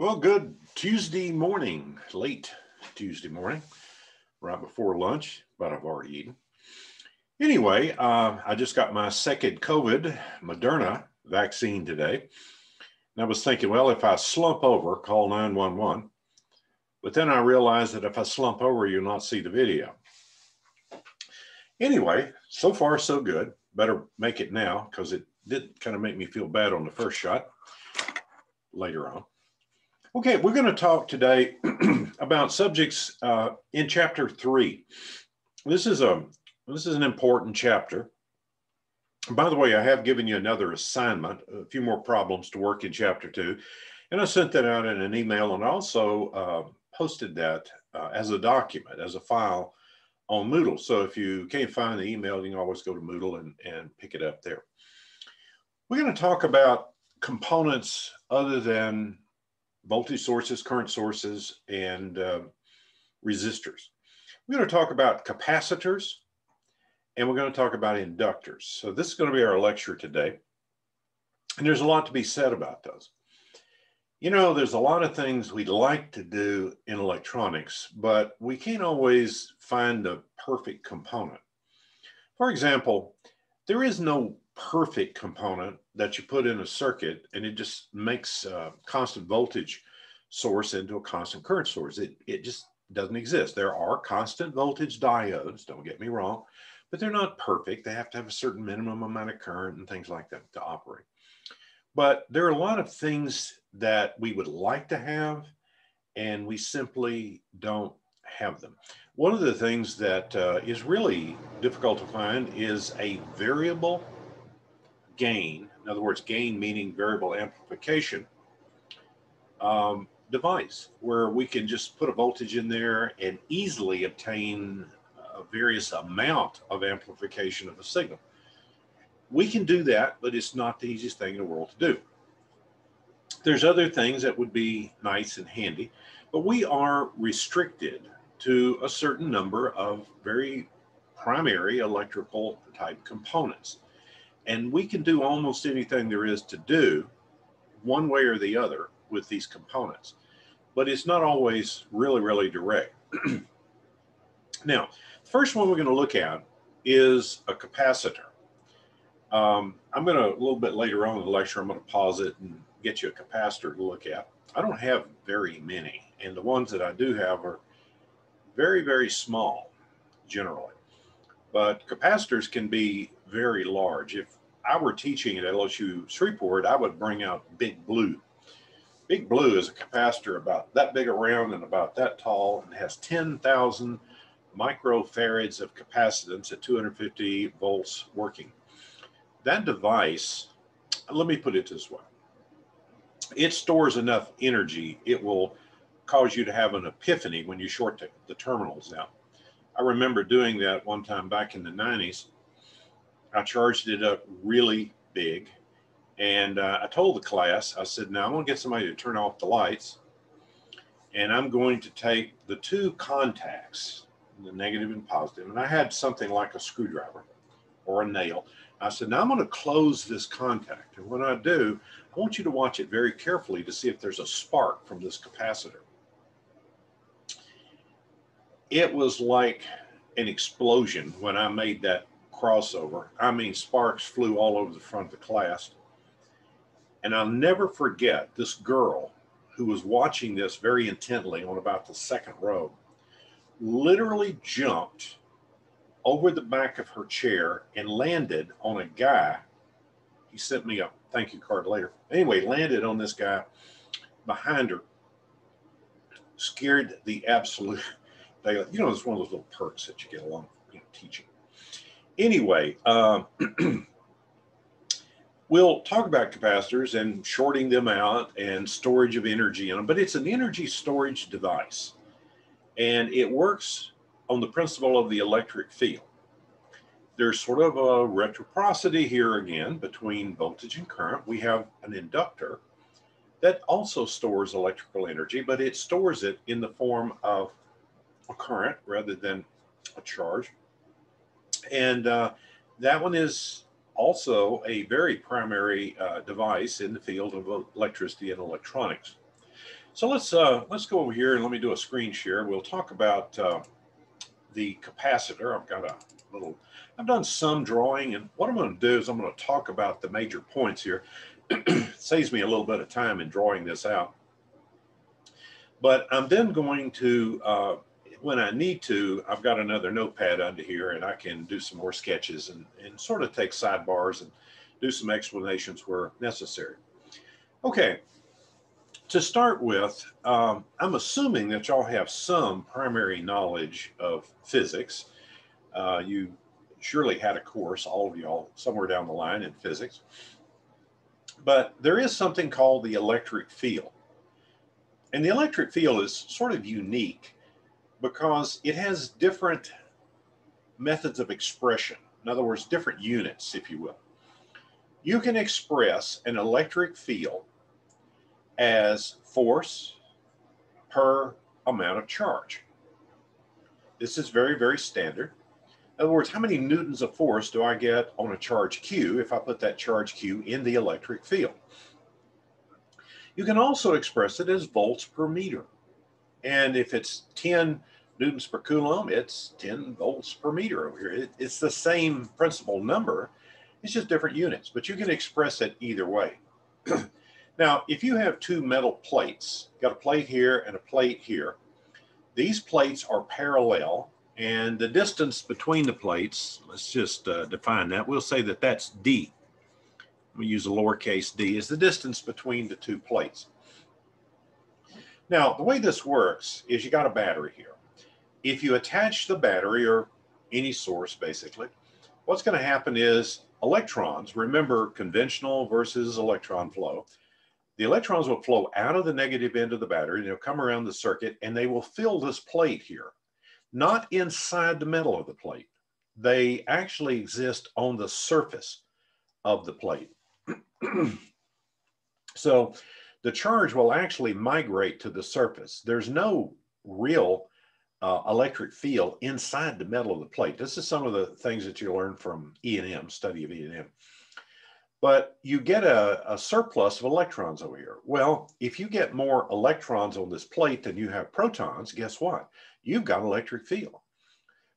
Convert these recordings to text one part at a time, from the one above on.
Well, good Tuesday morning, late Tuesday morning, right before lunch, but I've already eaten. Anyway, uh, I just got my second COVID Moderna vaccine today. And I was thinking, well, if I slump over, call 911. But then I realized that if I slump over, you'll not see the video. Anyway, so far, so good. Better make it now because it did kind of make me feel bad on the first shot later on. Okay, we're going to talk today about subjects uh, in chapter three. This is a this is an important chapter. By the way, I have given you another assignment, a few more problems to work in chapter two, and I sent that out in an email and also uh, posted that uh, as a document, as a file on Moodle. So if you can't find the email, you can always go to Moodle and, and pick it up there. We're going to talk about components other than voltage sources, current sources, and uh, resistors. We're going to talk about capacitors and we're going to talk about inductors. So this is going to be our lecture today. And there's a lot to be said about those. You know, there's a lot of things we'd like to do in electronics, but we can't always find the perfect component. For example, there is no perfect component that you put in a circuit and it just makes a constant voltage source into a constant current source. It, it just doesn't exist. There are constant voltage diodes, don't get me wrong, but they're not perfect. They have to have a certain minimum amount of current and things like that to operate. But there are a lot of things that we would like to have and we simply don't have them. One of the things that uh, is really difficult to find is a variable gain, in other words, gain meaning variable amplification um, device, where we can just put a voltage in there and easily obtain a various amount of amplification of a signal. We can do that, but it's not the easiest thing in the world to do. There's other things that would be nice and handy, but we are restricted to a certain number of very primary electrical type components. And we can do almost anything there is to do one way or the other with these components, but it's not always really, really direct. now, the first one we're going to look at is a capacitor. Um, I'm going to, a little bit later on in the lecture, I'm going to pause it and get you a capacitor to look at. I don't have very many, and the ones that I do have are very, very small generally. But capacitors can be very large. If I were teaching at LSU Shreveport, I would bring out Big Blue. Big Blue is a capacitor about that big around and about that tall and has 10,000 microfarads of capacitance at 250 volts working. That device, let me put it this way. It stores enough energy, it will cause you to have an epiphany when you short the, terminals out. I remember doing that one time back in the 90s. I charged it up really big. And uh, I told the class, I said, now I'm going to get somebody to turn off the lights. And I'm going to take the two contacts, the negative and positive, and I had something like a screwdriver or a nail. I said, now I'm going to close this contact. And when I do, I want you to watch it very carefully to see if there's a spark from this capacitor it was like an explosion when I made that crossover. I mean, sparks flew all over the front of the class. And I'll never forget this girl who was watching this very intently on about the second row literally jumped over the back of her chair and landed on a guy. He sent me a thank you card later. Anyway, landed on this guy behind her, scared the absolute they, you know, it's one of those little perks that you get along, you know, teaching. Anyway, um, we'll talk about capacitors and shorting them out and storage of energy in them, but it's an energy storage device. And it works on the principle of the electric field. There's sort of a reciprocity here again between voltage and current. We have an inductor that also stores electrical energy, but it stores it in the form of a current rather than a charge. And uh, that one is also a very primary uh, device in the field of electricity and electronics. So let's uh, let's go over here and let me do a screen share. We'll talk about uh, the capacitor. I've got a little, I've done some drawing and what I'm going to do is I'm going to talk about the major points here. saves me a little bit of time in drawing this out. But I'm then going to, uh, when I need to, I've got another notepad under here and I can do some more sketches and, and sort of take sidebars and do some explanations where necessary. Okay, to start with, um, I'm assuming that y'all have some primary knowledge of physics. Uh, you surely had a course, all of y'all, somewhere down the line in physics. But there is something called the electric field. And the electric field is sort of unique because it has different methods of expression. In other words, different units, if you will. You can express an electric field as force per amount of charge. This is very, very standard. In other words, how many newtons of force do I get on a charge Q if I put that charge Q in the electric field? You can also express it as volts per meter. And if it's 10 newtons per coulomb, it's 10 volts per meter over here. It, it's the same principal number, it's just different units, but you can express it either way. now, if you have two metal plates, got a plate here and a plate here, these plates are parallel and the distance between the plates, let's just uh, define that. We'll say that that's D. We use a lowercase d, is the distance between the two plates. Now, the way this works is you got a battery here. If you attach the battery or any source, basically, what's going to happen is electrons, remember conventional versus electron flow, the electrons will flow out of the negative end of the battery, they'll come around the circuit, and they will fill this plate here not inside the middle of the plate. They actually exist on the surface of the plate. so the charge will actually migrate to the surface. There's no real uh, electric field inside the metal of the plate. This is some of the things that you learn from E&M, study of E&M. But you get a, a surplus of electrons over here. Well, if you get more electrons on this plate than you have protons, guess what? you've got electric field.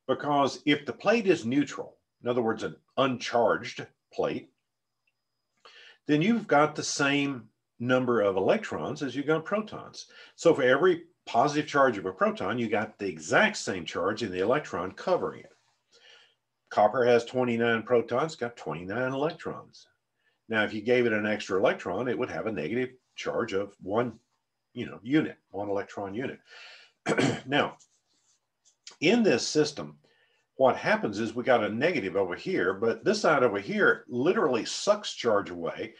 Because if the plate is neutral, in other words, an uncharged plate, then you've got the same number of electrons as you've got protons. So for every positive charge of a proton, you got the exact same charge in the electron covering it. Copper has 29 protons, got 29 electrons. Now, if you gave it an extra electron, it would have a negative charge of one, you know, unit, one electron unit. now, in this system, what happens is we got a negative over here, but this side over here literally sucks charge away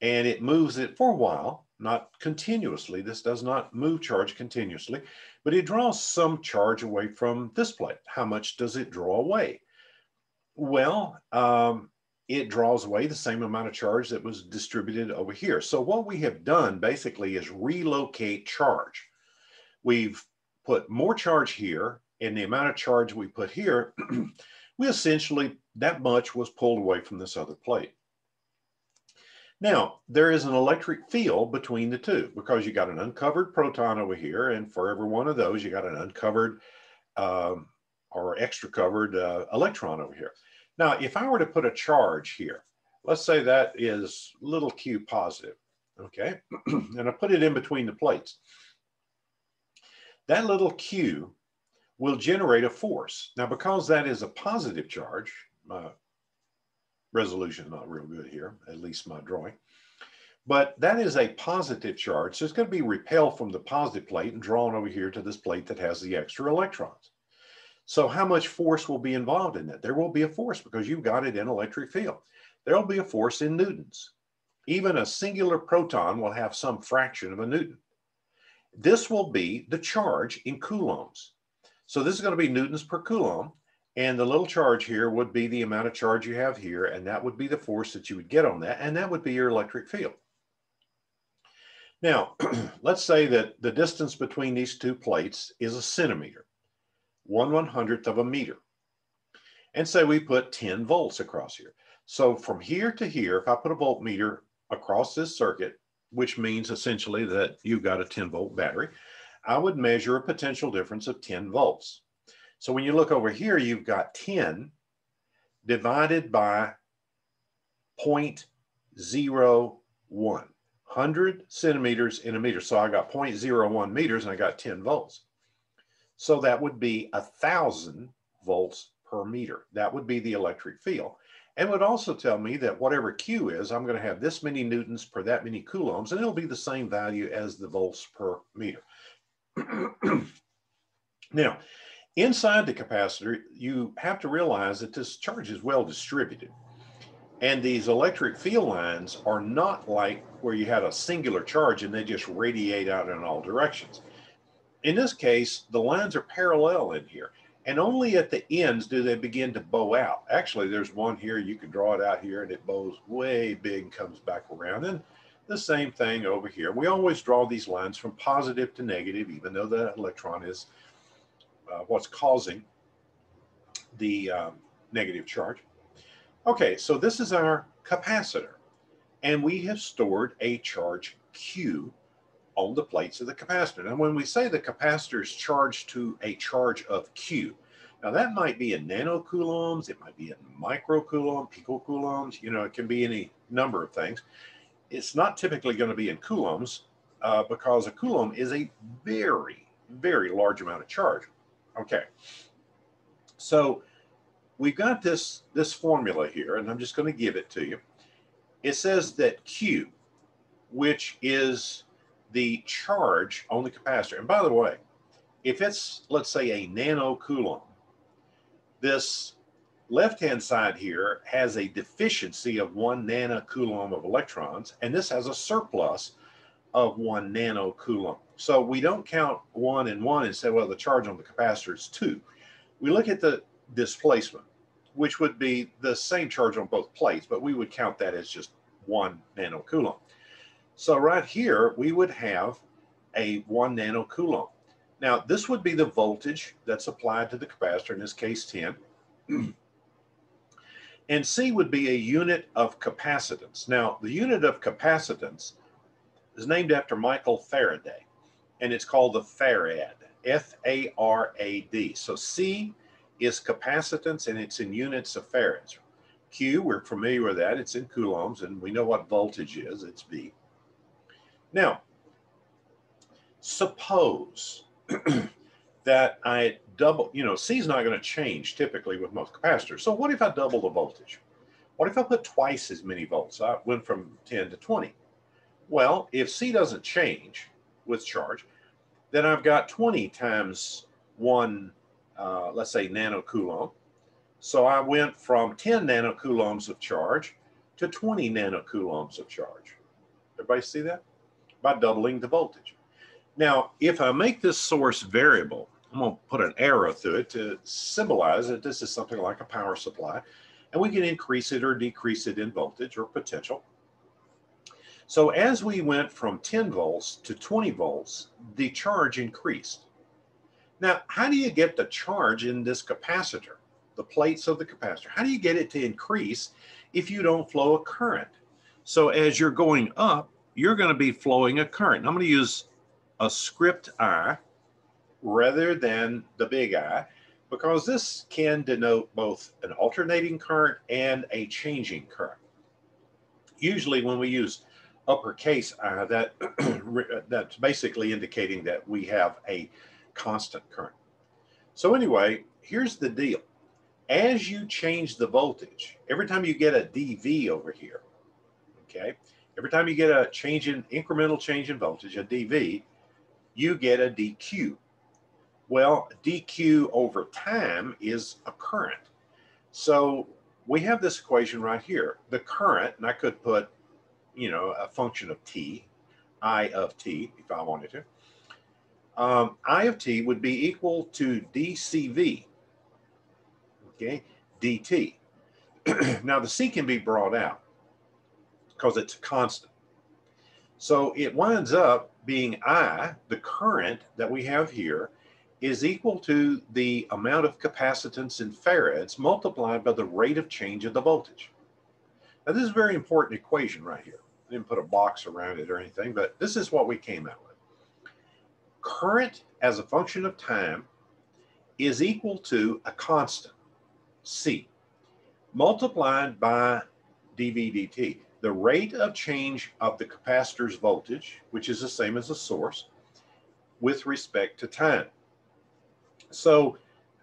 and it moves it for a while, not continuously. This does not move charge continuously, but it draws some charge away from this plate. How much does it draw away? Well, um, it draws away the same amount of charge that was distributed over here. So what we have done basically is relocate charge. We've put more charge here and the amount of charge we put here, we essentially, that much was pulled away from this other plate. Now, there is an electric field between the two because you got an uncovered proton over here, and for every one of those, you got an uncovered um, or extra covered uh, electron over here. Now, if I were to put a charge here, let's say that is little q positive, okay? and I put it in between the plates. That little q will generate a force. Now, because that is a positive charge, my resolution is not real good here, at least my drawing, but that is a positive charge. So it's going to be repelled from the positive plate and drawn over here to this plate that has the extra electrons. So how much force will be involved in that? There will be a force because you've got it in electric field. There will be a force in newtons. Even a singular proton will have some fraction of a newton. This will be the charge in coulombs. So this is going to be newtons per coulomb. And the little charge here would be the amount of charge you have here. And that would be the force that you would get on that. And that would be your electric field. Now, let's say that the distance between these two plates is a centimeter, one one hundredth of a meter. And say we put 10 volts across here. So from here to here, if I put a voltmeter across this circuit, which means essentially that you've got a 10 volt battery, I would measure a potential difference of 10 volts. So when you look over here, you've got 10 divided by 0.01, 100 centimeters in a meter. So I got 0.01 meters and I got 10 volts. So that would be a thousand volts per meter. That would be the electric field. And would also tell me that whatever Q is, I'm going to have this many newtons per that many coulombs, and it'll be the same value as the volts per meter. now, inside the capacitor, you have to realize that this charge is well distributed. And these electric field lines are not like where you had a singular charge and they just radiate out in all directions. In this case, the lines are parallel in here. And only at the ends do they begin to bow out. Actually, there's one here, you can draw it out here and it bows way big and comes back around. And the same thing over here. We always draw these lines from positive to negative, even though the electron is uh, what's causing the um, negative charge. Okay, so this is our capacitor. And we have stored a charge Q on the plates of the capacitor. And when we say the capacitor is charged to a charge of Q, now that might be in nanocoulombs, it might be in microcoulomb, picocoulombs, you know, it can be any number of things. It's not typically going to be in coulombs uh, because a coulomb is a very, very large amount of charge. Okay. So we've got this, this formula here, and I'm just going to give it to you. It says that Q, which is the charge on the capacitor. And by the way, if it's, let's say, a nano coulomb, this left-hand side here has a deficiency of one nanocoulomb of electrons, and this has a surplus of one nanocoulomb. So we don't count one and one and say, well, the charge on the capacitor is two. We look at the displacement, which would be the same charge on both plates, but we would count that as just one nanocoulomb. So right here, we would have a one nanocoulomb. Now, this would be the voltage that's applied to the capacitor, in this case 10. and C would be a unit of capacitance. Now, the unit of capacitance is named after Michael Faraday, and it's called the farad, F-A-R-A-D. So C is capacitance, and it's in units of farads. Q, we're familiar with that. It's in coulombs, and we know what voltage is. It's V. Now, suppose that I double, you know, C is not going to change typically with most capacitors. So what if I double the voltage? What if I put twice as many volts? I went from 10 to 20. Well, if C doesn't change with charge, then I've got 20 times one, uh, let's say nanocoulomb. So I went from 10 nanocoulombs of charge to 20 nanocoulombs of charge. Everybody see that? by doubling the voltage. Now, if I make this source variable, I'm going to put an arrow through it to symbolize that this is something like a power supply, and we can increase it or decrease it in voltage or potential. So as we went from 10 volts to 20 volts, the charge increased. Now, how do you get the charge in this capacitor, the plates of the capacitor? How do you get it to increase if you don't flow a current? So as you're going up, you're going to be flowing a current. I'm going to use a script I rather than the big I because this can denote both an alternating current and a changing current. Usually when we use uppercase I, uh, that, uh, that's basically indicating that we have a constant current. So anyway, here's the deal. As you change the voltage, every time you get a dV over here, okay, Every time you get a change in incremental change in voltage, a dV, you get a dq. Well, dq over time is a current. So we have this equation right here. The current, and I could put, you know, a function of t, I of t, if I wanted to. Um, I of t would be equal to dCV, okay, dt. now the c can be brought out because it's a constant. So it winds up being I, the current that we have here, is equal to the amount of capacitance in farads multiplied by the rate of change of the voltage. Now this is a very important equation right here. Didn't put a box around it or anything, but this is what we came out with. Current as a function of time is equal to a constant, C, multiplied by dV dt, the rate of change of the capacitor's voltage, which is the same as the source, with respect to time. So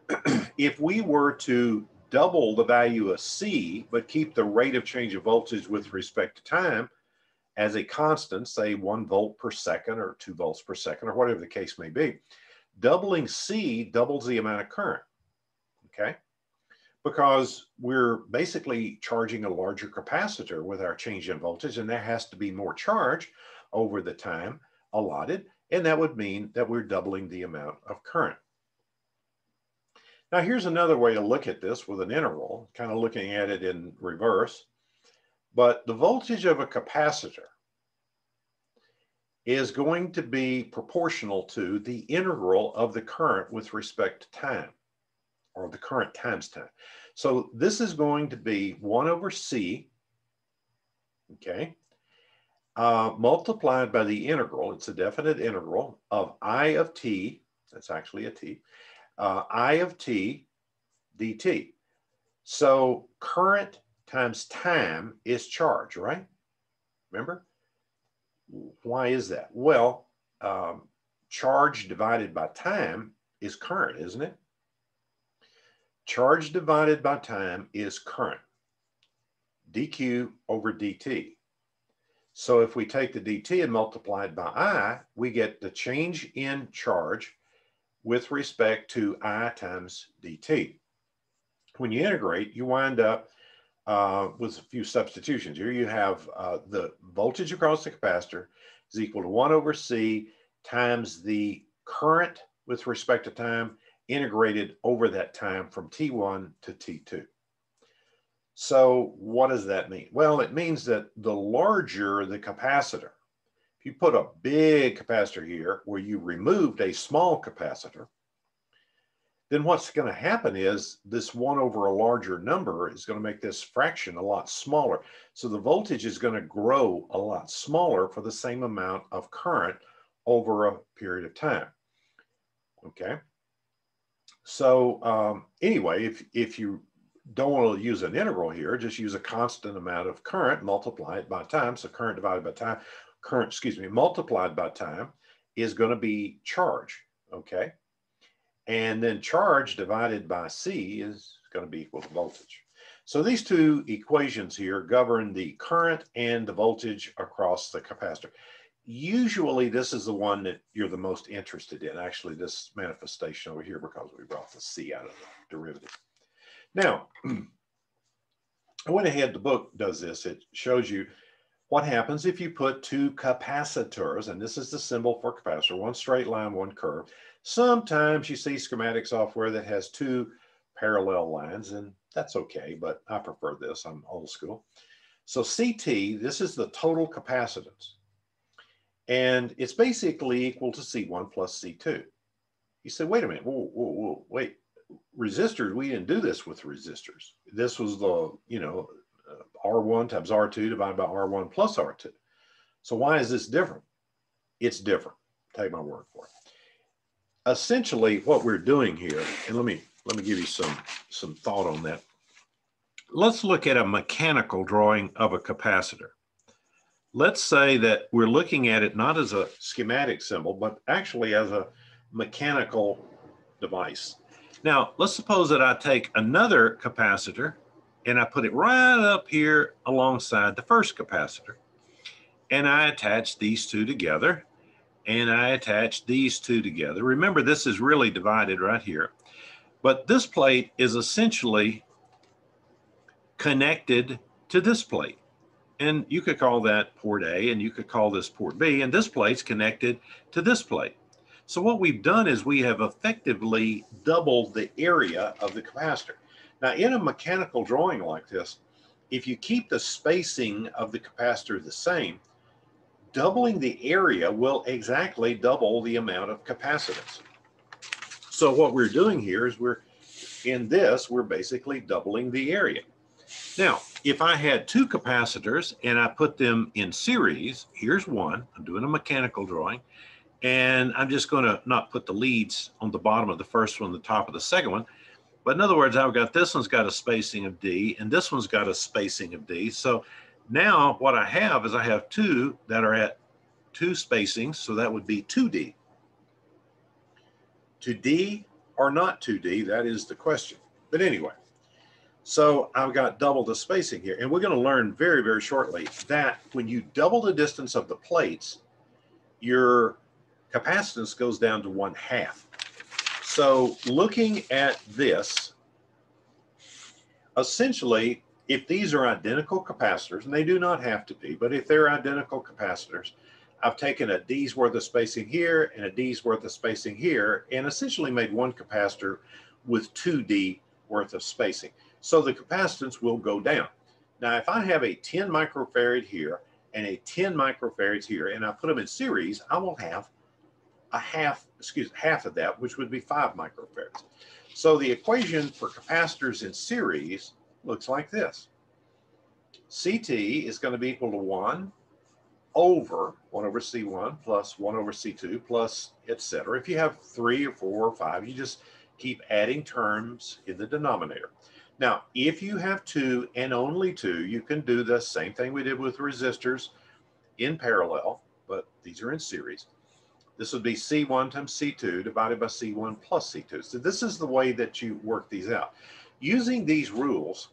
if we were to double the value of C, but keep the rate of change of voltage with respect to time as a constant, say one volt per second or two volts per second or whatever the case may be, doubling C doubles the amount of current, okay? Because we're basically charging a larger capacitor with our change in voltage and there has to be more charge over the time allotted. And that would mean that we're doubling the amount of current. Now here's another way to look at this with an integral, kind of looking at it in reverse. But the voltage of a capacitor is going to be proportional to the integral of the current with respect to time, or the current times time. So this is going to be 1 over C, okay, uh, multiplied by the integral, it's a definite integral, of I of t, that's actually a t, uh, I of t dt. So current times time is charge, right? Remember? Why is that? Well, um, charge divided by time is current, isn't it? Charge divided by time is current, dq over dt. So if we take the dt and multiply it by I, we get the change in charge with respect to I times dt. When you integrate, you wind up uh, with a few substitutions. Here you have uh, the voltage across the capacitor is equal to 1 over C times the current with respect to time integrated over that time from T1 to T2. So what does that mean? Well, it means that the larger the capacitor, if you put a big capacitor here where you removed a small capacitor, then what's going to happen is this one over a larger number is going to make this fraction a lot smaller. So the voltage is going to grow a lot smaller for the same amount of current over a period of time. Okay. So um, anyway, if, if you don't want to use an integral here, just use a constant amount of current, multiply it by time. So current divided by time, current, excuse me, multiplied by time is going to be charge. Okay. And then charge divided by C is going to be equal to voltage. So these two equations here govern the current and the voltage across the capacitor. Usually this is the one that you're the most interested in, actually this manifestation over here because we brought the C out of the derivative. Now, I went ahead, the book does this. It shows you what happens if you put two capacitors, and this is the symbol for capacitor, one straight line, one curve. Sometimes you see schematic software that has two parallel lines, and that's okay, but I prefer this. I'm old school. So CT, this is the total capacitance. And it's basically equal to C1 plus C2. You say, wait a minute, whoa, whoa, whoa, wait. Resistors, we didn't do this with resistors. This was the, you know, uh, R1 times R2 divided by R1 plus R2. So why is this different? It's different. Take my word for it essentially what we're doing here, and let me let me give you some some thought on that. Let's look at a mechanical drawing of a capacitor. Let's say that we're looking at it not as a schematic symbol, but actually as a mechanical device. Now, let's suppose that I take another capacitor and I put it right up here alongside the first capacitor. And I attach these two together and I attach these two together. Remember, this is really divided right here. But this plate is essentially connected to this plate. And you could call that port A and you could call this port B. And this plate's connected to this plate. So what we've done is we have effectively doubled the area of the capacitor. Now in a mechanical drawing like this, if you keep the spacing of the capacitor the same, doubling the area will exactly double the amount of capacitance. So what we're doing here is we're, in this, we're basically doubling the area. Now, if I had two capacitors and I put them in series, here's one, I'm doing a mechanical drawing, and I'm just gonna not put the leads on the bottom of the first one, the top of the second one. But in other words, I've got this one's got a spacing of D and this one's got a spacing of D. So now what I have is I have two that are at two spacings. So that would be 2D. 2D or not 2D, that is the question. But anyway, so I've got double the spacing here. And we're going to learn very, very shortly that when you double the distance of the plates, your capacitance goes down to one half. So looking at this, essentially, if these are identical capacitors, and they do not have to be, but if they're identical capacitors, I've taken a D's worth of spacing here and a D's worth of spacing here, and essentially made one capacitor with two D worth of spacing. So the capacitance will go down. Now, if I have a 10 microfarad here and a 10 microfarads here, and I put them in series, I will have a half, excuse half of that, which would be five microfarads. So the equation for capacitors in series looks like this. CT is going to be equal to 1 over 1 over C1 plus 1 over C2 plus etc. If you have three or four or five, you just keep adding terms in the denominator. Now, if you have two and only two, you can do the same thing we did with resistors in parallel, but these are in series. This would be C1 times C2 divided by C1 plus C2. So this is the way that you work these out. Using these rules,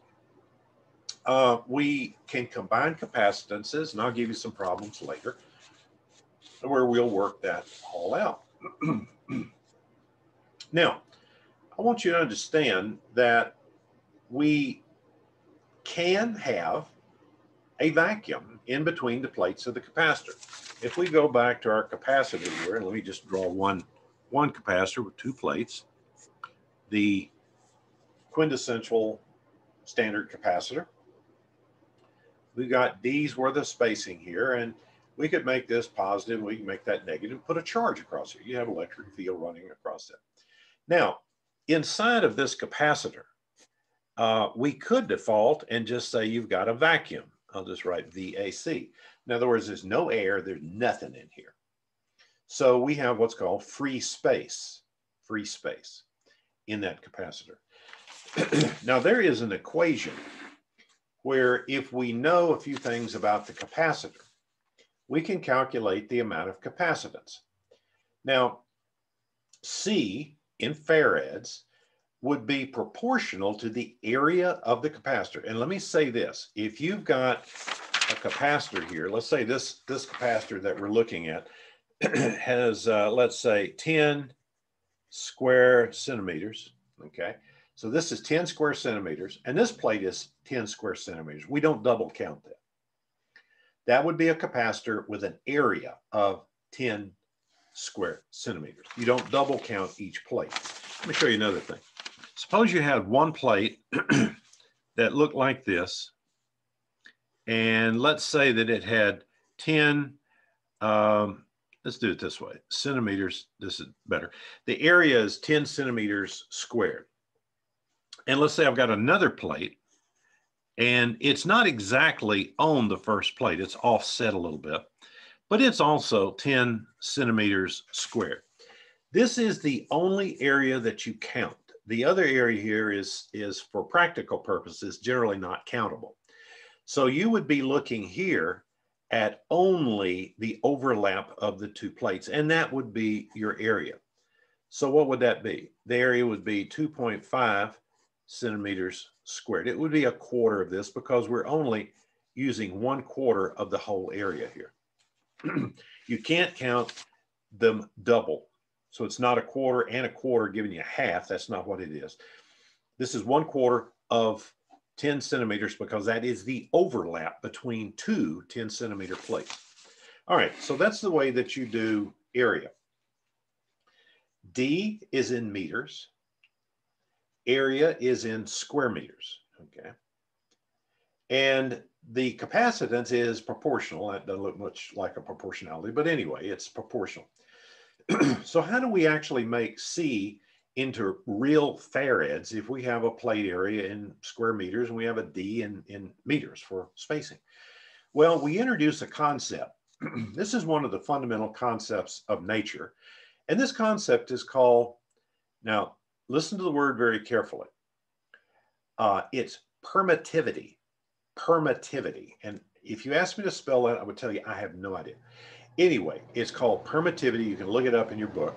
uh, we can combine capacitances, and I'll give you some problems later where we'll work that all out. now, I want you to understand that we can have a vacuum in between the plates of the capacitor. If we go back to our capacitor here, and let me just draw one, one capacitor with two plates, the quintessential standard capacitor, we got D's worth of spacing here, and we could make this positive, we can make that negative, put a charge across here. You have electric field running across it. Now, inside of this capacitor, uh, we could default and just say you've got a vacuum. I'll just write VAC. In other words, there's no air, there's nothing in here. So we have what's called free space, free space in that capacitor. now there is an equation where if we know a few things about the capacitor, we can calculate the amount of capacitance. Now, C in farads would be proportional to the area of the capacitor. And let me say this, if you've got a capacitor here, let's say this, this capacitor that we're looking at has, uh, let's say 10 square centimeters, okay? So this is 10 square centimeters, and this plate is 10 square centimeters. We don't double count that. That would be a capacitor with an area of 10 square centimeters. You don't double count each plate. Let me show you another thing. Suppose you had one plate that looked like this, and let's say that it had 10, um, let's do it this way, centimeters, this is better. The area is 10 centimeters squared. And let's say I've got another plate and it's not exactly on the first plate. It's offset a little bit, but it's also 10 centimeters squared. This is the only area that you count. The other area here is, is for practical purposes, generally not countable. So you would be looking here at only the overlap of the two plates, and that would be your area. So what would that be? The area would be 2.5 centimeters squared. It would be a quarter of this because we're only using one quarter of the whole area here. you can't count them double. So it's not a quarter and a quarter giving you a half. That's not what it is. This is one quarter of 10 centimeters because that is the overlap between two 10 centimeter plates. All right, so that's the way that you do area. D is in meters area is in square meters, okay? And the capacitance is proportional. That doesn't look much like a proportionality, but anyway, it's proportional. so how do we actually make C into real farads if we have a plate area in square meters and we have a D in, in meters for spacing. Well, we introduce a concept. this is one of the fundamental concepts of nature. And this concept is called, now listen to the word very carefully. Uh, it's permittivity, permittivity. And if you ask me to spell that, I would tell you I have no idea. Anyway, it's called permittivity. You can look it up in your book.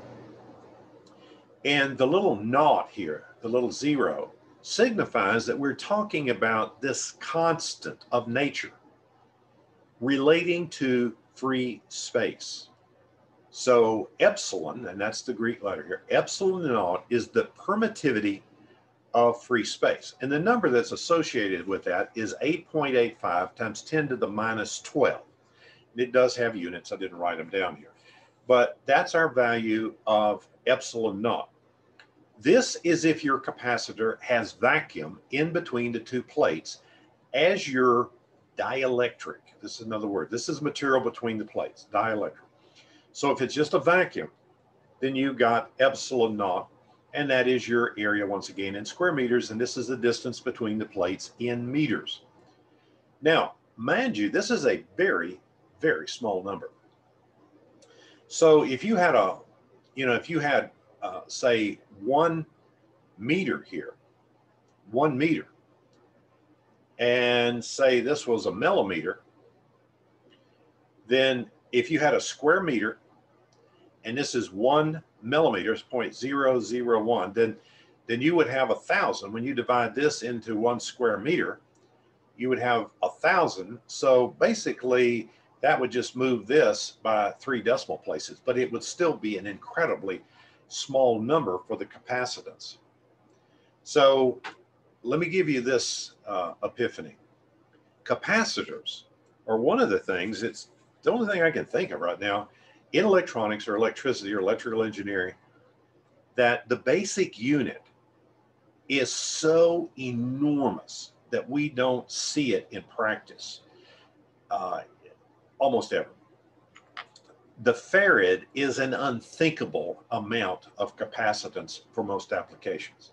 And the little naught here, the little zero, signifies that we're talking about this constant of nature relating to free space. So epsilon, and that's the Greek letter here, epsilon naught is the permittivity of free space. And the number that's associated with that is 8.85 times 10 to the minus 12. It does have units, I didn't write them down here. But that's our value of epsilon naught. This is if your capacitor has vacuum in between the two plates as your dielectric. This is another word. This is material between the plates, dielectric. So if it's just a vacuum, then you got epsilon naught, and that is your area once again in square meters, and this is the distance between the plates in meters. Now, mind you, this is a very, very small number. So if you had a, you know, if you had uh, say one meter here, one meter, and say this was a millimeter, then if you had a square meter and this is one millimeter, it's 0.001, then, then you would have a thousand. When you divide this into one square meter, you would have a thousand. So basically that would just move this by three decimal places, but it would still be an incredibly small number for the capacitance. So let me give you this uh, epiphany. Capacitors are one of the things, it's the only thing I can think of right now in electronics or electricity or electrical engineering, that the basic unit is so enormous that we don't see it in practice uh, almost ever the farad is an unthinkable amount of capacitance for most applications.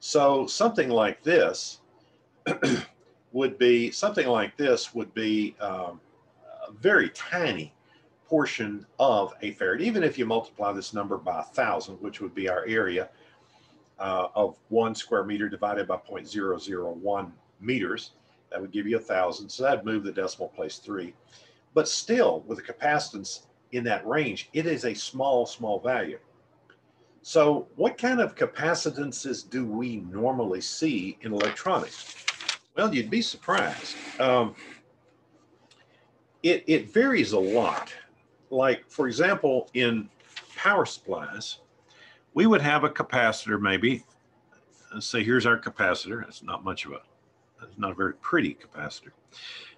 So something like this would be something like this would be um, very tiny portion of a farad. Even if you multiply this number by a thousand, which would be our area uh, of one square meter divided by 0.001 meters, that would give you a thousand. So that'd move the decimal place three. But still, with a capacitance in that range, it is a small, small value. So what kind of capacitances do we normally see in electronics? Well, you'd be surprised. Um, it, it varies a lot. Like, for example, in power supplies, we would have a capacitor maybe. Let's say here's our capacitor. It's not much of a, it's not a very pretty capacitor.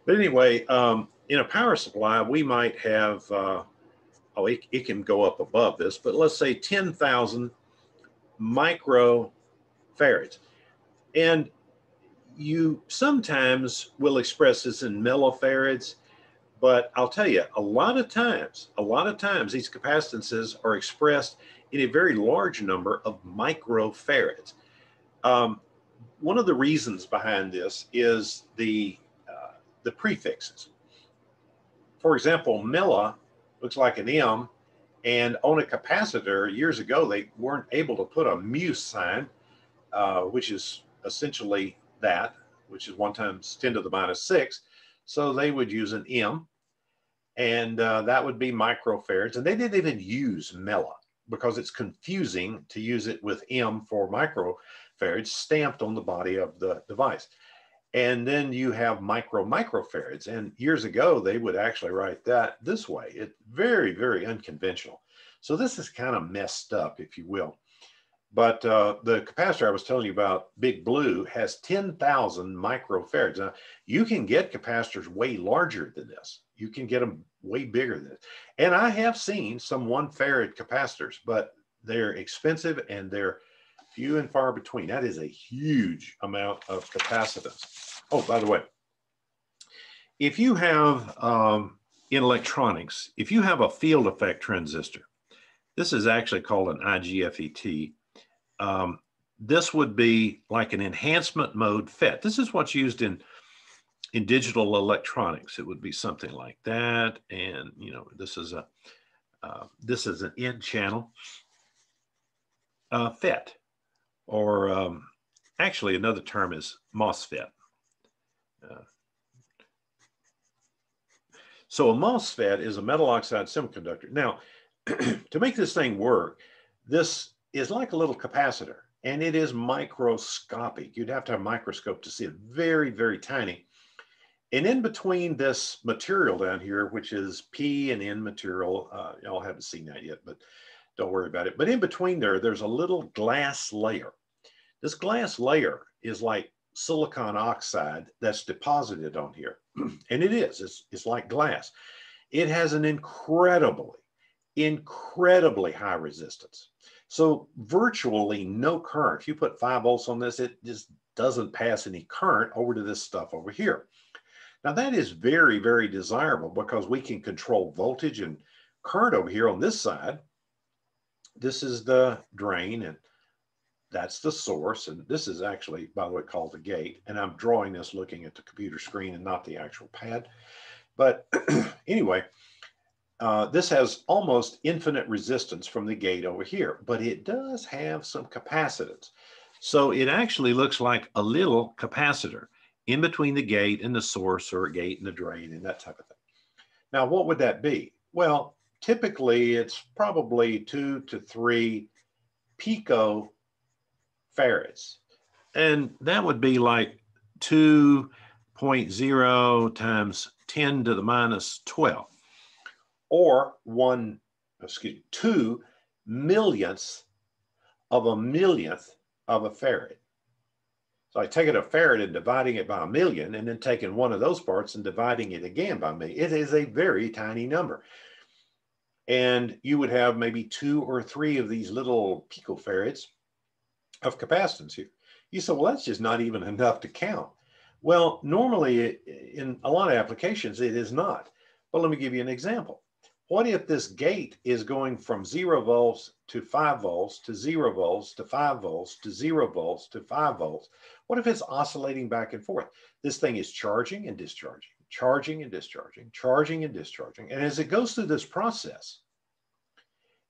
But anyway, um, in a power supply, we might have uh, oh, it, it can go up above this, but let's say 10,000 microfarads. And you sometimes will express this in millifarads, but I'll tell you, a lot of times, a lot of times these capacitances are expressed in a very large number of microfarads. Um, one of the reasons behind this is the, uh, the prefixes. For example, milli looks like an M. And on a capacitor years ago, they weren't able to put a mu sign, uh, which is essentially that, which is one times 10 to the minus six. So they would use an M and uh, that would be microfarads. And they didn't even use milli because it's confusing to use it with M for microfarads stamped on the body of the device. And then you have micro microfarads. And years ago, they would actually write that this way. It's very, very unconventional. So this is kind of messed up, if you will. But uh, the capacitor I was telling you about, Big Blue, has 10,000 microfarads. Now, you can get capacitors way larger than this. You can get them way bigger than this. And I have seen some one farad capacitors, but they're expensive and they're few and far between. That is a huge amount of capacitance. Oh, by the way, if you have um, in electronics, if you have a field effect transistor, this is actually called an IGFET. um, this would be like an enhancement mode FET. This is what's used in in digital electronics. It would be something like that. And, you know, this is a, uh, this is an N channel uh, FET, or um, actually another term is MOSFET. Uh, so a MOSFET is a metal oxide semiconductor. Now, to make this thing work, this is like a little capacitor and it is microscopic. You'd have to have a microscope to see it very, very tiny. And in between this material down here, which is P and N material, uh, y'all haven't seen that yet, but don't worry about it. But in between there, there's a little glass layer. This glass layer is like silicon oxide that's deposited on here. and it is, it's, it's like glass. It has an incredibly, incredibly high resistance. So virtually no current. If you put five volts on this, it just doesn't pass any current over to this stuff over here. Now that is very, very desirable because we can control voltage and current over here on this side. This is the drain and that's the source. And this is actually, by the way, called the gate. And I'm drawing this looking at the computer screen and not the actual pad. But anyway, uh, this has almost infinite resistance from the gate over here, but it does have some capacitance. So it actually looks like a little capacitor in between the gate and the source or a gate and the drain and that type of thing. Now, what would that be? Well, typically it's probably two to three pico farads. And that would be like 2.0 times 10 to the minus 12 or one, excuse me, two millionths of a millionth of a farad. So I taking a farad and dividing it by a million and then taking one of those parts and dividing it again by me. It is a very tiny number. And you would have maybe two or three of these little picofarads of capacitance here. You say, well, that's just not even enough to count. Well, normally in a lot of applications, it is not. But let me give you an example. What if this gate is going from zero volts to five volts to zero volts to five volts to zero volts to five volts? What if it's oscillating back and forth? This thing is charging and discharging, charging and discharging, charging and discharging. And as it goes through this process,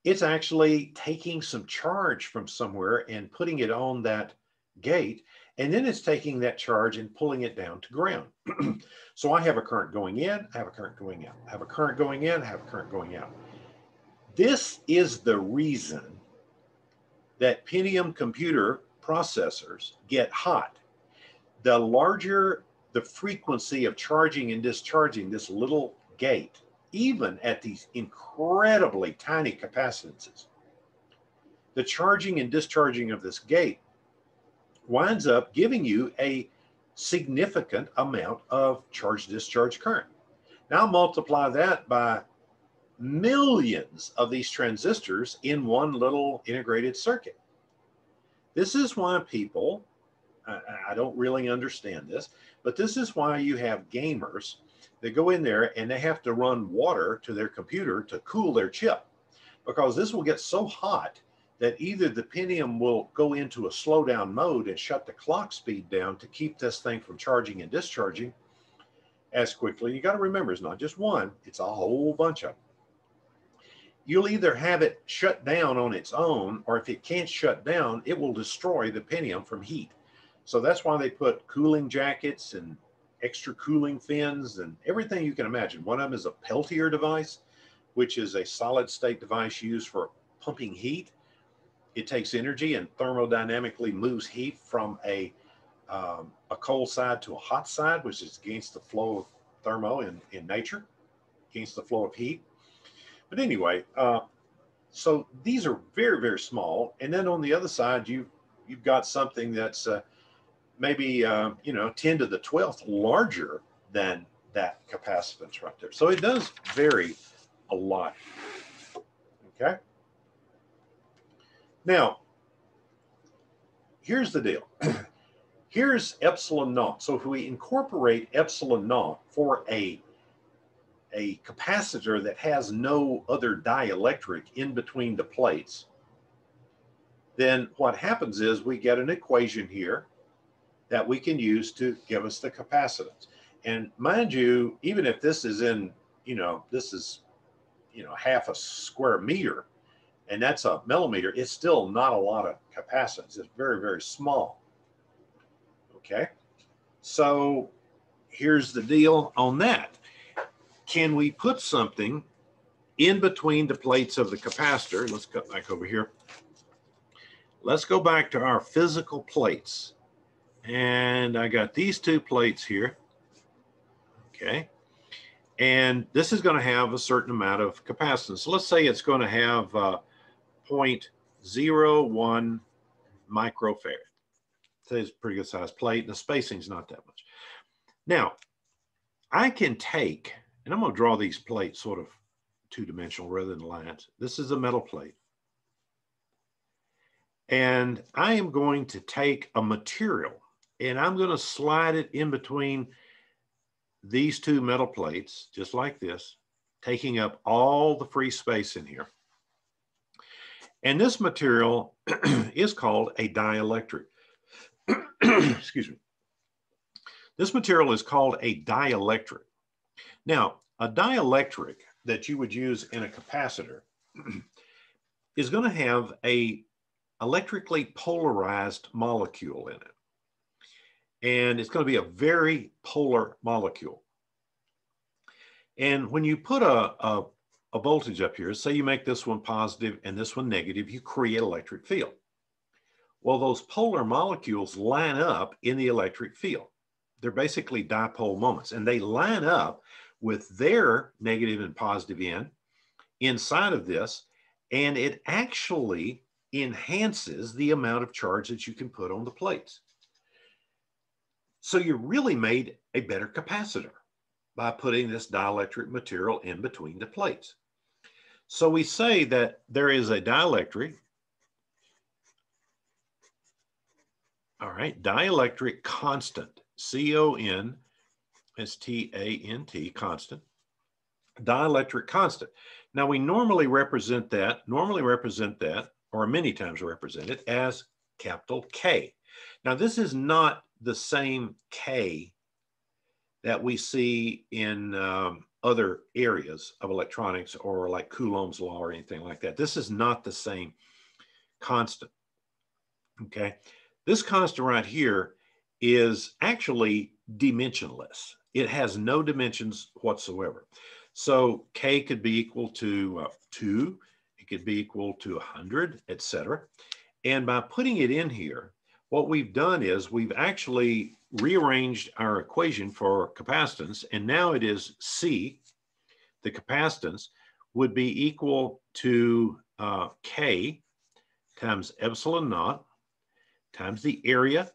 it's actually taking some charge from somewhere and putting it on that gate and then it's taking that charge and pulling it down to ground. so I have a current going in, I have a current going out, I have a current going in, I have a current going out. This is the reason that Pentium computer processors get hot. The larger the frequency of charging and discharging this little gate, even at these incredibly tiny capacitances, the charging and discharging of this gate winds up giving you a significant amount of charge discharge current. Now multiply that by millions of these transistors in one little integrated circuit. This is why people, I, I, don't really understand this, but this is why you have gamers that go in there and they have to run water to their computer to cool their chip because this will get so hot that either the Pentium will go into a slowdown mode and shut the clock speed down to keep this thing from charging and discharging as quickly. You got to remember, it's not just one, it's a whole bunch of them. You'll either have it shut down on its own, or if it can't shut down, it will destroy the Pentium from heat. So that's why they put cooling jackets and extra cooling fins and everything you can imagine. One of them is a Peltier device, which is a solid state device used for pumping heat it takes energy and thermodynamically moves heat from a um, a cold side to a hot side, which is against the flow of thermo in, in nature, against the flow of heat. But anyway, uh, so these are very, very small. And then on the other side, you, you've got something that's uh, maybe, uh, you know, 10 to the 12th larger than that capacitance right there. So it does vary a lot. Okay. Now, here's the deal. here's epsilon naught. So if we incorporate epsilon naught for a, a capacitor that has no other dielectric in between the plates, then what happens is we get an equation here that we can use to give us the capacitance. And mind you, even if this is in, you know, this is, you know, half a square meter, and that's a millimeter, it's still not a lot of capacitance. It's very, very small. Okay. So here's the deal on that. Can we put something in between the plates of the capacitor? Let's cut back over here. Let's go back to our physical plates. And I got these two plates here. Okay. And this is going to have a certain amount of capacitance. So let's say it's going to have uh, 0.01 microfarad. It's a pretty good size plate. And the spacing's not that much. Now, I can take, and I'm going to draw these plates sort of two-dimensional rather than lines. This is a metal plate. And I am going to take a material and I'm going to slide it in between these two metal plates, just like this, taking up all the free space in here. And this material is called a dielectric. Excuse me. This material is called a dielectric. Now, a dielectric that you would use in a capacitor is going to have a electrically polarized molecule in it and it's going to be a very polar molecule. And when you put a, a, a, voltage up here, say you make this one positive and this one negative, you create electric field. Well, those polar molecules line up in the electric field. They're basically dipole moments, and they line up with their negative and positive end inside of this, and it actually enhances the amount of charge that you can put on the plates. So you really made a better capacitor by putting this dielectric material in between the plates. So we say that there is a dielectric, all right, dielectric constant, C-O-N-S-T-A-N-T, constant, dielectric constant. Now we normally represent that, normally represent that, or many times represent it as capital K. Now this is not the same K that we see in um, other areas of electronics or like Coulomb's law or anything like that. This is not the same constant. Okay. This constant right here is actually dimensionless. It has no dimensions whatsoever. So K could be equal to uh, two, it could be equal to 100, etc. And by putting it in here, what we've done is we've actually rearranged our equation for capacitance, and now it is C, the capacitance, would be equal to uh, K times epsilon naught times the area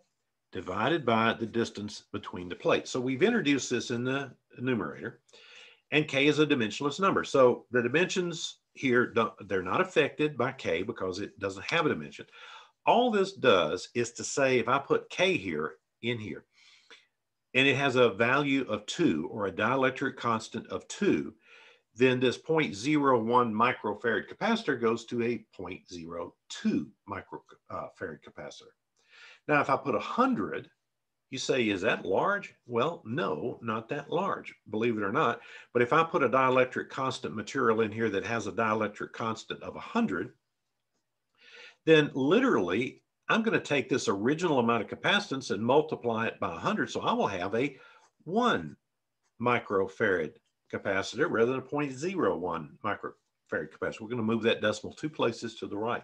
divided by the distance between the plates. So we've introduced this in the numerator, and K is a dimensionless number. So the dimensions here, they're not affected by K because it doesn't have a dimension all this does is to say if I put K here in here, and it has a value of two or a dielectric constant of two, then this 0.01 microfarad capacitor goes to a 0.02 microfarad uh, capacitor. Now, if I put 100, you say, is that large? Well, no, not that large, believe it or not. But if I put a dielectric constant material in here that has a dielectric constant of 100, then literally I'm going to take this original amount of capacitance and multiply it by 100. So I will have a 1 microfarad capacitor rather than a 0.01 microfarad capacitor. We're going to move that decimal two places to the right.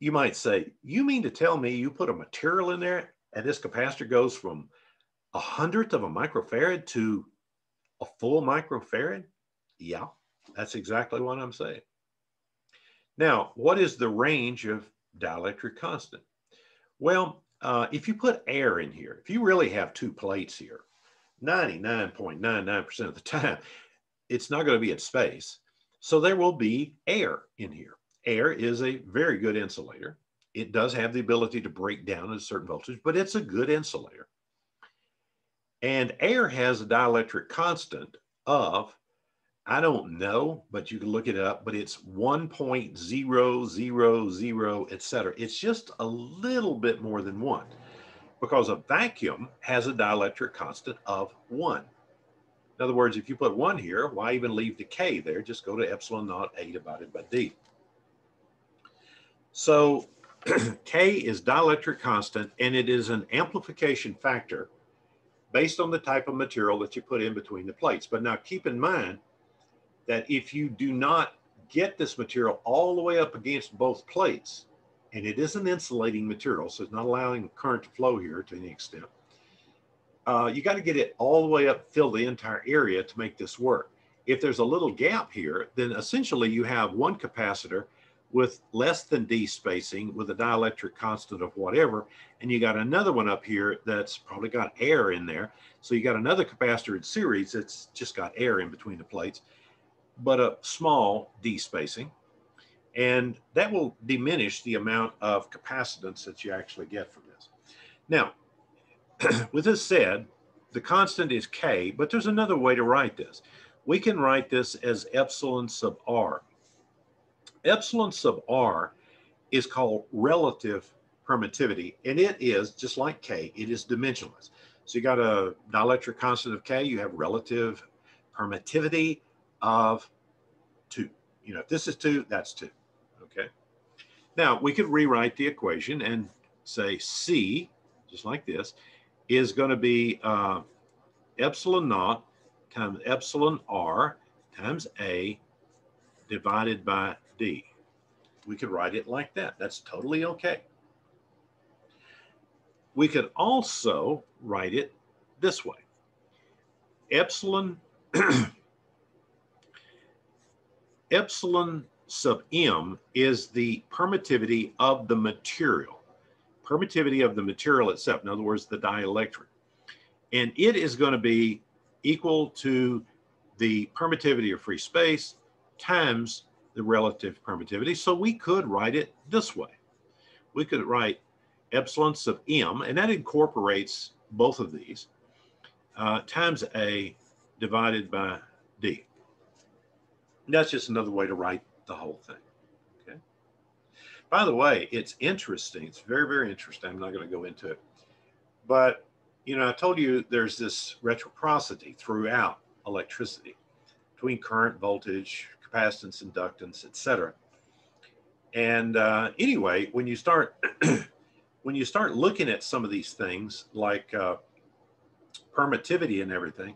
You might say, you mean to tell me you put a material in there and this capacitor goes from a hundredth of a microfarad to a full microfarad? Yeah, that's exactly what I'm saying. Now, what is the range of dielectric constant? Well, uh, if you put air in here, if you really have two plates here, 99.99% of the time, it's not going to be in space. So there will be air in here. Air is a very good insulator. It does have the ability to break down at a certain voltage, but it's a good insulator. And air has a dielectric constant of I don't know, but you can look it up, but it's 1.000, et cetera. It's just a little bit more than one because a vacuum has a dielectric constant of one. In other words, if you put one here, why even leave the K there? Just go to epsilon naught A divided by D. So K is dielectric constant and it is an amplification factor based on the type of material that you put in between the plates. But now keep in mind that if you do not get this material all the way up against both plates, and it is an insulating material, so it's not allowing current to flow here to any extent, uh, you got to get it all the way up, fill the entire area to make this work. If there's a little gap here, then essentially you have one capacitor with less than D spacing with a dielectric constant of whatever, and you got another one up here that's probably got air in there. So you got another capacitor in series that's just got air in between the plates, but a small D spacing. And that will diminish the amount of capacitance that you actually get from this. Now, with this said, the constant is K, but there's another way to write this. We can write this as epsilon sub R. Epsilon sub R is called relative permittivity, and it is, just like K, it is dimensionless. So you got a dielectric constant of K, you have relative permittivity of two. You know, if this is two, that's two, okay? Now, we could rewrite the equation and say C, just like this, is going to be uh, epsilon naught times epsilon r times a divided by d. We could write it like that. That's totally okay. We could also write it this way. Epsilon, epsilon sub m is the permittivity of the material permittivity of the material itself, in other words, the dielectric. And it is going to be equal to the permittivity of free space times the relative permittivity. So we could write it this way. We could write epsilon sub m, and that incorporates both of these, uh, times a divided by d. And that's just another way to write the whole thing. Okay. By the way, it's interesting. It's very, very interesting. I'm not going to go into it. But, you know, I told you there's this reciprocity throughout electricity between current, voltage, capacitance, inductance, etc. And uh, anyway, when you start when you start looking at some of these things like uh, permittivity and everything,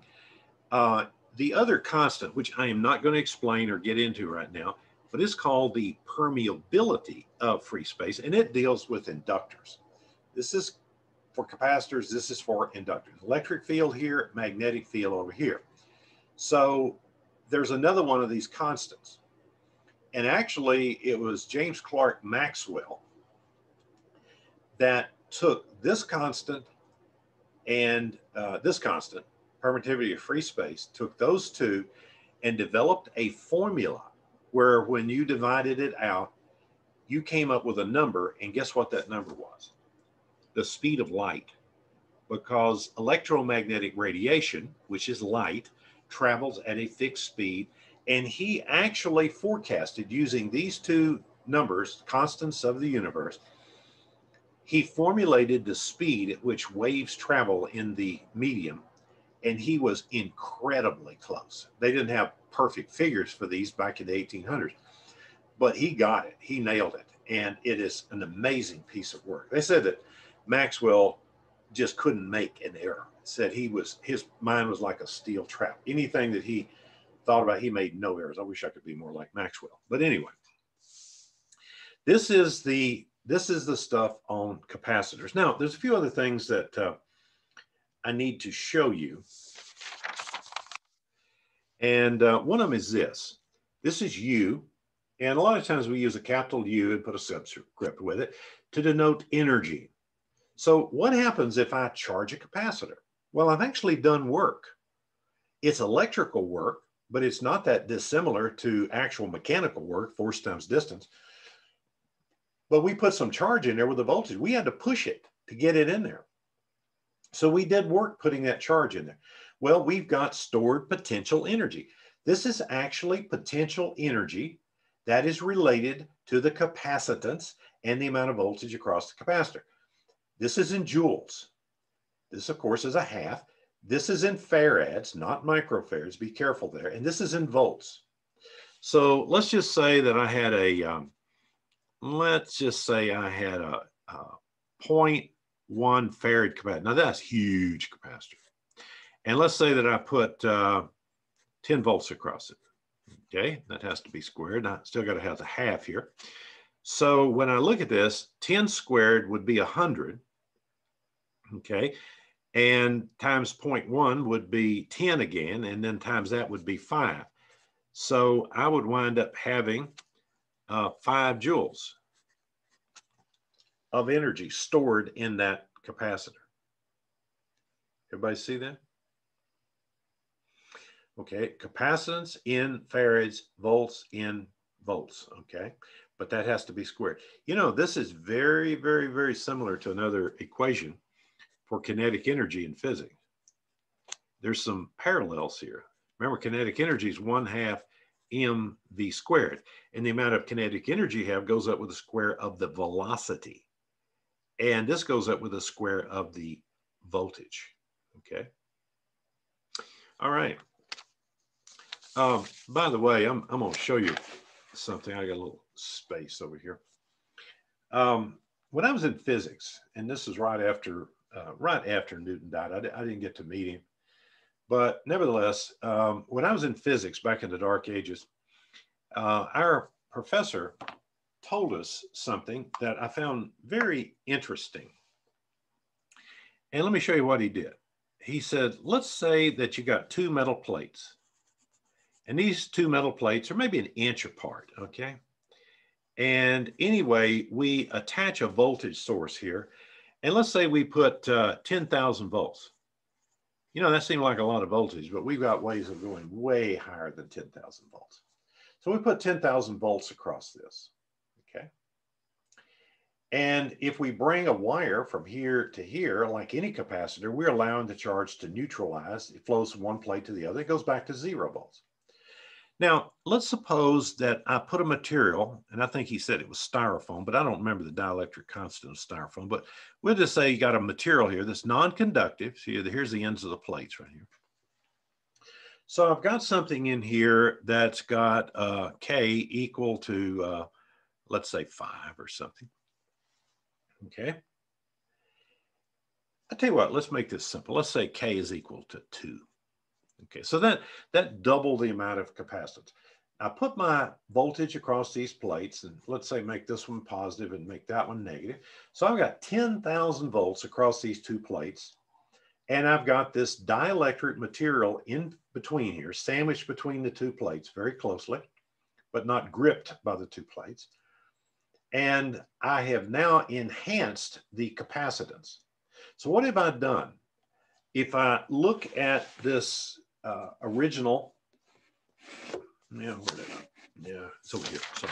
uh, the other constant, which I am not going to explain or get into right now, but it's called the permeability of free space, and it deals with inductors. This is for capacitors, this is for inductors. Electric field here, magnetic field over here. So there's another one of these constants. And actually, it was James Clerk Maxwell that took this constant and uh, this constant, permittivity of free space, took those two and developed a formula where when you divided it out, you came up with a number, and guess what that number was? The speed of light. Because electromagnetic radiation, which is light, travels at a fixed speed. And he actually forecasted using these two numbers, constants of the universe, he formulated the speed at which waves travel in the medium, and he was incredibly close. They didn't have perfect figures for these back in the 1800s. But he got it, he nailed it. And it is an amazing piece of work. They said that Maxwell just couldn't make an error. Said he was, his mind was like a steel trap. Anything that he thought about, he made no errors. I wish I could be more like Maxwell. But anyway, this is the this is the stuff on capacitors. Now, there's a few other things that uh, I need to show you and uh, one of them is this. This is U. And a lot of times we use a capital U and put a subscript with it to denote energy. So what happens if I charge a capacitor? Well, I've actually done work. It's electrical work, but it's not that dissimilar to actual mechanical work, force times distance. But we put some charge in there with the voltage. We had to push it to get it in there. So we did work putting that charge in there. Well, we've got stored potential energy. This is actually potential energy that is related to the capacitance and the amount of voltage across the capacitor. This is in joules. This, of course, is a half. This is in farads, not microfarads. Be careful there. And this is in volts. So let's just say that I had a, um, let's just say I had a, a 0.1 farad capacitor. Now that's huge capacitor. And let's say that I put uh, 10 volts across it. Okay, that has to be squared. I still got to have the half here. So when I look at this, 10 squared would be 100. Okay, and times 0.1 would be 10 again, and then times that would be 5. So I would wind up having uh, 5 joules of energy stored in that capacitor. Everybody see that? Okay, capacitance in farads, volts in volts, okay? But that has to be squared. You know, this is very, very, very similar to another equation for kinetic energy in physics. There's some parallels here. Remember, kinetic energy is one half mv squared. And the amount of kinetic energy you have goes up with the square of the velocity. And this goes up with the square of the voltage, okay? All right. Um, by the way, I'm, I'm going to show you something. I got a little space over here. Um, when I was in physics, and this is right after uh, right after Newton died, I, I, didn't get to meet him, but nevertheless, um, when I was in physics back in the dark ages, uh, our professor told us something that I found very interesting. And let me show you what he did. He said, let's say that you got two metal plates and these two metal plates are maybe an inch apart, okay? And anyway, we attach a voltage source here. And let's say we put uh, 10,000 volts. You know, that seemed like a lot of voltage, but we've got ways of going way higher than 10,000 volts. So we put 10,000 volts across this, okay? And if we bring a wire from here to here, like any capacitor, we're allowing the charge to neutralize. It flows from one plate to the other. It goes back to zero volts. Now, let's suppose that I put a material, and I think he said it was styrofoam, but I don't remember the dielectric constant of styrofoam, but we'll just say you got a material here that's non-conductive. So here's the ends of the plates right here. So I've got something in here that's got uh, K equal to, uh, let's say five or something. Okay. I tell you what, let's make this simple. Let's say K is equal to two. Okay, so that, that doubled the amount of capacitance. I put my voltage across these plates and let's say make this one positive and make that one negative. So I've got 10,000 volts across these two plates. And I've got this dielectric material in between here, sandwiched between the two plates very closely, but not gripped by the two plates. And I have now enhanced the capacitance. So what have I done? If I look at this uh, original, yeah, yeah, it's over here. So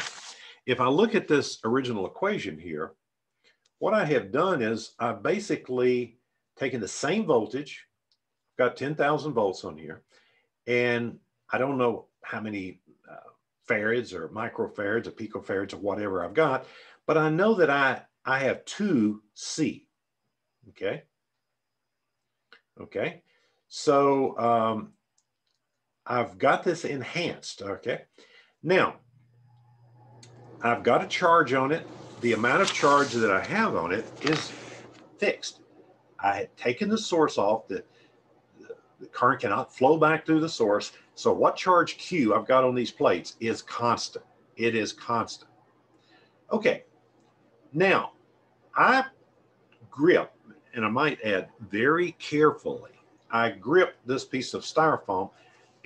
if I look at this original equation here, what I have done is I've basically taken the same voltage, got 10,000 volts on here, and I don't know how many uh, farads or microfarads or picofarads or whatever I've got, but I know that I, I have two C, okay? Okay, so um, I've got this enhanced, okay? Now, I've got a charge on it. The amount of charge that I have on it is fixed. I had taken the source off. The, the current cannot flow back through the source. So what charge Q I've got on these plates is constant. It is constant. Okay, now I grip, and I might add very carefully, I grip this piece of styrofoam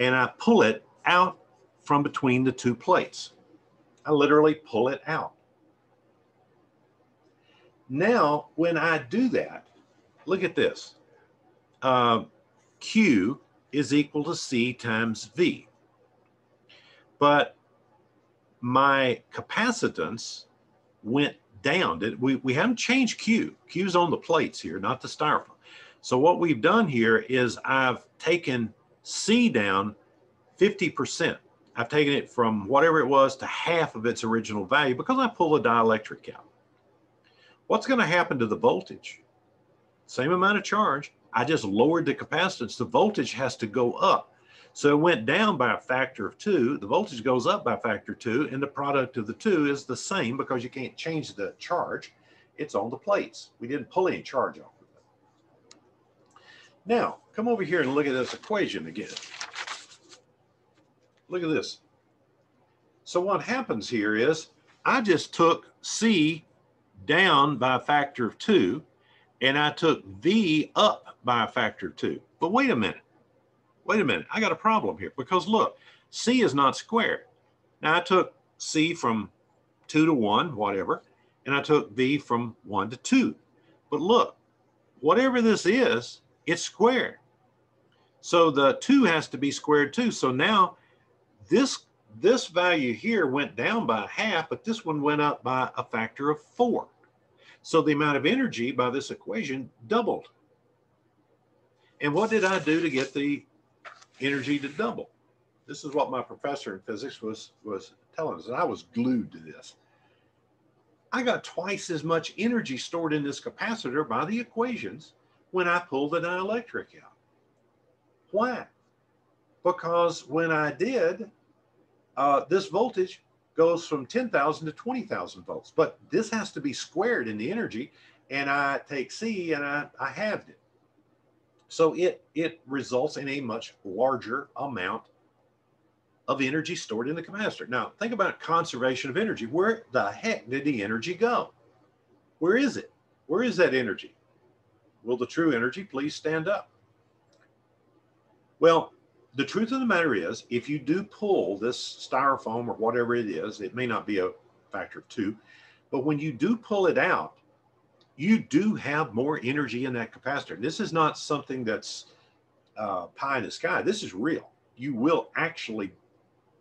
and I pull it out from between the two plates. I literally pull it out. Now, when I do that, look at this. Uh, Q is equal to C times V. But my capacitance went down. We, we haven't changed Q. Q's on the plates here, not the styrofoam. So what we've done here is I've taken C down 50%. I've taken it from whatever it was to half of its original value because I pull the dielectric out. What's going to happen to the voltage? Same amount of charge. I just lowered the capacitance. The voltage has to go up. So it went down by a factor of two. The voltage goes up by a factor of two, and the product of the two is the same because you can't change the charge. It's on the plates. We didn't pull any charge off of it. Now, come over here and look at this equation again. Look at this. So what happens here is I just took C down by a factor of two, and I took V up by a factor of two. But wait a minute. Wait a minute. I got a problem here because look, C is not squared. Now I took C from two to one, whatever, and I took V from one to two. But look, whatever this is, it's squared. So the two has to be squared too. So now this, this value here went down by half, but this one went up by a factor of four. So the amount of energy by this equation doubled. And what did I do to get the energy to double? This is what my professor in physics was, was telling us, and I was glued to this. I got twice as much energy stored in this capacitor by the equations when I pulled the dielectric out. Why? Because when I did, uh, this voltage goes from 10,000 to 20,000 volts. But this has to be squared in the energy, and I take C and I, I halved it. So it, it results in a much larger amount of energy stored in the capacitor. Now, think about conservation of energy. Where the heck did the energy go? Where is it? Where is that energy? Will the true energy please stand up? Well, the truth of the matter is, if you do pull this styrofoam or whatever it is, it may not be a factor of two, but when you do pull it out, you do have more energy in that capacitor. This is not something that's uh, pie in the sky. This is real. You will actually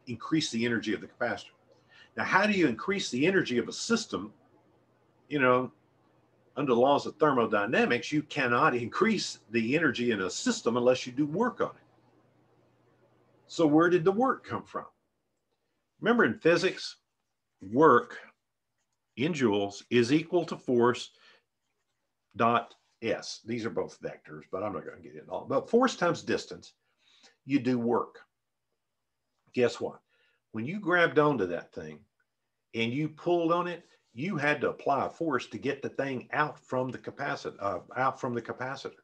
increase the energy of the capacitor. Now, how do you increase the energy of a system? You know, under the laws of thermodynamics, you cannot increase the energy in a system unless you do work on it. So where did the work come from? Remember in physics, work in joules is equal to force dot S. These are both vectors, but I'm not going to get into all. But force times distance, you do work. Guess what? When you grabbed onto that thing and you pulled on it, you had to apply force to get the thing out from the capacitor, uh, out from the capacitor,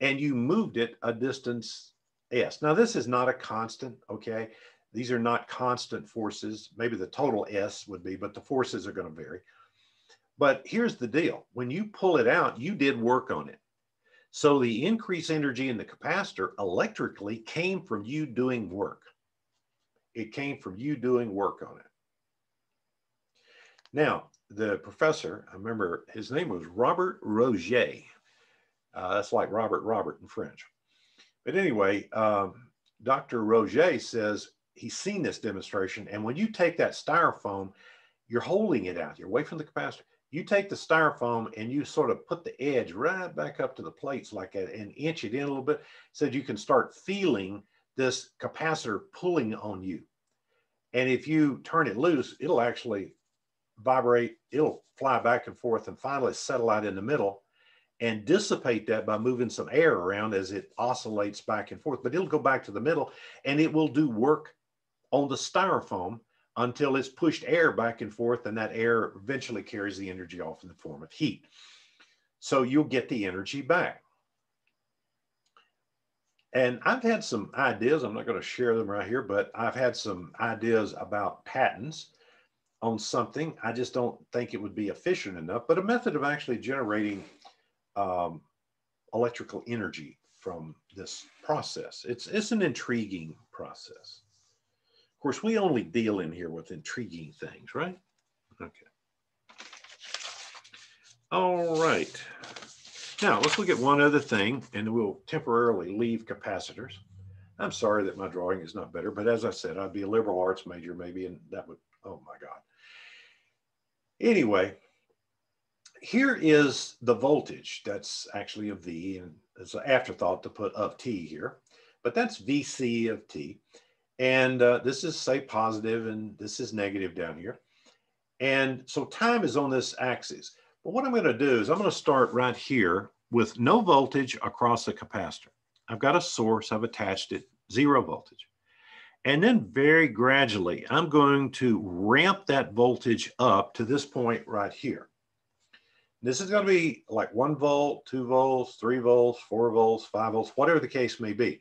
and you moved it a distance S. Now, this is not a constant, okay? These are not constant forces. Maybe the total S would be, but the forces are going to vary. But here's the deal. When you pull it out, you did work on it. So the increased energy in the capacitor electrically came from you doing work. It came from you doing work on it. Now, the professor, I remember his name was Robert Roger. Uh, that's like Robert Robert in French. But anyway, um, Dr. Roger says he's seen this demonstration. And when you take that styrofoam, you're holding it out, you're away from the capacitor. You take the styrofoam and you sort of put the edge right back up to the plates like that and inch it in a little bit so you can start feeling this capacitor pulling on you. And if you turn it loose, it'll actually vibrate, it'll fly back and forth and finally settle out in the middle and dissipate that by moving some air around as it oscillates back and forth. But it'll go back to the middle and it will do work on the styrofoam until it's pushed air back and forth and that air eventually carries the energy off in the form of heat. So you'll get the energy back. And I've had some ideas, I'm not going to share them right here, but I've had some ideas about patents on something. I just don't think it would be efficient enough, but a method of actually generating um, electrical energy from this process. It's, it's an intriguing process. Of course, we only deal in here with intriguing things, right? Okay. All right. Now let's look at one other thing and we'll temporarily leave capacitors. I'm sorry that my drawing is not better, but as I said, I'd be a liberal arts major maybe, and that would, oh my God. Anyway, here is the voltage. That's actually a V, and it's an afterthought to put of T here, but that's VC of T. And uh, this is say positive and this is negative down here. And so time is on this axis. But what I'm going to do is I'm going to start right here with no voltage across the capacitor. I've got a source, I've attached it, zero voltage. And then very gradually, I'm going to ramp that voltage up to this point right here. This is going to be like one volt, two volts, three volts, four volts, five volts, whatever the case may be.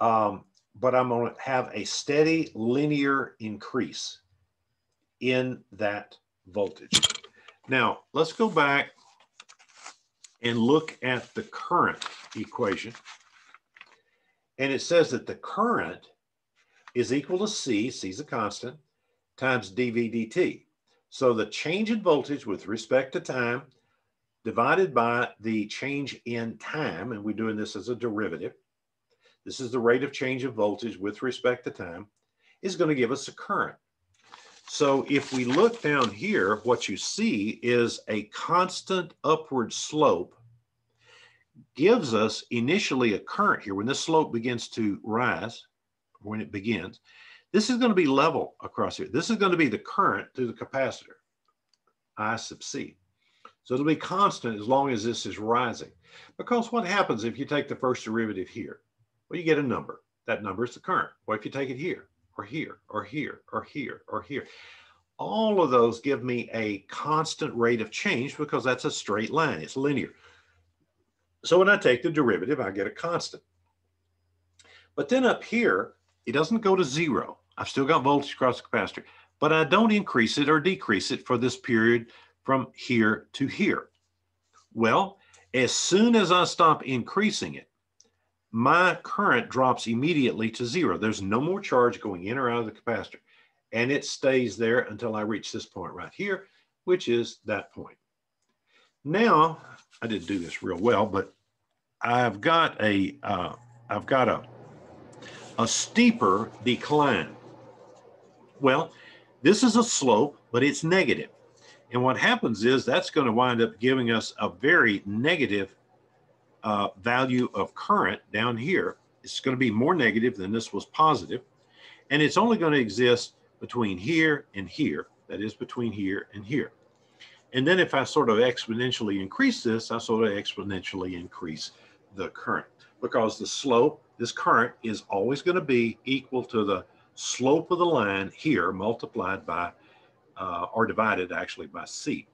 Um, but I'm going to have a steady linear increase in that voltage. Now, let's go back and look at the current equation. And it says that the current is equal to C, C is a constant, times dV dt. So the change in voltage with respect to time divided by the change in time, and we're doing this as a derivative. This is the rate of change of voltage with respect to time, is going to give us a current. So if we look down here, what you see is a constant upward slope gives us initially a current here. When this slope begins to rise, when it begins, this is going to be level across here. This is going to be the current through the capacitor, I sub C. So it'll be constant as long as this is rising. Because what happens if you take the first derivative here? Well, you get a number. That number is the current. What if you take it here, or here, or here, or here, or here? All of those give me a constant rate of change because that's a straight line. It's linear. So when I take the derivative, I get a constant. But then up here, it doesn't go to zero. I've still got voltage across the capacitor, but I don't increase it or decrease it for this period from here to here. Well, as soon as I stop increasing it, my current drops immediately to zero. There's no more charge going in or out of the capacitor. And it stays there until I reach this point right here, which is that point. Now, I didn't do this real well, but I've got a, have uh, got a, a steeper decline. Well, this is a slope, but it's negative. And what happens is that's going to wind up giving us a very negative uh, value of current down here. It's going to be more negative than this was positive, And it's only going to exist between here and here. That is between here and here. And then if I sort of exponentially increase this, I sort of exponentially increase the current because the slope, this current is always going to be equal to the slope of the line here multiplied by, uh, or divided actually by C.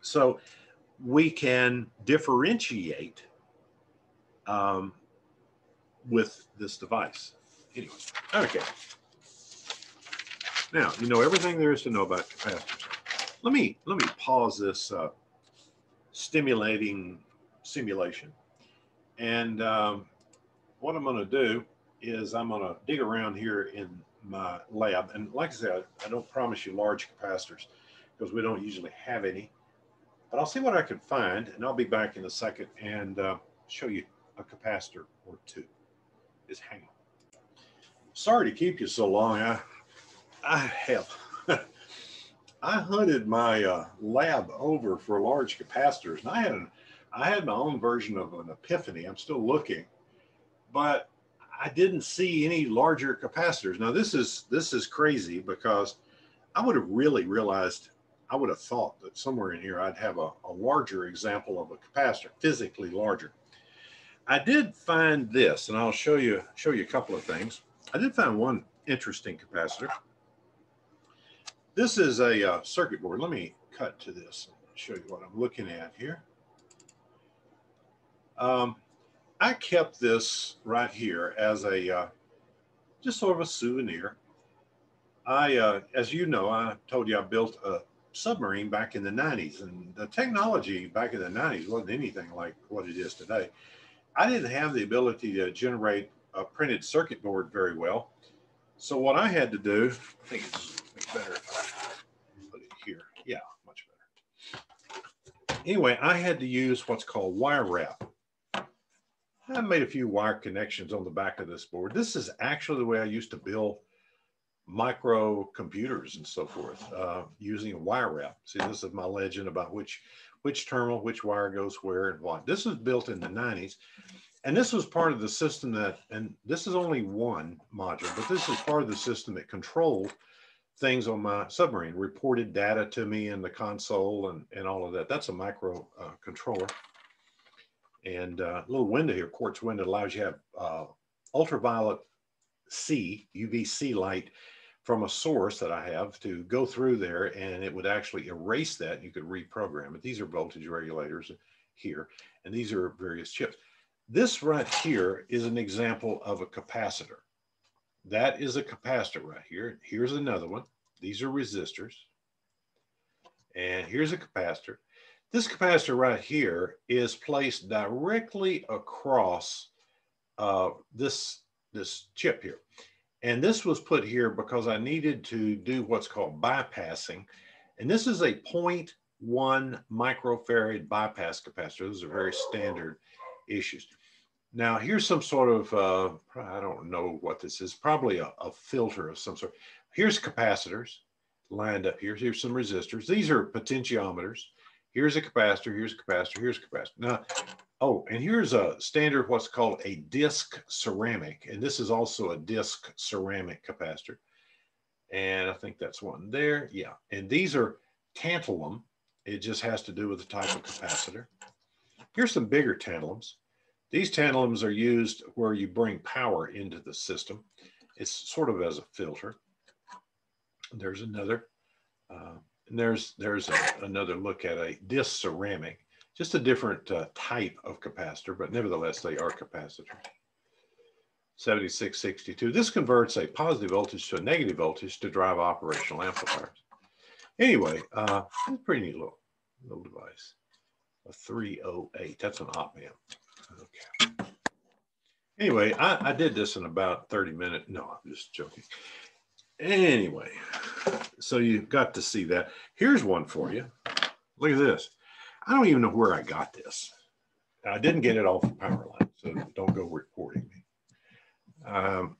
So we can differentiate um, with this device. Anyway, okay. Now, you know everything there is to know about capacitors. Let me, let me pause this uh, stimulating simulation. And um, what I'm going to do is I'm going to dig around here in my lab. And like I said, I don't promise you large capacitors because we don't usually have any. But I'll see what I can find, and I'll be back in a second and uh, show you a capacitor or two. Just hang on. Sorry to keep you so long. I, I have I hunted my uh, lab over for large capacitors, and I had an, I had my own version of an epiphany. I'm still looking, but I didn't see any larger capacitors. Now this is this is crazy because I would have really realized. I would have thought that somewhere in here I'd have a, a larger example of a capacitor, physically larger. I did find this, and I'll show you show you a couple of things. I did find one interesting capacitor. This is a uh, circuit board. Let me cut to this and show you what I'm looking at here. Um, I kept this right here as a uh, just sort of a souvenir. I, uh, as you know, I told you I built a submarine back in the 90s, and the technology back in the 90s wasn't anything like what it is today. I didn't have the ability to generate a printed circuit board very well. So what I had to do, I think it's better if I put it here. Yeah, much better. Anyway, I had to use what's called wire wrap. I made a few wire connections on the back of this board. This is actually the way I used to build micro computers and so forth uh, using a wire wrap. See, this is my legend about which which terminal, which wire goes where and what. This was built in the 90s. and this was part of the system that, and this is only one module, but this is part of the system that controlled things on my submarine, reported data to me in the console and, and all of that. That's a micro uh, controller. And uh, a little window here, quartz window allows you to have uh, ultraviolet C, UVC light from a source that I have to go through there and it would actually erase that. You could reprogram it. These are voltage regulators here, and these are various chips. This right here is an example of a capacitor. That is a capacitor right here. Here's another one. These are resistors. And here's a capacitor. This capacitor right here is placed directly across uh, this, this chip here. And this was put here because I needed to do what's called bypassing. And this is a 0.1 microfarad bypass capacitor. Those are very standard issues. Now here's some sort of, uh, I don't know what this is, probably a, a, filter of some sort. Here's capacitors lined up here. Here's some resistors. These are potentiometers. Here's a capacitor, here's a capacitor, here's a capacitor. Now, oh, and here's a standard what's called a disc ceramic. And this is also a disc ceramic capacitor. And I think that's one there. Yeah. And these are tantalum. It just has to do with the type of capacitor. Here's some bigger tantalums. These tantalums are used where you bring power into the system. It's sort of as a filter. There's another, uh, and there's there's a, another look at a disc ceramic, just a different uh, type of capacitor, but nevertheless they are capacitors. 7662. This converts a positive voltage to a negative voltage to drive operational amplifiers. Anyway, uh, it's pretty neat little, little device. A 308. That's an op amp. Okay. Anyway, I, I did this in about 30 minutes. No, I'm just joking. Anyway, so you got to see that. Here's one for you. Look at this. I don't even know where I got this. I didn't get it off the power line, so don't go reporting me. Um,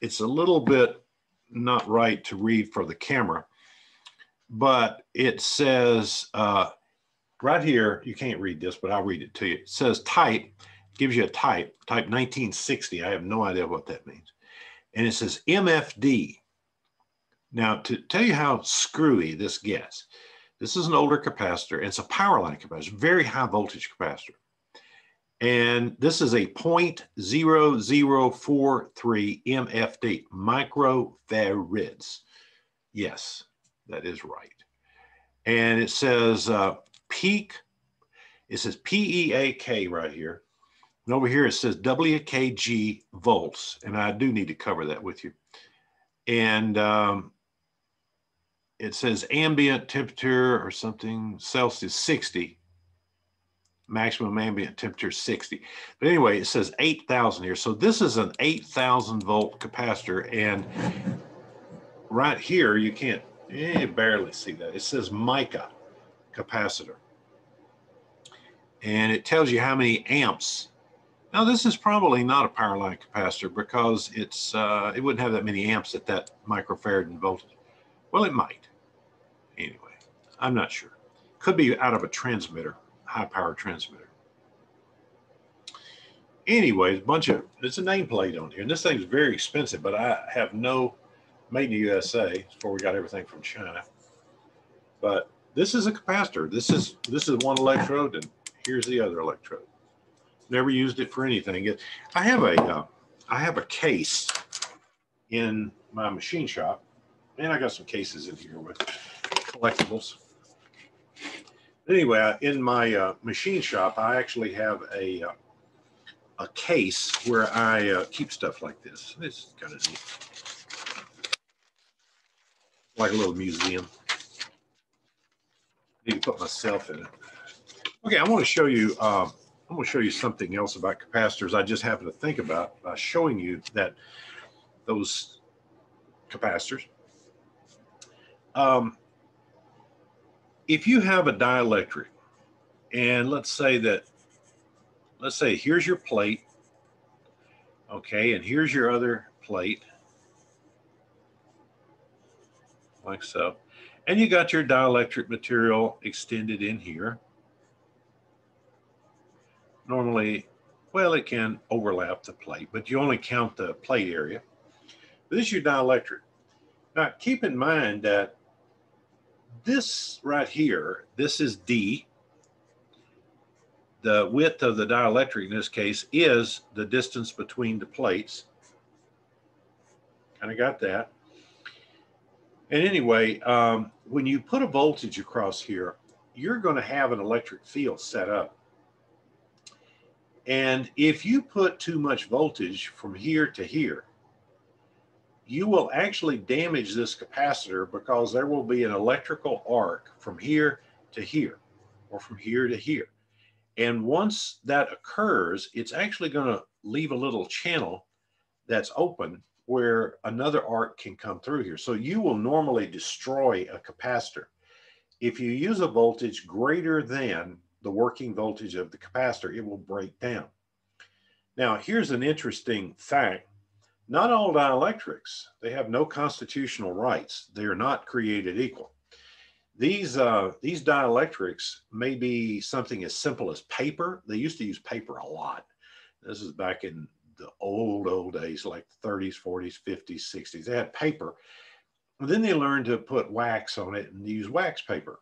it's a little bit not right to read for the camera, but it says uh, right here, you can't read this, but I'll read it to you. It says type, gives you a type, type 1960. I have no idea what that means. And it says MFD. Now, to tell you how screwy this gets, this is an older capacitor. It's a power line capacitor, very high voltage capacitor. And this is a 0.0043 MFD, microfarads. Yes, that is right. And it says uh, peak, it says P-E-A-K right here. And over here it says WKG volts. And I do need to cover that with you. And um, it says ambient temperature or something, Celsius 60, maximum ambient temperature 60. But anyway, it says 8,000 here. So this is an 8,000 volt capacitor. And right here, you can't, you barely see that. It says mica capacitor. And it tells you how many amps. Now this is probably not a power line capacitor because it's uh, it wouldn't have that many amps at that microfarad in voltage. Well, it might. Anyway, I'm not sure. Could be out of a transmitter, high power transmitter. Anyway, a bunch of, there's a nameplate on here. And this thing's very expensive, but I have no, made in the USA before we got everything from China. But this is a capacitor. This is this is one electrode, and here's the other electrode. Never used it for anything. I have a uh, I have a case in my machine shop, and I got some cases in here with collectibles. Anyway, in my uh, machine shop, I actually have a uh, a case where I uh, keep stuff like this. It's kind of neat, like a little museum need to put myself in it. Okay, I want to show you, I'm going to show you something else about capacitors I just happened to think about by showing you that those capacitors. Um, if you have a dielectric, and let's say that, let's say here's your plate, okay, and here's your other plate, like so. And you got your dielectric material extended in here. Normally well, it can overlap the plate, but you only count the plate area. but This is your dielectric. Now, keep in mind that this right here, this is D. The width of the dielectric in this case is the distance between the plates. Kind of got that. And anyway, um, when you put a voltage across here, you're going to have an electric field set up. And if you put too much voltage from here to here, you will actually damage this capacitor because there will be an electrical arc from here to here or from here to here. And once that occurs, it's actually going to leave a little channel that's open where another arc can come through here. So you will normally destroy a capacitor. If you use a voltage greater than the working voltage of the capacitor, it will break down. Now, here's an interesting fact not all dielectrics, they have no constitutional rights. They are not created equal. These, uh, these dielectrics may be something as simple as paper. They used to use paper a lot. This is back in the old, old days, like 30s, 40s, 50s, 60s. They had paper. And then they learned to put wax on it and use wax paper.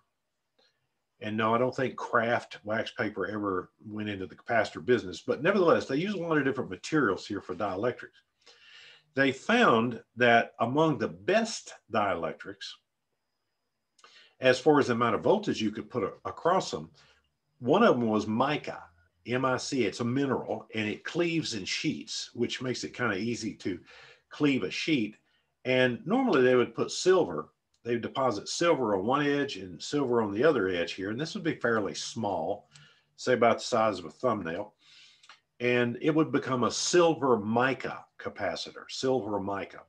And no, I don't think Kraft wax paper ever went into the capacitor business, but nevertheless, they use a lot of different materials here for dielectrics they found that among the best dielectrics, as far as the amount of voltage you could put a, across them, one of them was mica, M-I-C. It's a mineral and it cleaves in sheets, which makes it kind of easy to cleave a sheet. And normally they would put silver. They would deposit silver on one edge and silver on the other edge here. And this would be fairly small, say about the size of a thumbnail and it would become a silver mica capacitor, silver mica.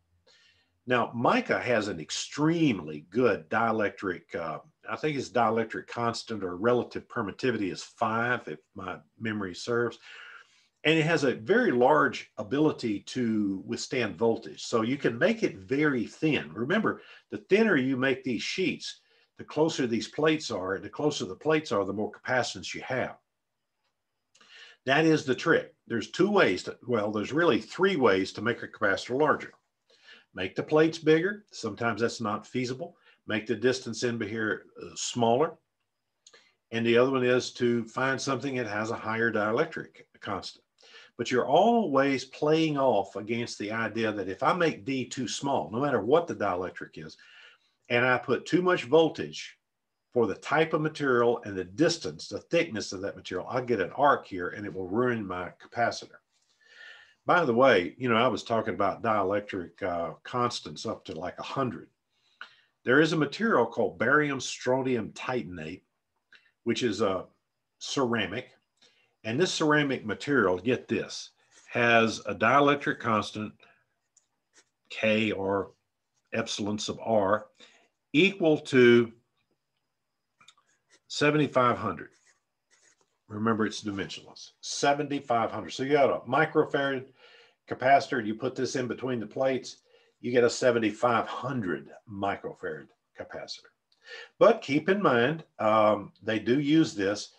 Now, mica has an extremely good dielectric, uh, I think its dielectric constant or relative permittivity is five, if my memory serves. And it has a very large ability to withstand voltage. So you can make it very thin. Remember, the thinner you make these sheets, the closer these plates are, the closer the plates are, the more capacitance you have. That is the trick. There's two ways to, well, there's really three ways to make a capacitor larger. Make the plates bigger. Sometimes that's not feasible. Make the distance in here uh, smaller. And the other one is to find something that has a higher dielectric constant. But you're always playing off against the idea that if I make D too small, no matter what the dielectric is, and I put too much voltage for the type of material and the distance, the thickness of that material, I'll get an arc here and it will ruin my capacitor. By the way, you know, I was talking about dielectric uh, constants up to like 100. There is a material called barium strontium titanate, which is a ceramic. And this ceramic material, get this, has a dielectric constant, K or epsilon sub R, equal to 7,500. Remember, it's dimensionless. 7,500. So you got a microfarad capacitor. You put this in between the plates, you get a 7,500 microfarad capacitor. But keep in mind, um, they do use this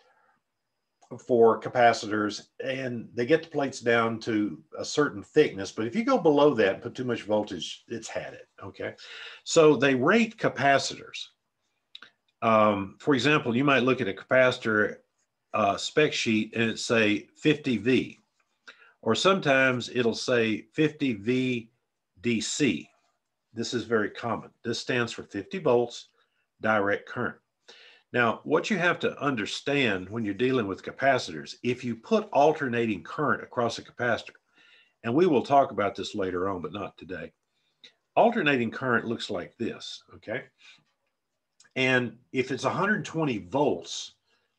for capacitors and they get the plates down to a certain thickness. But if you go below that and put too much voltage, it's had it. Okay. So they rate capacitors. Um, for example, you might look at a capacitor uh, spec sheet and it say 50V, or sometimes it'll say 50V DC. This is very common. This stands for 50 volts direct current. Now, what you have to understand when you're dealing with capacitors, if you put alternating current across a capacitor, and we will talk about this later on, but not today, alternating current looks like this, okay? And if it's 120 volts,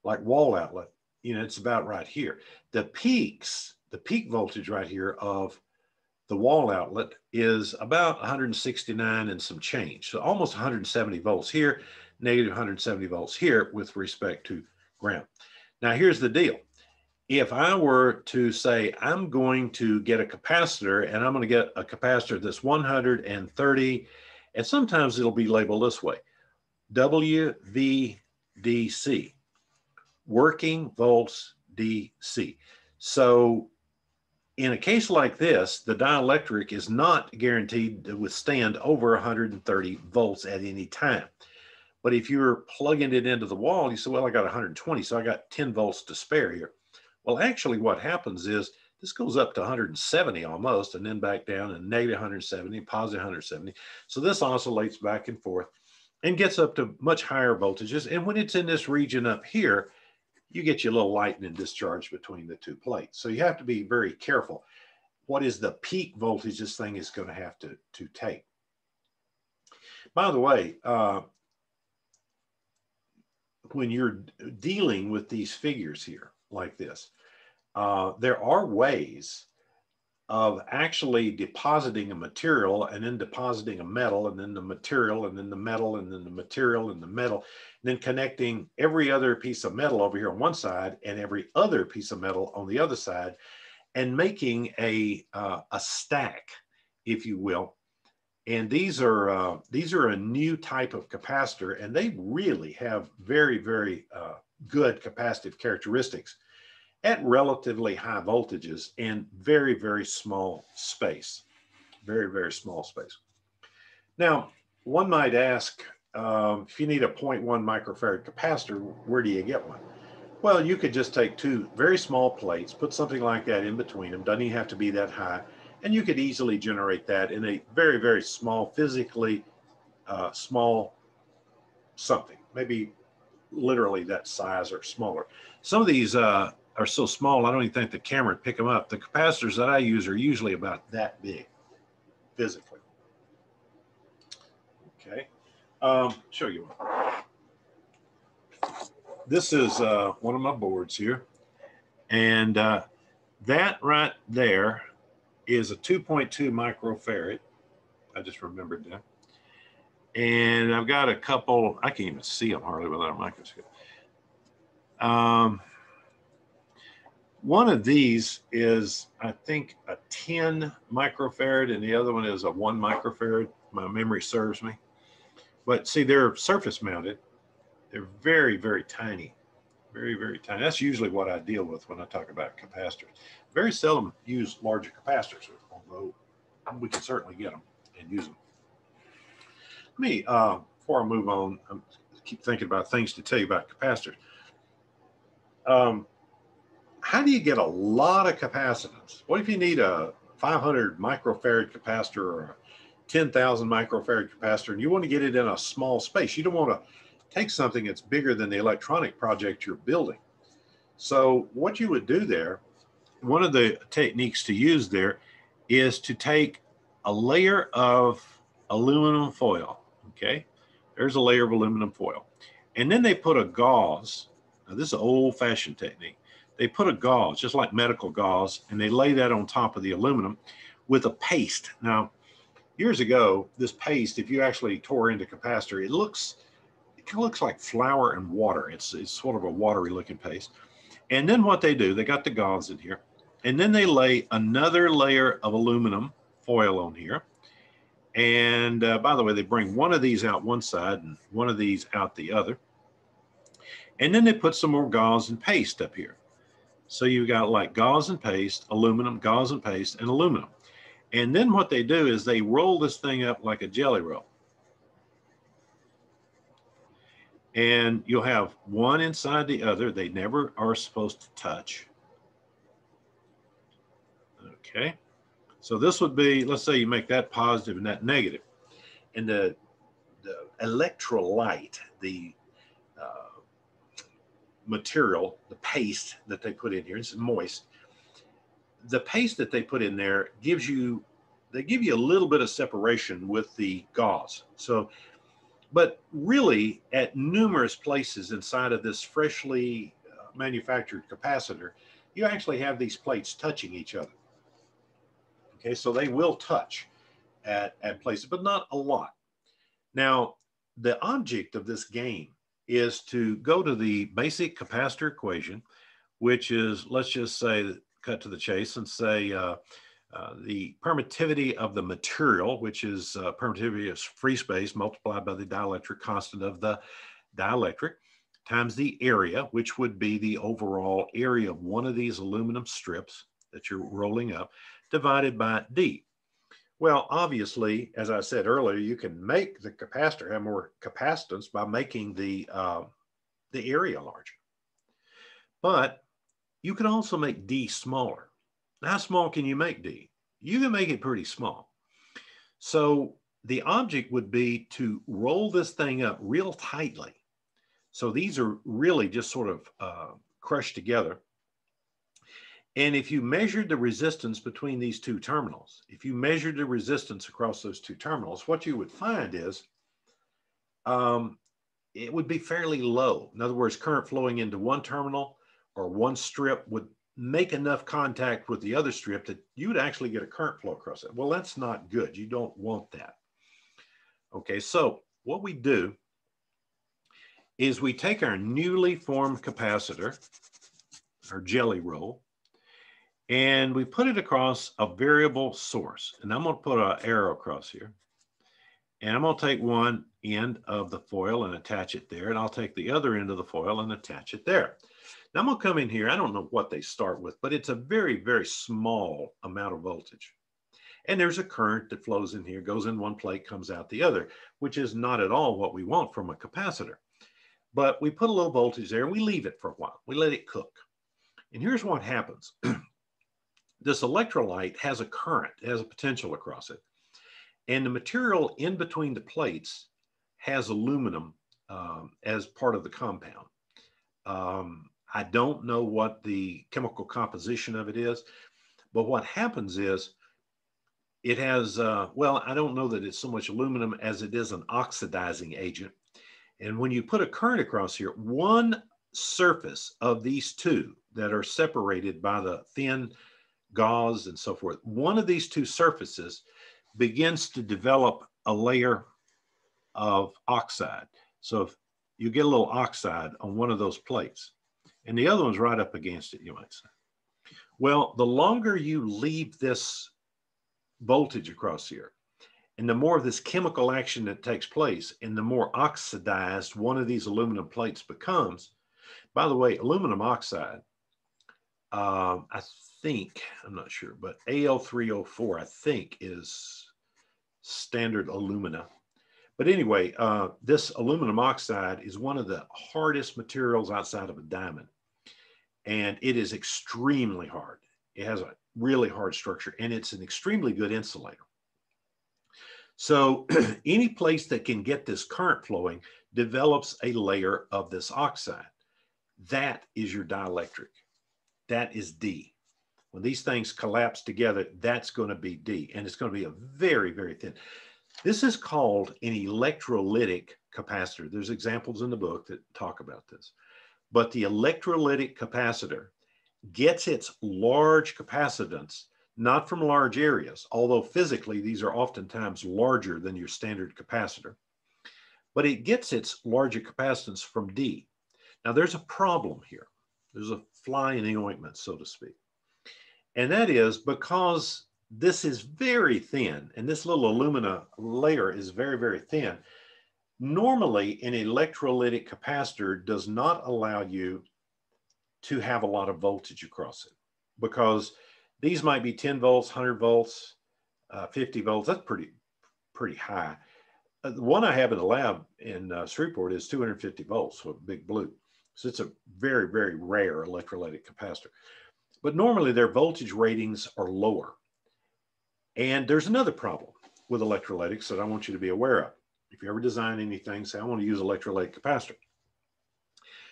like wall outlet, you know, it's about right here. The peaks, the peak voltage right here of the wall outlet is about 169 and some change. So almost 170 volts here, negative 170 volts here with respect to ground. Now here's the deal. If I were to say, I'm going to get a capacitor and I'm going to get a capacitor that's 130, and sometimes it'll be labeled this way, WVDC, working volts DC. So in a case like this, the dielectric is not guaranteed to withstand over 130 volts at any time. But if you're plugging it into the wall, you say, well, I got 120, so I got 10 volts to spare here. Well, actually what happens is this goes up to 170 almost, and then back down and negative 170, positive 170. So this oscillates back and forth and gets up to much higher voltages. And when it's in this region up here, you get your little lightning discharge between the two plates. So you have to be very careful. What is the peak voltage this thing is going to have to, to take? By the way, uh, when you're dealing with these figures here like this, uh, there are ways of actually depositing a material and then depositing a metal and then the material and then the metal and then the material and the metal, and then connecting every other piece of metal over here on one side and every other piece of metal on the other side and making a, uh, a stack, if you will. And these are, uh, these are a new type of capacitor and they really have very, very uh, good capacitive characteristics at relatively high voltages and very, very small space. Very, very small space. Now, one might ask, um, if you need a 0.1 microfarad capacitor, where do you get one? Well, you could just take two very small plates, put something like that in between them, doesn't even have to be that high, and you could easily generate that in a very, very small, physically uh, small something, maybe literally that size or smaller. Some of these uh, are so small, I don't even think the camera would pick them up. The capacitors that I use are usually about that big physically. Okay, um, show you one. This is uh, one of my boards here. And uh, that right there is a 2.2 microfarad. I just remembered that. And I've got a couple, I can't even see them hardly without a microscope. Um, one of these is, I think, a 10 microfarad, and the other one is a one microfarad. My memory serves me. But see, they're surface mounted. They're very, very tiny. Very, very tiny. That's usually what I deal with when I talk about capacitors. Very seldom use larger capacitors, although we can certainly get them and use them. Me, uh, before I move on, I keep thinking about things to tell you about capacitors. Um, how do you get a lot of capacitance? What if you need a 500 microfarad capacitor or a 10,000 microfarad capacitor and you want to get it in a small space? You don't want to take something that's bigger than the electronic project you're building. So what you would do there, one of the techniques to use there is to take a layer of aluminum foil, okay? There's a layer of aluminum foil. And then they put a gauze, now this is an old fashioned technique they put a gauze, just like medical gauze, and they lay that on top of the aluminum with a paste. Now, years ago, this paste, if you actually tore into capacitor, it looks it kind of looks like flour and water. It's it's sort of a watery looking paste. And then what they do, they got the gauze in here, and then they lay another layer of aluminum foil on here. And uh, by the way, they bring one of these out one side and one of these out the other. And then they put some more gauze and paste up here. So you've got like gauze and paste, aluminum, gauze and paste, and aluminum. And then what they do is they roll this thing up like a jelly roll. And you'll have one inside the other. They never are supposed to touch. Okay. So this would be, let's say you make that positive and that negative. And the, the electrolyte, the material, the paste that they put in here, it's moist. The paste that they put in there gives you, they give you a little bit of separation with the gauze. So, but really at numerous places inside of this freshly uh, manufactured capacitor, you actually have these plates touching each other. Okay, so they will touch at, at places, but not a lot. Now, the object of this game is to go to the basic capacitor equation, which is, let's just say, cut to the chase and say uh, uh, the permittivity of the material, which is uh, permittivity of free space multiplied by the dielectric constant of the dielectric, times the area, which would be the overall area of one of these aluminum strips. that you're rolling up divided by D. Well, obviously, as I said earlier, you can make the capacitor have more capacitance by making the, uh, the area larger. But you can also make D smaller. How small can you make D? You can make it pretty small. So the object would be to roll this thing up real tightly. So these are really just sort of uh, crushed together. And if you measured the resistance between these two terminals, if you measured the resistance across those two terminals, what you would find is um, it would be fairly low. In other words, current flowing into one terminal or one strip would make enough contact with the other strip that you would actually get a current flow across it. Well, that's not good. You don't want that. Okay, so what we do is we take our newly formed capacitor, our jelly roll, and we put it across a variable source. And I'm going to put an arrow across here. And I'm going to take one end of the foil and attach it there. And I'll take the other end of the foil and attach it there. Now I'm going to come in here. I don't know what they start with, but it's a very, very small amount of voltage. And there's a current that flows in here, goes in one plate, comes out the other, which is not at all what we want from a capacitor. But we put a little voltage there and we leave it for a while. We let it cook. And here's what happens. this electrolyte has a current, has a potential across it. And the material in between the plates has aluminum um, as part of the compound. Um, I don't know what the chemical composition of it is, but what happens is it has, uh, well, I don't know that it's so much aluminum as it is an oxidizing agent. And when you put a current across here, one surface of these two that are separated by the thin gauze and so forth, one of these two surfaces begins to develop a layer of oxide. So if you get a little oxide on one of those plates, and the other one's right up against it, you might say. Well, the longer you leave this voltage across here, and the more of this chemical action that takes place, and the more oxidized one of these aluminum plates becomes. By the way, aluminum oxide, um, I think, I'm not sure, but Al304, I think, is standard alumina. But anyway, uh, this aluminum oxide is one of the hardest materials outside of a diamond. And it is extremely hard. It has a really hard structure and it's an extremely good insulator. So any place that can get this current flowing develops a layer of this oxide. That is your dielectric. That is D. When these things collapse together, that's going to be D. And it's going to be a very, very thin. This is called an electrolytic capacitor. There's examples in the book that talk about this. But the electrolytic capacitor gets its large capacitance not from large areas, although physically these are oftentimes larger than your standard capacitor, but it gets its larger capacitance from D. Now there's a problem here. There's a fly in the ointment, so to speak. And that is because this is very thin and this little alumina layer is very, very thin. Normally an electrolytic capacitor does not allow you to have a lot of voltage across it because these might be 10 volts, 100 volts, uh, 50 volts. That's pretty, pretty high. Uh, the one I have in the lab in uh, Shreveport is 250 volts, so big blue. So it's a very, very rare electrolytic capacitor. But normally their voltage ratings are lower. And there's another problem with electrolytics that I want you to be aware of. If you ever design anything, say, I want to use electrolytic capacitor.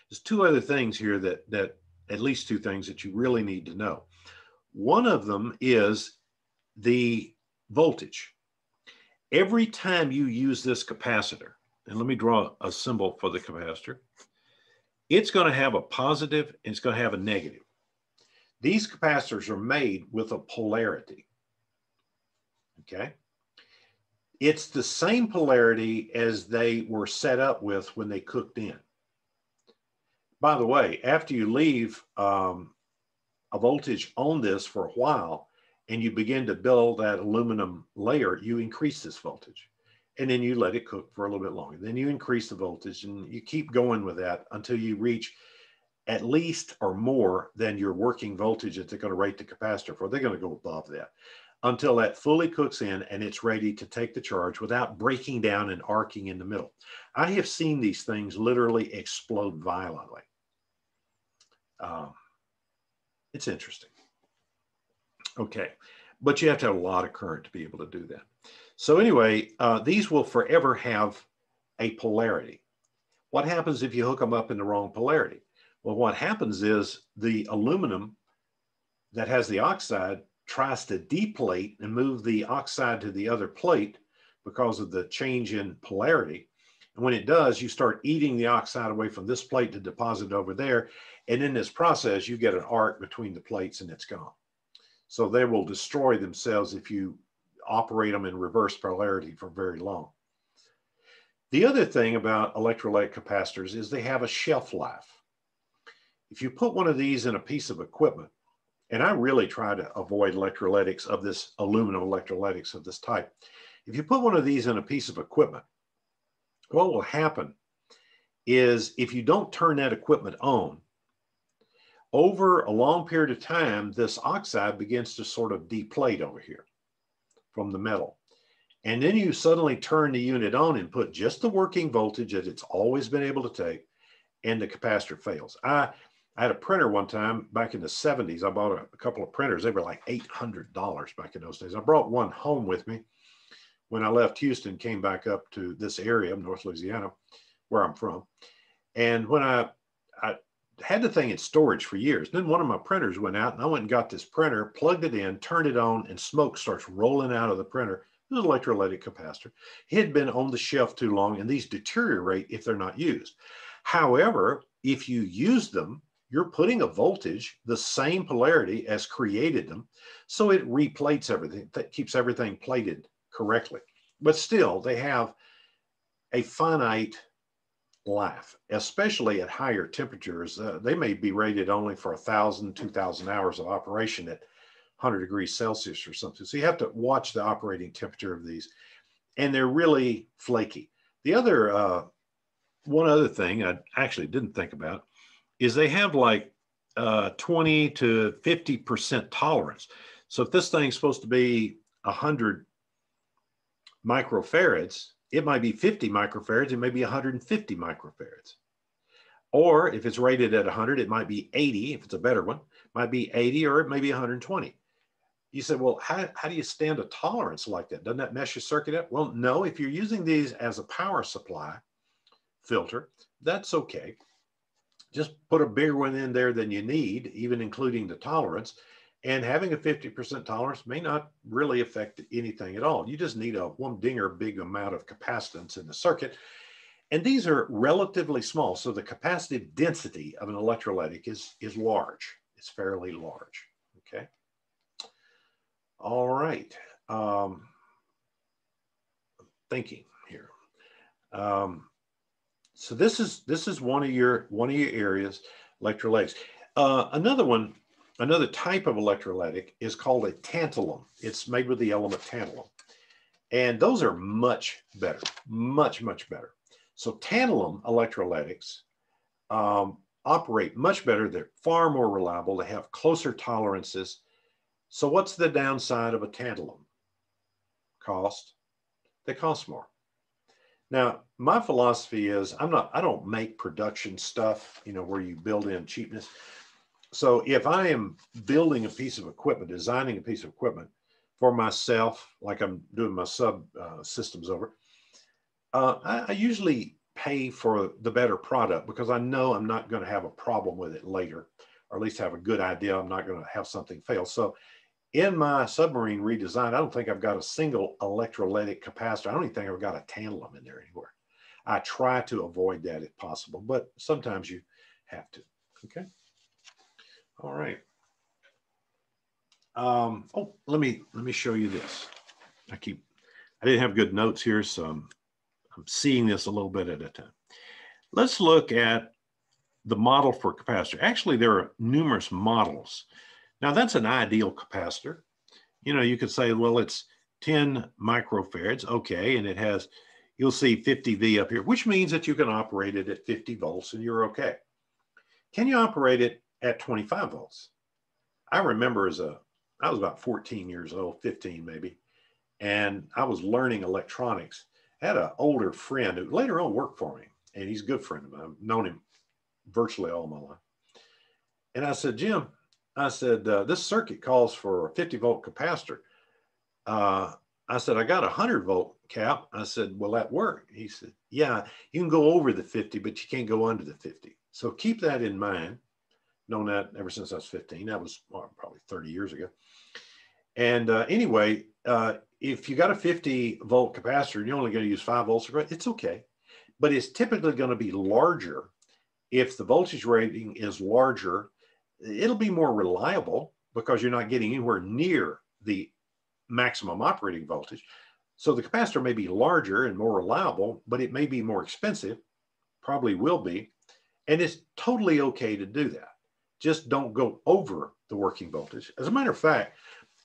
There's two other things here that, that at least two things that you really need to know. One of them is the voltage. Every time you use this capacitor, and let me draw a symbol for the capacitor, it's going to have a positive and it's going to have a negative. These capacitors are made with a polarity. Okay. It's the same polarity as they were set up with when they cooked in. By the way, after you leave um, a voltage on this for a while and you begin to build that aluminum layer, you increase this voltage and then you let it cook for a little bit longer. Then you increase the voltage and you keep going with that until you reach at least or more than your working voltage that they're going to rate the capacitor for. They're going to go above that until that fully cooks in and it's ready to take the charge without breaking down and arcing in the middle. I have seen these things literally explode violently. Um, it's interesting. Okay, but you have to have a lot of current to be able to do that. So anyway, uh, these will forever have a polarity. What happens if you hook them up in the wrong polarity? Well, what happens is the aluminum that has the oxide tries to deplate and move the oxide to the other plate because of the change in polarity. And when it does, you start eating the oxide away from this plate to deposit over there. And in this process, you get an arc between the plates and it's gone. So they will destroy themselves if you operate them in reverse polarity for very long. The other thing about electrolytic capacitors is they have a shelf life. If you put one of these in a piece of equipment, and I really try to avoid electrolytics of this aluminum electrolytics of this type. If you put one of these in a piece of equipment, what will happen is if you don't turn that equipment on, over a long period of time, this oxide begins to sort of deplate over here from the metal. And then you suddenly turn the unit on and put just the working voltage that it's always been able to take, and the capacitor fails. I I had a printer one time back in the 70s. I bought a, a couple of printers. They were like $800 back in those days. I brought one home with me when I left Houston, came back up to this area, of North Louisiana, where I'm from. And when I, I had the thing in storage for years, then one of my printers went out and I went and got this printer, plugged it in, turned it on, and smoke starts rolling out of the printer. It was an electrolytic capacitor. It had been on the shelf too long, and these deteriorate if they're not used. However, if you use them you're putting a voltage, the same polarity as created them. So it replates everything, that keeps everything plated correctly. But still, they have a finite life, especially at higher temperatures. Uh, they may be rated only for 1,000, 2,000 hours of operation at 100 degrees Celsius or something. So you have to watch the operating temperature of these. And they're really flaky. The other, uh, one other thing I actually didn't think about is they have like uh, 20 to 50% tolerance. So if this thing's supposed to be 100 microfarads, it might be 50 microfarads, it may be 150 microfarads. Or if it's rated at 100, it might be 80, if it's a better one, might be 80 or it may be 120. You said, well, how, how do you stand a tolerance like that? Doesn't that mess your circuit up? Well, no, if you're using these as a power supply filter, that's okay just put a bigger one in there than you need, even including the tolerance. And having a 50% tolerance may not really affect anything at all. You just need a one dinger big amount of capacitance in the circuit. And these are relatively small. So the capacitive density of an electrolytic is, is large. It's fairly large. Okay. All right. Um, thinking here. Um, so this is this is one of your one of your areas, electrolytics. Uh, another one, another type of electrolytic is called a tantalum. It's made with the element tantalum. And those are much better, much, much better. So tantalum electrolytics um, operate much better. They're far more reliable. They have closer tolerances. So what's the downside of a tantalum? Cost. They cost more. Now, my philosophy is I'm not, I don't make production stuff, you know, where you build in cheapness. So if I am building a piece of equipment, designing a piece of equipment for myself, like I'm doing my sub uh, systems over, uh, I, I usually pay for the better product because I know I'm not going to have a problem with it later, or at least have a good idea I'm not going to have something fail. So in my submarine redesign, I don't think I've got a single electrolytic capacitor. I don't even think I've got a tantalum in there anywhere. I try to avoid that if possible, but sometimes you have to. Okay. All right. Um, oh, let me let me show you this. I keep I didn't have good notes here, so I'm, I'm seeing this a little bit at a time. Let's look at the model for capacitor. Actually, there are numerous models. Now that's an ideal capacitor. You know, you could say, well, it's 10 microfarads. Okay. And it has, you'll see 50V up here, which means that you can operate it at 50 volts and you're okay. can you operate it at 25 volts? I remember as a, I was about 14 years old, 15 maybe, and I was learning electronics. I had an older friend who later on worked for me, and he's a good friend of mine. I've known him virtually all my life. And I said, Jim, I said, uh, this circuit calls for a 50 volt capacitor. Uh, I said, I got a 100 volt cap. I said, will that work? He said, yeah, you can go over the 50, but you can't go under the 50. So keep that in mind. Known that ever since I was 15. That was well, probably 30 years ago. And uh, anyway, uh, if you got a 50 volt capacitor and you're only going to use five volts, it's okay. But it's typically going to be larger. If the voltage rating is larger, it'll be more reliable because you're not getting anywhere near the maximum operating voltage. So the capacitor may be larger and more reliable, but it may be more expensive, probably will be. And it's totally okay to do that. Just don't go over the working voltage. As a matter of fact,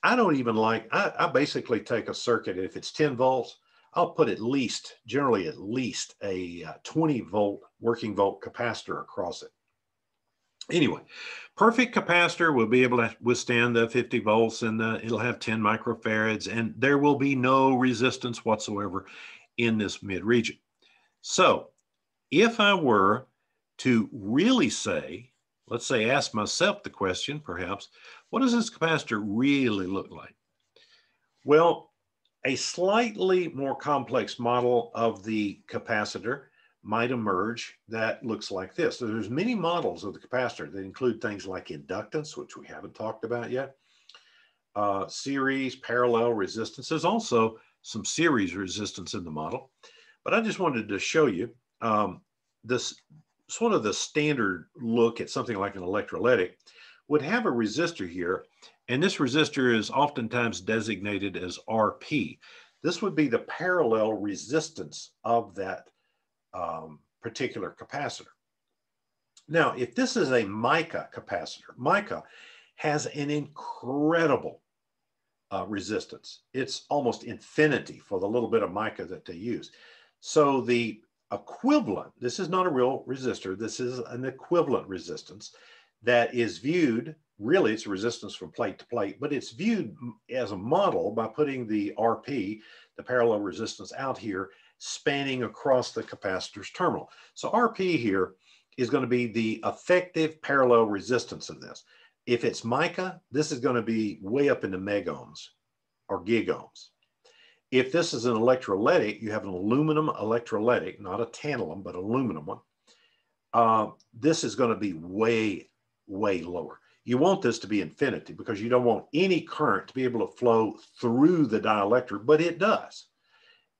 I don't even like, I, I basically take a circuit, if it's 10 volts, I'll put at least, generally at least a uh, 20 volt working volt capacitor across it. Anyway, perfect capacitor will be able to withstand the 50 volts and the, it'll have 10 microfarads and there will be no resistance whatsoever in this mid region. So if I were to really say, let's say ask myself the question perhaps, what does this capacitor really look like? Well, a slightly more complex model of the capacitor might emerge that looks like this. So there's many models of the capacitor that include things like inductance, which we haven't talked about yet, uh, series, parallel resistance. There's also some series resistance in the model, but I just wanted to show you um, this sort of the standard look at something like an electrolytic would have a resistor here, and this resistor is oftentimes designated as RP. This would be the parallel resistance of that um, particular capacitor. Now, if this is a mica capacitor, mica has an incredible uh, resistance. It's almost infinity for the little bit of mica that they use. So the equivalent, this is not a real resistor, this is an equivalent resistance that is viewed, really it's resistance from plate to plate, but it's viewed as a model by putting the RP, the parallel resistance out here spanning across the capacitor's terminal. So RP here is going to be the effective parallel resistance of this. If it's mica, this is going to be way up into megohms or gigohms. If this is an electrolytic, you have an aluminum electrolytic, not a tantalum, but aluminum one. Uh, this is going to be way, way lower. You want this to be infinity because you don't want any current to be able to flow through the dielectric, but it does.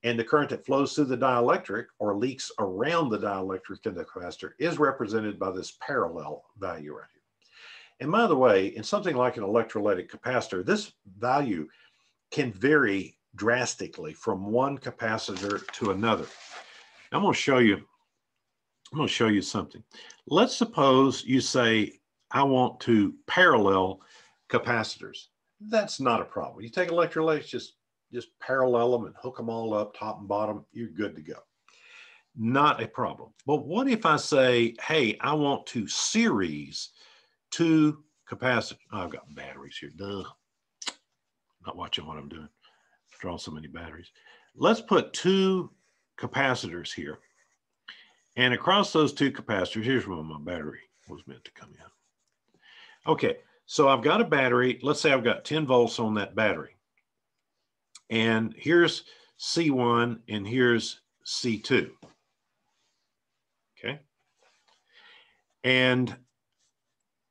And the current that flows through the dielectric or leaks around the dielectric in the capacitor is represented by this parallel value right here. And by the way, in something like an electrolytic capacitor, this value can vary drastically from one capacitor to another. I'm going to show you, I'm going to show you something. Let's suppose you say, I want to parallel capacitors. That's not a problem. You take electrolytes, just just parallel them and hook them all up top and bottom, you're good to go. Not a problem. But what if I say, hey, I want to series two capacitors. Oh, I've got batteries here. Duh. Not watching what I'm doing. Draw so many batteries. Let's put two capacitors here. And across those two capacitors, here's where my battery was meant to come in. Okay, so I've got a battery. Let's say I've got 10 volts on that battery. And here's C1 and here's C2. Okay. And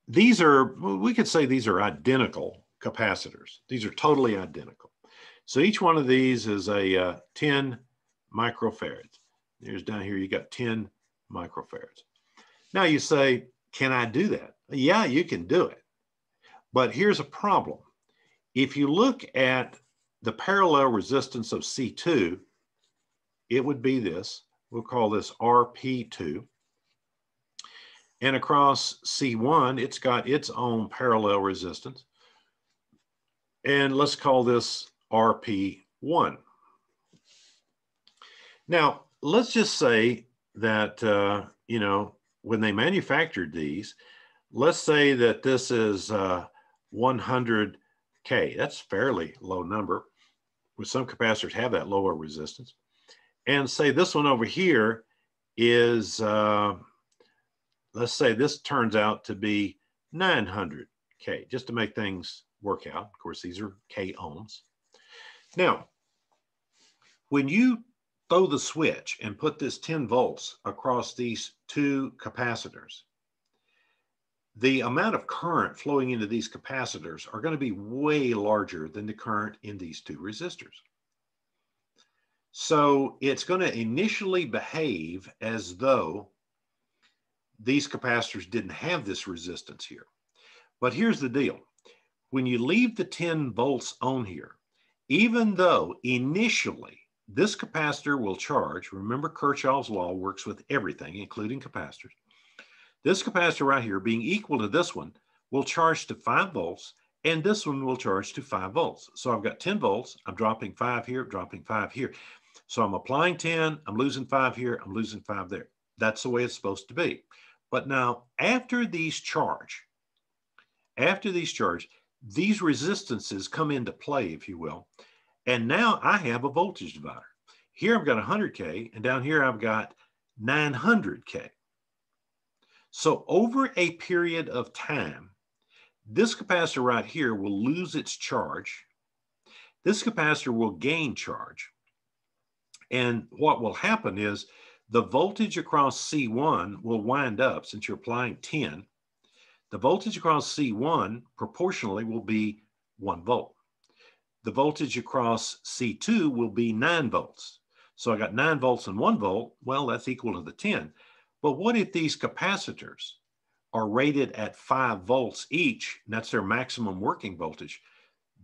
these are, we could say these are identical capacitors. These are totally identical. So each one of these is a uh, 10 microfarads. Here's down here, you got 10 microfarads. Now you say, can I do that? Yeah, you can do it. But here's a problem. If you look at the parallel resistance of C2, it would be this. We'll call this RP2. And across C1, it's got its own parallel resistance. And let's call this RP1. Now, let's just say that, uh, you know, when they manufactured these, let's say that this is uh, 100K. That's fairly low number. With some capacitors have that lower resistance. And say this one over here is, uh, let's say this turns out to be 900K, just to make things work out. Of course, these are K ohms. Now, when you throw the switch and put this 10 volts across these two capacitors, the amount of current flowing into these capacitors are going to be way larger than the current in these two resistors. So it's going to initially behave as though these capacitors didn't have this resistance here. But here's the deal. When you leave the 10 volts on here, even though initially this capacitor will charge, remember Kirchhoff's law works with everything, including capacitors. This capacitor right here being equal to this one will charge to five volts and this one will charge to five volts. So I've got 10 volts, I'm dropping five here, dropping five here. So I'm applying 10, I'm losing five here, I'm losing five there. That's the way it's supposed to be. But now after these charge, after these charge, these resistances come into play, if you will. And now I have a voltage divider. Here I've got 100K, and down here I've got 900K. So over a period of time, this capacitor right here will lose its charge. This capacitor will gain charge. And what will happen is the voltage across C1 will wind up, since you're applying 10, the voltage across C1 proportionally will be one volt the voltage across C2 will be nine volts. So I got nine volts and one volt. Well, that's equal to the 10. But what if these capacitors are rated at five volts each, and that's their maximum working voltage?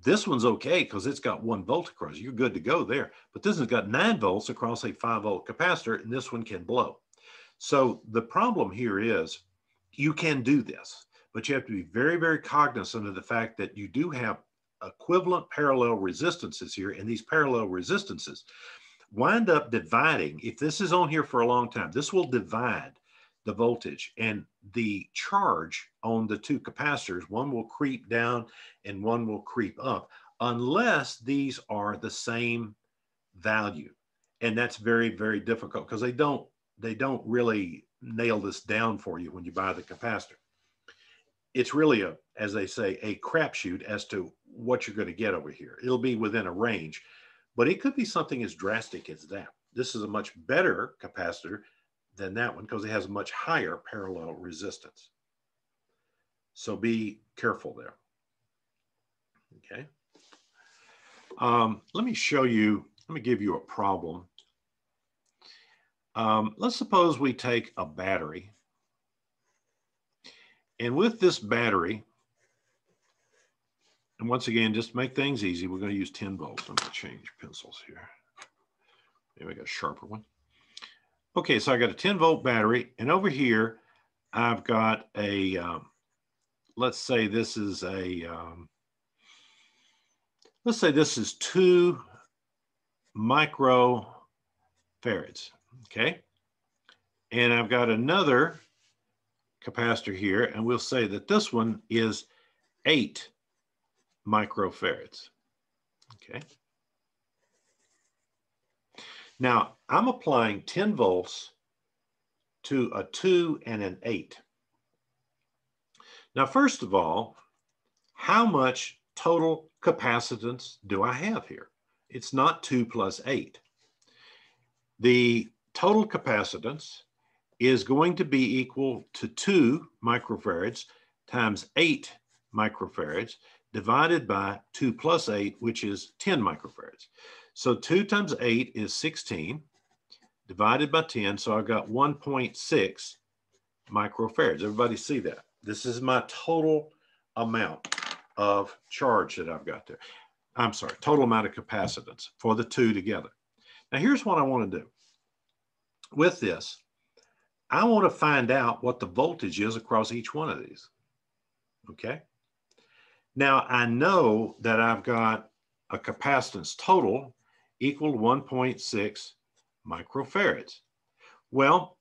This one's okay because it's got one volt across. You're good to go there. But this one's got nine volts across a five volt capacitor, and this one can blow. So the problem here is you can do this, but you have to be very, very cognizant of the fact that you do have equivalent parallel resistances here, and these parallel resistances wind up dividing. If this is on here for a long time, this will divide the voltage and the charge on the two capacitors. One will creep down and one will creep up unless these are the same value. And that's very, very difficult because they don't, they don't really nail this down for you when you buy the capacitor. It's really a, as they say, a crapshoot as to what you're going to get over here. It'll be within a range, but it could be something as drastic as that. This is a much better capacitor than that one because it has much higher parallel resistance. So be careful there. Okay. Um, let me show you, let me give you a problem. Um, let's suppose we take a battery. And with this battery, and once again, just to make things easy, we're going to use 10 volts. I'm going to change pencils here. Maybe I got a sharper one. Okay, so I got a 10 volt battery, and over here, I've got a, um, let's say this is a, um, let's say this is two microfarads, okay? And I've got another capacitor here, and we'll say that this one is eight microfarads. Okay. Now I'm applying 10 volts to a two and an eight. Now, first of all, how much total capacitance do I have here? It's not two plus eight. The total capacitance is going to be equal to two microfarads times eight microfarads divided by 2 plus 8, which is 10 microfarads. So 2 times 8 is 16 divided by 10. So I've got 1.6 microfarads. Everybody see that? This is my total amount of charge that I've got there. I'm sorry, total amount of capacitance for the two together. Now here's what I want to do. With this, I want to find out what the voltage is across each one of these. Okay. Now I know that I've got a capacitance total equal to 1.6 microfarads. Well,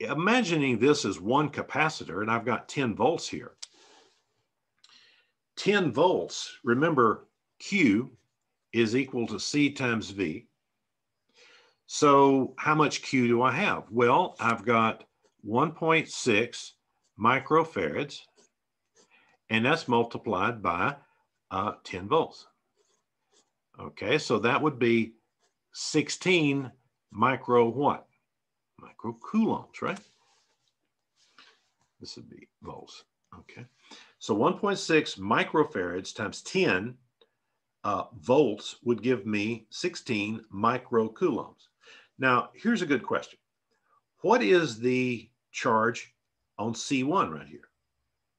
imagining this as one capacitor, and I've got 10 volts here. 10 volts, remember Q is equal to C times V. So how much Q do I have? Well, I've got 1.6 microfarads, and that's multiplied by uh, 10 volts. Okay, so that would be 16 micro what? Microcoulombs, right? This would be volts, okay. So 1.6 microfarads times 10 uh, volts would give me 16 microcoulombs. Now, here's a good question. What is the charge on C1 right here?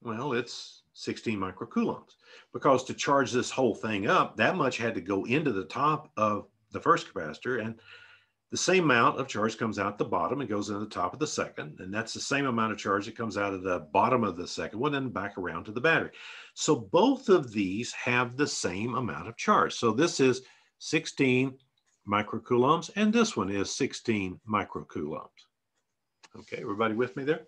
Well, it's 16 microcoulombs because to charge this whole thing up, that much had to go into the top of the first capacitor and the same amount of charge comes out the bottom and goes into the top of the second. And that's the same amount of charge that comes out of the bottom of the second one and back around to the battery. So both of these have the same amount of charge. So this is 16 microcoulombs and this one is 16 microcoulombs. Okay, everybody with me there?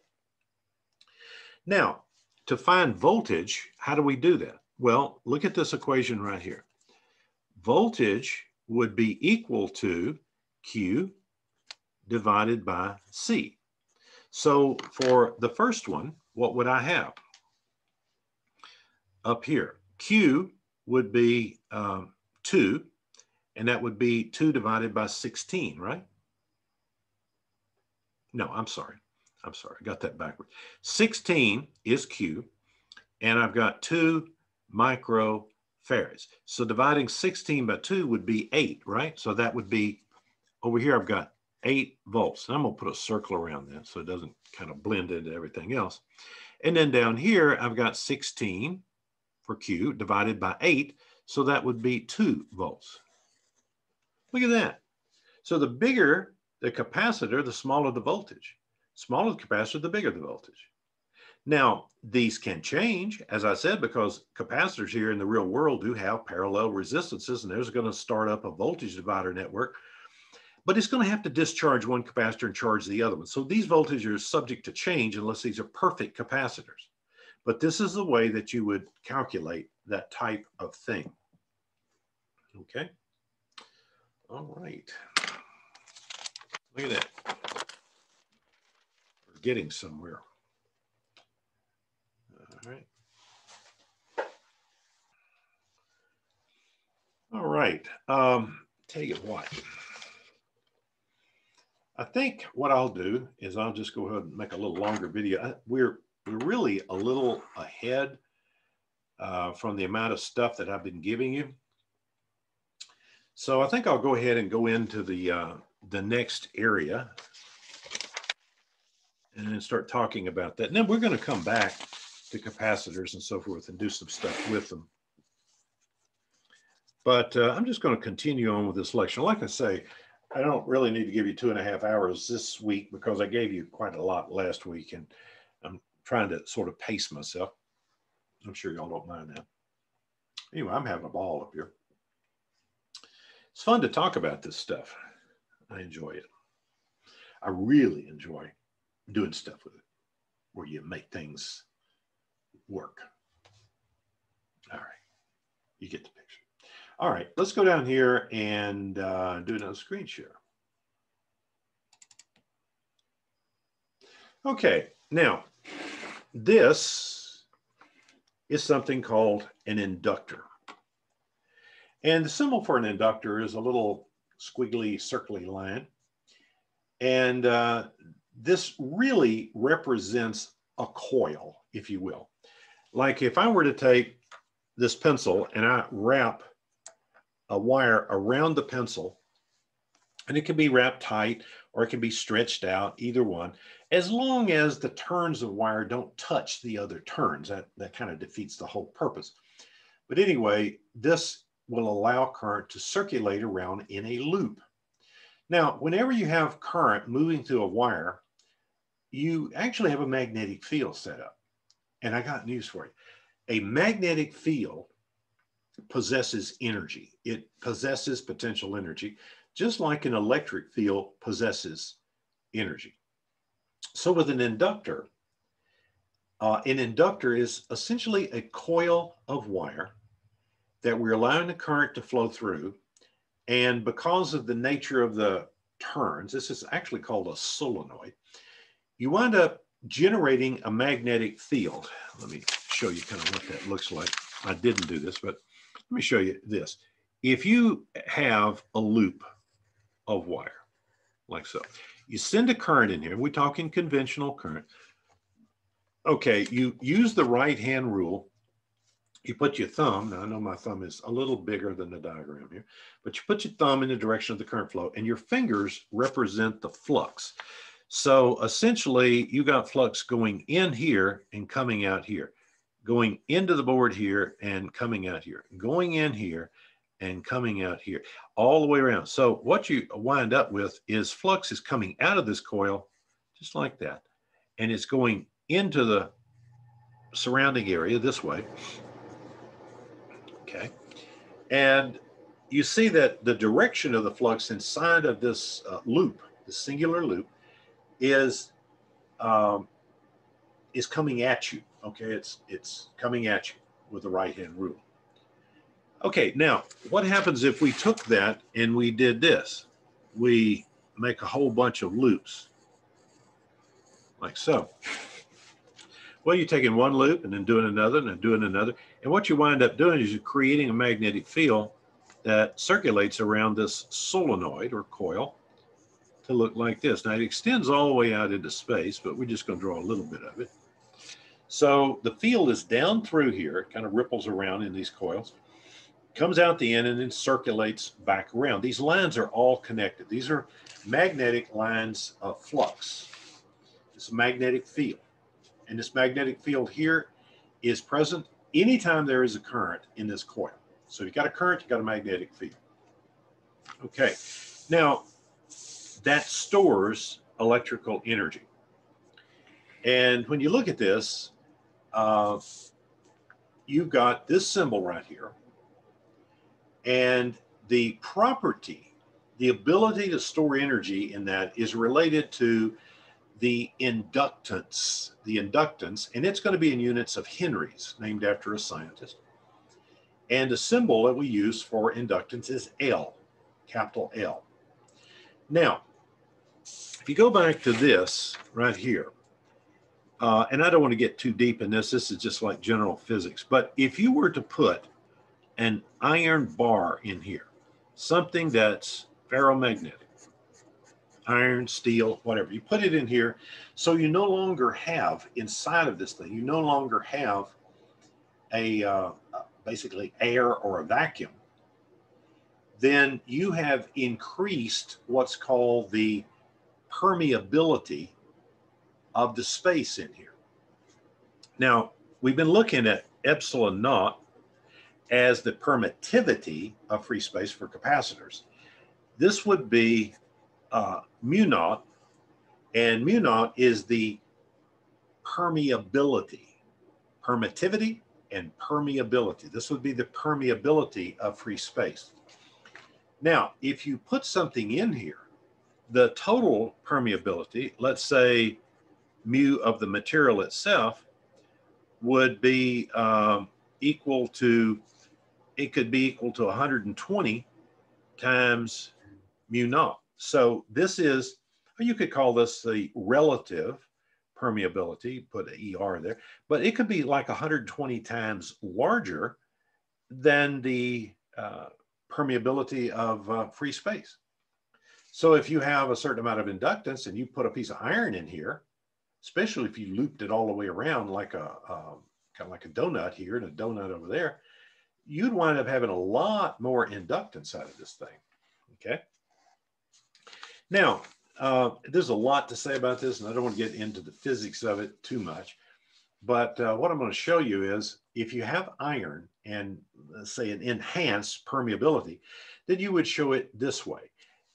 Now, to find voltage, how do we do that? Well, look at this equation right here. Voltage would be equal to Q divided by C. So for the first one, what would I have? Up here, Q would be um, 2, and that would be 2 divided by 16, right? No, I'm sorry. I'm sorry, I got that backwards. 16 is Q, and I've got 2 microfarads. So dividing 16 by 2 would be 8, right? So that would be over here, I've got eight volts. And I'm gonna put a circle around that so it doesn't kind of blend into everything else. And then down here, I've got 16 for Q divided by eight. So that would be two volts. Look at that. So the bigger the capacitor, the smaller the voltage. Smaller the capacitor, the bigger the voltage. Now, these can change, as I said, because capacitors here in the real world do have parallel resistances, and there's going to start up a voltage divider network but it's going to have to discharge one capacitor and charge the other one. So these voltages are subject to change unless these are perfect capacitors. But this is the way that you would calculate that type of thing. Okay. All right. Look at that. Getting somewhere. All right. All right. Um, tell you what. I think what I'll do is I'll just go ahead and make a little longer video. We're, we're really a little ahead uh, from the amount of stuff that I've been giving you. So I think I'll go ahead and go into the, uh, the next area and then start talking about that. And then we're going to come back to capacitors and so forth and do some stuff with them. But uh, I'm just going to continue on with this lecture. Like I say, I don't really need to give you two and a half hours this week because I gave you quite a lot last week and I'm trying to sort of pace myself. I'm sure y'all don't mind that. Anyway, I'm having a ball up here. It's fun to talk about this stuff. I enjoy it. I really enjoy doing stuff with it where you make things work. All right, you get the picture. All right, let's go down here and uh, do another screen share. Okay, now this is something called an inductor. And the symbol for an inductor is a little squiggly, circly line. And uh, this really represents a coil, if you will. Like if I were to take this pencil and I wrap a wire around the pencil and it can be wrapped tight or it can be stretched out, either one, as long as the turns of wire don't touch the other turns. That, that kind of defeats the whole purpose. But anyway, this will allow current to circulate around in a loop. Now, whenever you have current moving through a wire, you actually have a magnetic field set up. And I got news for you. A magnetic field possesses energy. It possesses potential energy, just like an electric field possesses energy. So with an inductor, uh, an inductor is essentially a coil of wire that we're allowing the current to flow through. And because of the nature of the turns, this is actually called a solenoid, you wind up generating a magnetic field. Let me show you kind of what that looks like. I didn't do this, but let me show you this. If you have a loop of wire, like so, you send a current in here, we're talking conventional current. Okay, you use the right hand rule. You put your thumb, now I know my thumb is a little bigger than the diagram here, but you put your thumb in the direction of the current flow and your fingers represent the flux. So essentially you got flux going in here and coming out here, going into the board here and coming out here, going in here and coming out here, all the way around. So what you wind up with is flux is coming out of this coil, just like that. And it's going into the surrounding area this way. Okay. And you see that the direction of the flux inside of this uh, loop, the singular loop, is um, is coming at you. Okay, it's it's coming at you with the right hand rule. Okay, now what happens if we took that and we did this? We make a whole bunch of loops, like so. Well, you're taking one loop and then doing another and then doing another. And what you wind up doing is you're creating a magnetic field that circulates around this solenoid or coil to look like this. Now it extends all the way out into space, but we're just going to draw a little bit of it. So the field is down through here, it kind of ripples around in these coils, comes out the end and then circulates back around. These lines are all connected. These are magnetic lines of flux. It's a magnetic field. And this magnetic field here is present anytime there is a current in this coil. So you've got a current, you've got a magnetic field. Okay, now that stores electrical energy. And when you look at this, uh, you've got this symbol right here. And the property, the ability to store energy in that is related to the inductance, the inductance, and it's going to be in units of henries, named after a scientist. And the symbol that we use for inductance is L, capital L. Now, if you go back to this right here, uh, and I don't want to get too deep in this, this is just like general physics, but if you were to put an iron bar in here, something that's ferromagnetic, iron, steel, whatever, you put it in here, so you no longer have inside of this thing, you no longer have a uh, basically air or a vacuum, then you have increased what's called the permeability of the space in here. Now, we've been looking at epsilon naught as the permittivity of free space for capacitors. This would be uh, mu naught, and mu naught is the permeability, permittivity and permeability. This would be the permeability of free space. Now, if you put something in here the total permeability, let's say mu of the material itself, would be um, equal to, it could be equal to 120 times mu naught. So this is, you could call this the relative permeability, put an ER there, but it could be like 120 times larger than the uh, permeability of uh, free space. So if you have a certain amount of inductance and you put a piece of iron in here, especially if you looped it all the way around like a, um, kind of like a donut here and a donut over there, you'd wind up having a lot more inductance out of this thing, okay? Now, uh, there's a lot to say about this and I don't want to get into the physics of it too much, but uh, what I'm going to show you is if you have iron and say an enhanced permeability, then you would show it this way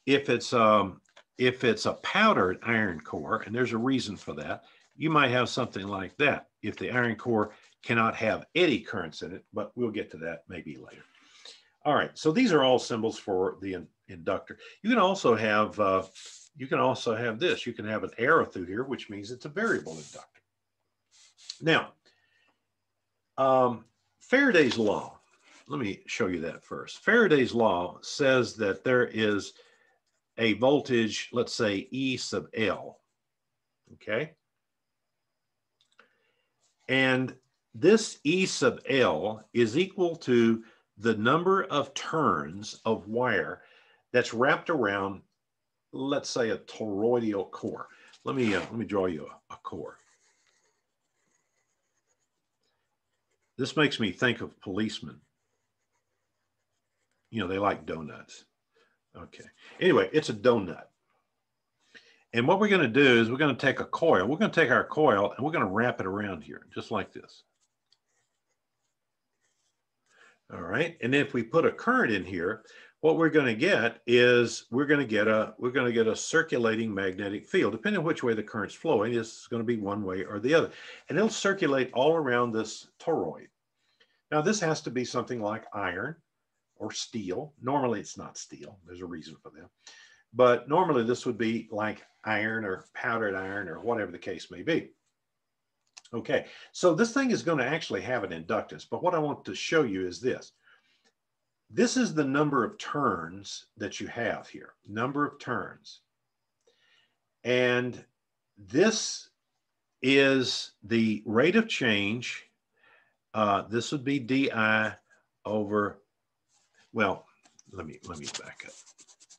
if it's um, if it's a powdered iron core, and there's a reason for that, you might have something like that. If the iron core cannot have eddy currents in it, but we'll get to that maybe later. All right, so these are all symbols for the in inductor. You can also have uh, you can also have this. You can have an arrow through here, which means it's a variable inductor. Now, um, Faraday's law, let me show you that first. Faraday's law says that there is a voltage, let's say E sub L, okay? And this E sub L is equal to the number of turns of wire that's wrapped around, let's say, a toroidal core. Let me, uh, let me draw you a, a core. This makes me think of policemen. You know, they like donuts. Okay. Anyway, it's a donut. And what we're going to do is we're going to take a coil. We're going to take our coil and we're going to wrap it around here, just like this. All right. And if we put a current in here, what we're going to get is we're going to get a we're going to get a circulating magnetic field depending on which way the current's flowing it's going to be one way or the other and it'll circulate all around this toroid now this has to be something like iron or steel. Normally it's not steel. There's a reason for that. But normally this would be like iron or powdered iron or whatever the case may be. Okay so this thing is going to actually have an inductance but what i want to show you is this. This is the number of turns that you have here, number of turns. And this is the rate of change. Uh, this would be DI over, well, let me, let me back up.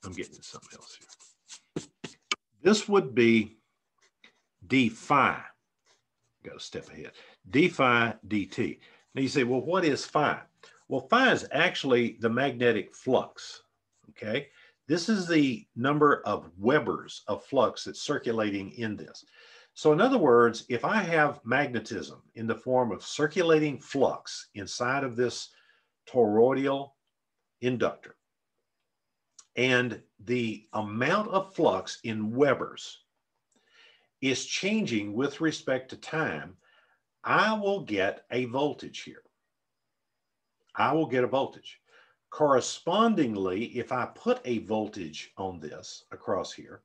I'm getting to something else here. This would be d phi. Got a step ahead. d phi dt. Now you say, well, what is phi? Well, phi is actually the magnetic flux, okay? This is the number of Webers of flux that's circulating in this. So in other words, if I have magnetism in the form of circulating flux inside of this toroidal inductor, and the amount of flux in Webers is changing with respect to time, I will get a voltage here. I will get a voltage. Correspondingly, if I put a voltage on this across here,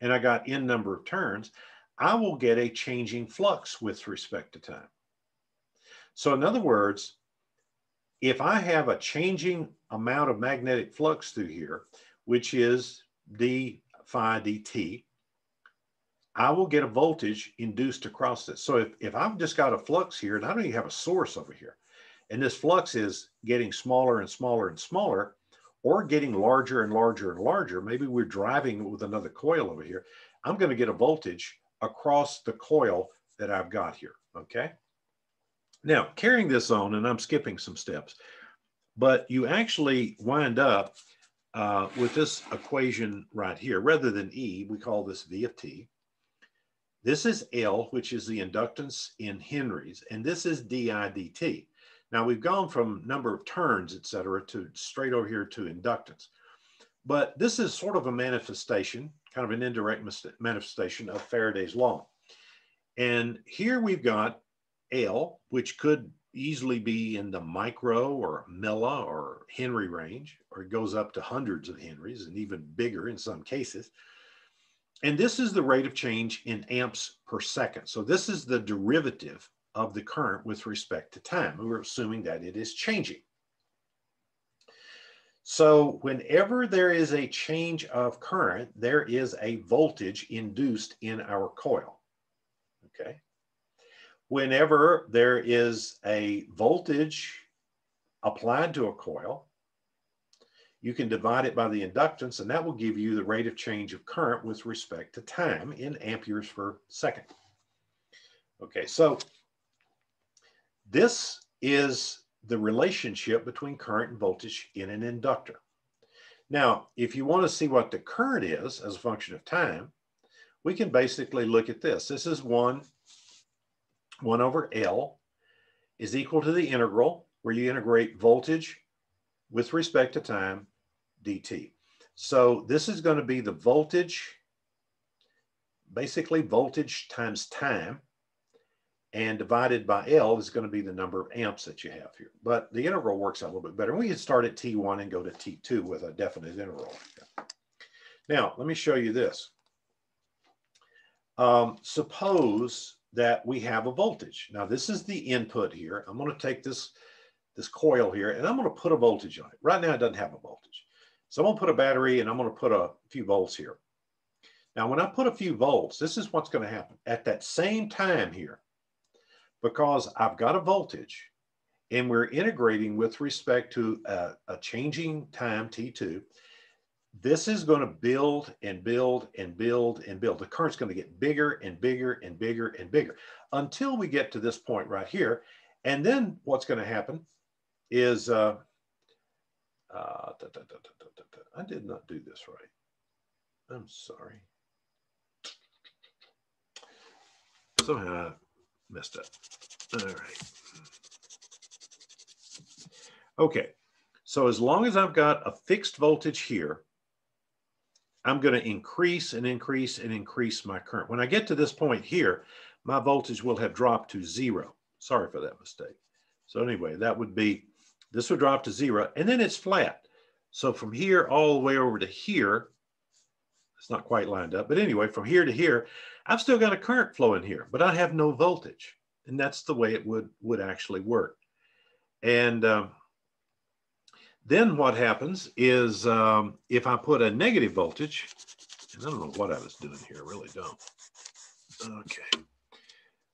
and I got n number of turns, I will get a changing flux with respect to time. So in other words, if I have a changing amount of magnetic flux through here, which is d phi dt, I will get a voltage induced across this. So if, if I've just got a flux here and I don't even have a source over here, and this flux is getting smaller and smaller and smaller, or getting larger and larger and larger. Maybe we're driving with another coil over here. I'm going to get a voltage across the coil that I've got here, okay? Now, carrying this on, and I'm skipping some steps, but you actually wind up uh, with this equation right here. Rather than E, we call this V of T. This is L, which is the inductance in Henrys, and this is di dt. Now we've gone from number of turns, et cetera, to straight over here to inductance. But this is sort of a manifestation, kind of an indirect manifestation of Faraday's law. And here we've got L, which could easily be in the micro or milli or Henry range, or it goes up to hundreds of Henrys and even bigger in some cases. And this is the rate of change in amps per second. So this is the derivative of the current with respect to time. We're assuming that it is changing. So whenever there is a change of current, there is a voltage induced in our coil, okay? Whenever there is a voltage applied to a coil, you can divide it by the inductance and that will give you the rate of change of current with respect to time in amperes per second. Okay, so this is the relationship between current and voltage in an inductor. Now, if you want to see what the current is as a function of time, we can basically look at this. This is 1, 1 over L is equal to the integral where you integrate voltage with respect to time dt. So this is going to be the voltage, basically voltage times time and divided by L is going to be the number of amps that you have here. But the integral works out a little bit better. We can start at T1 and go to T2 with a definite integral. Now, let me show you this. Um, suppose that we have a voltage. Now this is the input here. I'm going to take this, this coil here and I'm going to put a voltage on it. Right now it doesn't have a voltage. So I'm going to put a battery and I'm going to put a few volts here. Now when I put a few volts, this is what's going to happen. At that same time here, because I've got a voltage and we're integrating with respect to a, a changing time T2, this is going to build and build and build and build. The current's going to get bigger and bigger and bigger and bigger until we get to this point right here. And then what's going to happen is, uh, uh, da, da, da, I did not do this right. I'm sorry. Somehow I messed up. All right. Okay. So as long as I've got a fixed voltage here, I'm going to increase and increase and increase my current. When I get to this point here, my voltage will have dropped to zero. Sorry for that mistake. So anyway, that would be, this would drop to zero and then it's flat. So from here all the way over to here, it's not quite lined up, but anyway, from here to here, I've still got a current flowing here, but I have no voltage. And that's the way it would, would actually work. And um, then what happens is um, if I put a negative voltage, and I don't know what I was doing here, I really don't. Okay.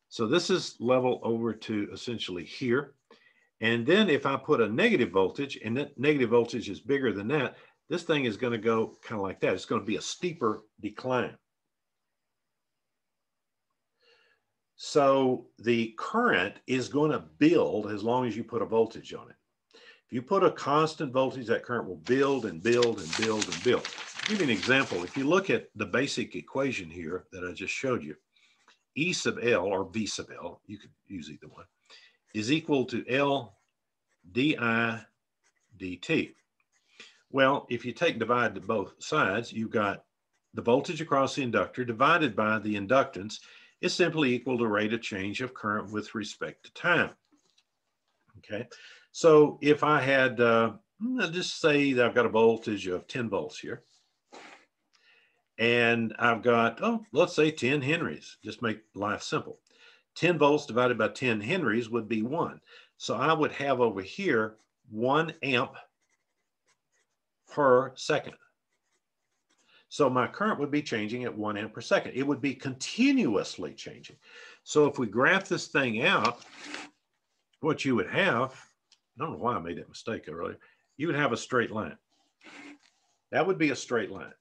So this is level over to essentially here. And then if I put a negative voltage and that negative voltage is bigger than that, this thing is going to go kind of like that. It's going to be a steeper decline. So the current is going to build as long as you put a voltage on it. If you put a constant voltage, that current will build and build and build and build. I'll give you an example. If you look at the basic equation here that I just showed you, E sub L or V sub L, you could use either one, is equal to L di dt. Well, if you take divide to both sides, you've got the voltage across the inductor divided by the inductance is simply equal to rate of change of current with respect to time. Okay, so if I had, uh, just say that I've got a voltage of 10 volts here, and I've got, oh, let's say 10 henries, just make life simple. 10 volts divided by 10 henries would be one. So I would have over here one amp per second. So my current would be changing at one amp per second. It would be continuously changing. So if we graph this thing out, what you would have I don't know why I made that mistake earlier. You would have a straight line. That would be a straight line.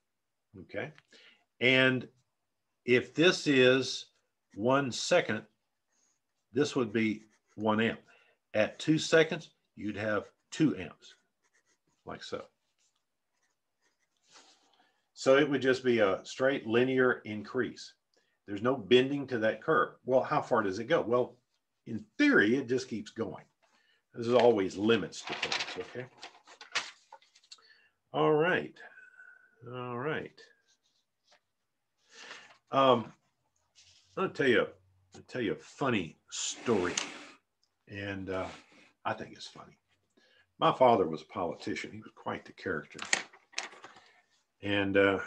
Okay. And if this is one second, this would be one amp. At two seconds, you'd have two amps, like so. So it would just be a straight linear increase. There's no bending to that curve. Well, how far does it go? Well, in theory, it just keeps going. There's always limits to things, okay? All right. All right. Um, I'll tell you, I'll tell you a funny story. And uh, I think it's funny. My father was a politician. He was quite the character. And uh,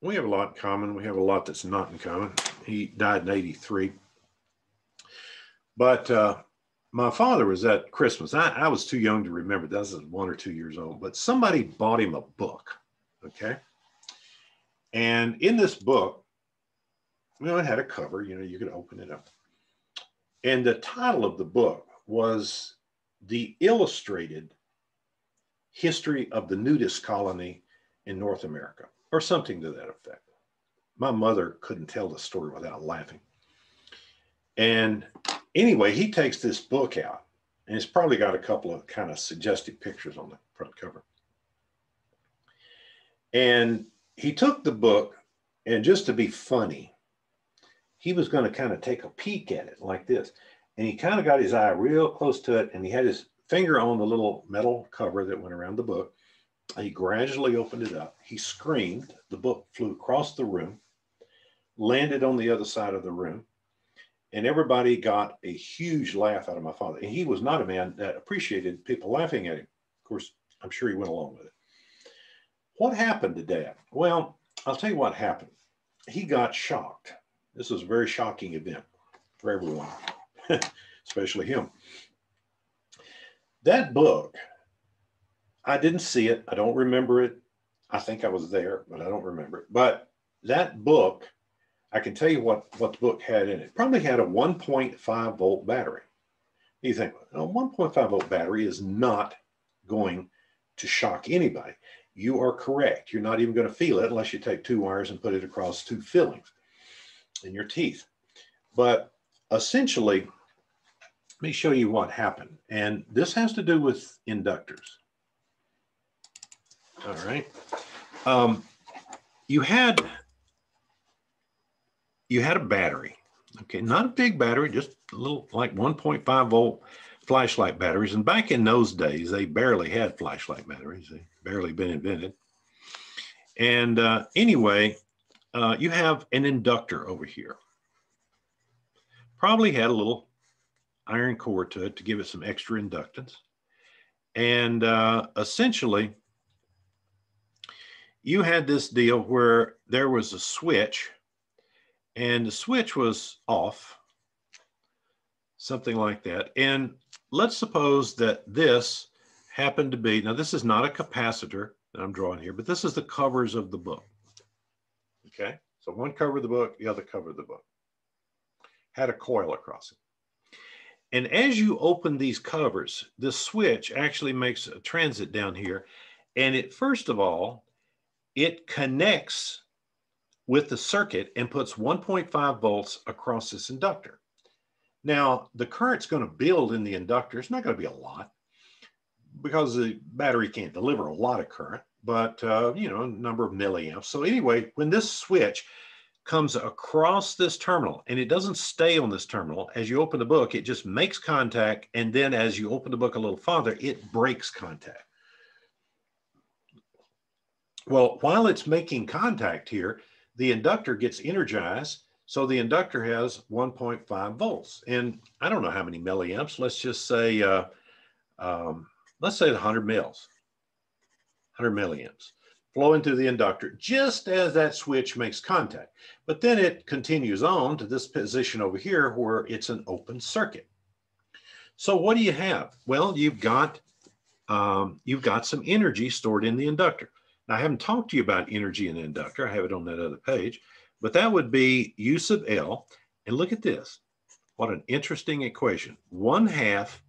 we have a lot in common. We have a lot that's not in common. He died in 83. But uh, my father was at Christmas. I, I was too young to remember. That was one or two years old, but somebody bought him a book. Okay. And in this book, you know, it had a cover, you know, you could open it up. And the title of the book was The Illustrated History of the Nudist Colony in North America, or something to that effect. My mother couldn't tell the story without laughing. And anyway, he takes this book out, and it's probably got a couple of kind of suggestive pictures on the front cover. And he took the book, and just to be funny, he was going to kind of take a peek at it like this. And he kind of got his eye real close to it, and he had his finger on the little metal cover that went around the book. He gradually opened it up. He screamed. The book flew across the room, landed on the other side of the room and everybody got a huge laugh out of my father. And he was not a man that appreciated people laughing at him. Of course, I'm sure he went along with it. What happened to dad? Well, I'll tell you what happened. He got shocked. This was a very shocking event for everyone, especially him. That book, I didn't see it. I don't remember it. I think I was there, but I don't remember it. But that book, I can tell you what, what the book had in it. Probably had a 1.5 volt battery. You think, a 1.5 volt battery is not going to shock anybody. You are correct. You're not even going to feel it unless you take two wires and put it across two fillings in your teeth. But essentially, let me show you what happened. And this has to do with inductors. All right. Um, you had you had a battery. Okay, not a big battery, just a little like 1.5 volt flashlight batteries. And back in those days, they barely had flashlight batteries. They barely been invented. And uh, anyway, uh, you have an inductor over here. Probably had a little iron core to it to give it some extra inductance. And uh, essentially, you had this deal where there was a switch and the switch was off, something like that. And let's suppose that this happened to be, now this is not a capacitor that I'm drawing here, but this is the covers of the book. Okay, so one cover of the book, the other cover of the book. Had a coil across it. And as you open these covers, the switch actually makes a transit down here. And it, first of all, it connects with the circuit and puts 1.5 volts across this inductor. Now, the current's going to build in the inductor. It's not going to be a lot because the battery can't deliver a lot of current, but, uh, you know, a number of milliamps. So anyway, when this switch comes across this terminal and it doesn't stay on this terminal, as you open the book, it just makes contact. And then as you open the book a little farther, it breaks contact. Well, while it's making contact here, the inductor gets energized. So the inductor has 1.5 volts. And I don't know how many milliamps. Let's just say, uh, um, let's say 100 mils, 100 milliamps flowing through the inductor just as that switch makes contact. But then it continues on to this position over here where it's an open circuit. So what do you have? Well, you've got um, you've got some energy stored in the inductor. Now, I haven't talked to you about energy the inductor. I have it on that other page, but that would be U sub L. And look at this. What an interesting equation. One half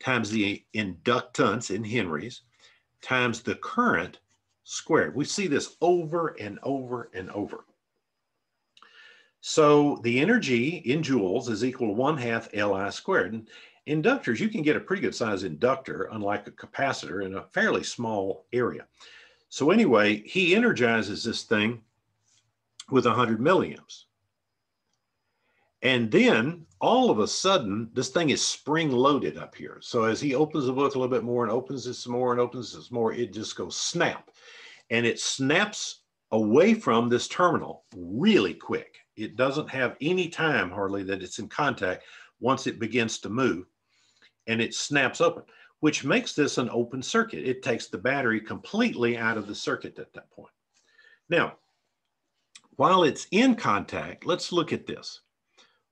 times the inductance in Henry's times the current squared. We see this over and over and over. So the energy in joules is equal to one half Li squared. And inductors, you can get a pretty good size inductor, unlike a capacitor, in a fairly small area. So anyway, he energizes this thing with 100 milliamps. And then all of a sudden, this thing is spring loaded up here. So as he opens the book a little bit more and opens it some more and opens it some more, it just goes snap. And it snaps away from this terminal really quick. It doesn't have any time hardly that it's in contact once it begins to move and it snaps open which makes this an open circuit. It takes the battery completely out of the circuit at that point. Now, while it's in contact, let's look at this.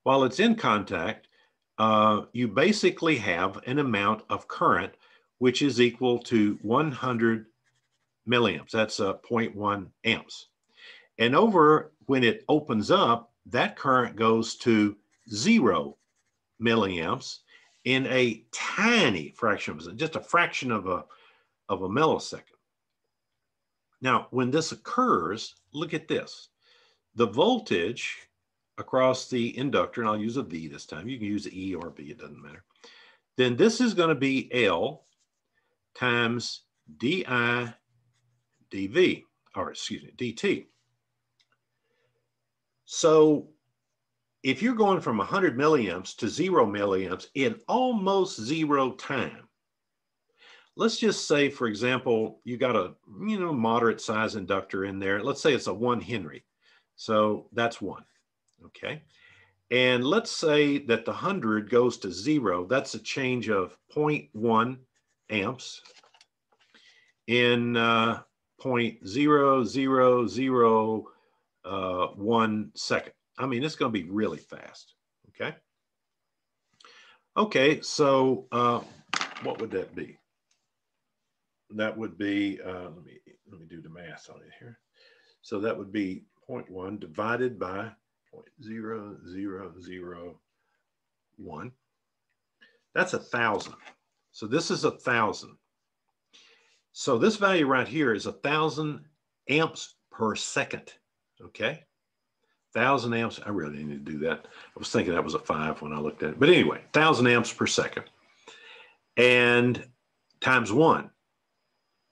While it's in contact, uh, you basically have an amount of current which is equal to 100 milliamps. That's uh, 0.1 amps. And over when it opens up, that current goes to zero milliamps in a tiny fraction of a just a fraction of a, of a millisecond. Now, when this occurs, look at this. The voltage across the inductor, and I'll use a V this time. You can use E or B, it doesn't matter. Then this is going to be L times di dV, or excuse me, dt. So if you're going from 100 milliamps to zero milliamps in almost zero time, let's just say, for example, you got a you know moderate size inductor in there. Let's say it's a one Henry. So that's one, okay? And let's say that the 100 goes to zero. That's a change of 0.1 amps in uh, 0.0001 uh, second I mean, it's going to be really fast. Okay. Okay, so uh, what would that be? That would be, uh, let me let me do the math on it here. So that would be 0.1 divided by 0.0001. That's a thousand. So this is a thousand. So this value right here is a thousand amps per second. Okay. Thousand amps. I really need to do that. I was thinking that was a five when I looked at it. But anyway, thousand amps per second. And times one.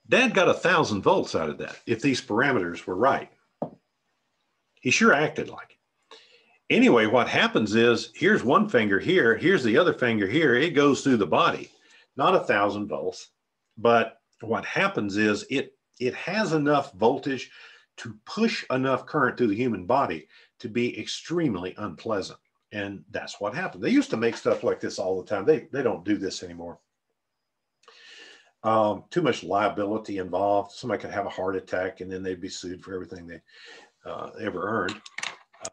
Dad got a thousand volts out of that if these parameters were right. He sure acted like it. Anyway, what happens is here's one finger here, here's the other finger here. It goes through the body, not a thousand volts, but what happens is it it has enough voltage to push enough current through the human body to be extremely unpleasant. And that's what happened. They used to make stuff like this all the time. They, they don't do this anymore. Um, too much liability involved. Somebody could have a heart attack and then they'd be sued for everything they uh, ever earned.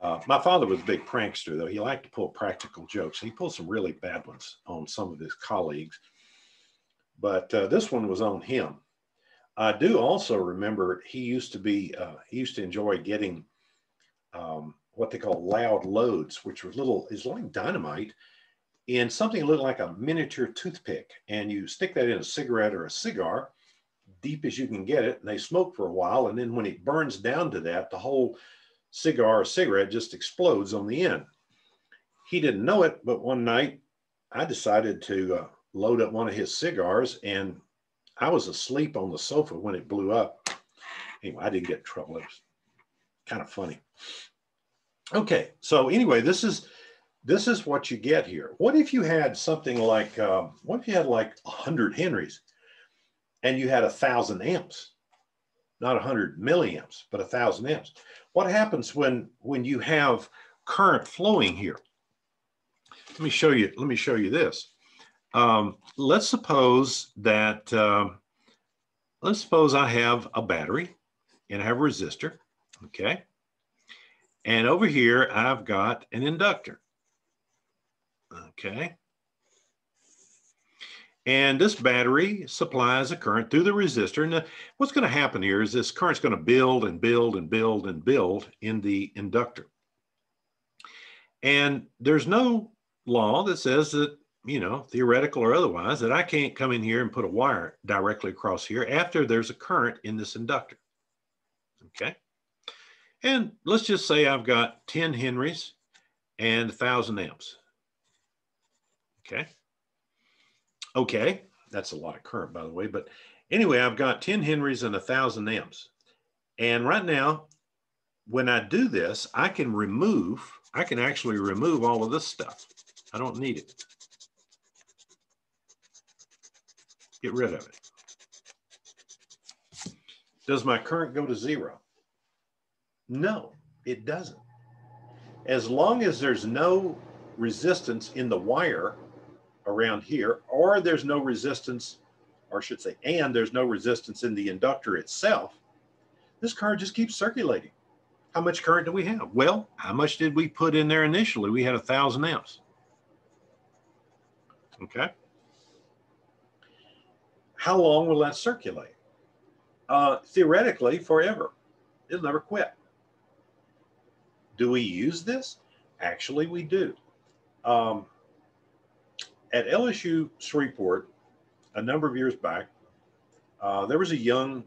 Uh, my father was a big prankster, though. He liked to pull practical jokes. He pulled some really bad ones on some of his colleagues, but uh, this one was on him. I do also remember he used to be, uh, he used to enjoy getting um, what they call loud loads, which were little, is like dynamite in something that looked like a miniature toothpick. And you stick that in a cigarette or a cigar, deep as you can get it, and they smoke for a while. And then when it burns down to that, the whole cigar or cigarette just explodes on the end. He didn't know it, but one night I decided to uh, load up one of his cigars and I was asleep on the sofa when it blew up. Anyway, I didn't get in trouble. It was kind of funny. Okay, so anyway, this is this is what you get here. What if you had something like um, what if you had like hundred henries, and you had a thousand amps, not a hundred milliamps, but a thousand amps? What happens when when you have current flowing here? Let me show you. Let me show you this. Um, let's suppose that um, let's suppose I have a battery and I have a resistor. Okay. And over here, I've got an inductor. Okay. And this battery supplies a current through the resistor. And uh, what's going to happen here is this current's going to build and build and build and build in the inductor. And there's no law that says that, you know, theoretical or otherwise, that I can't come in here and put a wire directly across here after there's a current in this inductor. Okay. And let's just say I've got 10 Henrys and 1,000 amps. Okay. Okay, that's a lot of current, by the way. But anyway, I've got 10 Henrys and 1,000 amps. And right now, when I do this, I can remove, I can actually remove all of this stuff. I don't need it. Get rid of it. Does my current go to zero? No, it doesn't. As long as there's no resistance in the wire around here, or there's no resistance, or I should say, and there's no resistance in the inductor itself, this current just keeps circulating. How much current do we have? Well, how much did we put in there initially? We had a thousand amps. Okay. How long will that circulate? Uh, theoretically, forever. It'll never quit. Do we use this? Actually, we do. Um, at LSU Shreveport, a number of years back, uh, there was a young,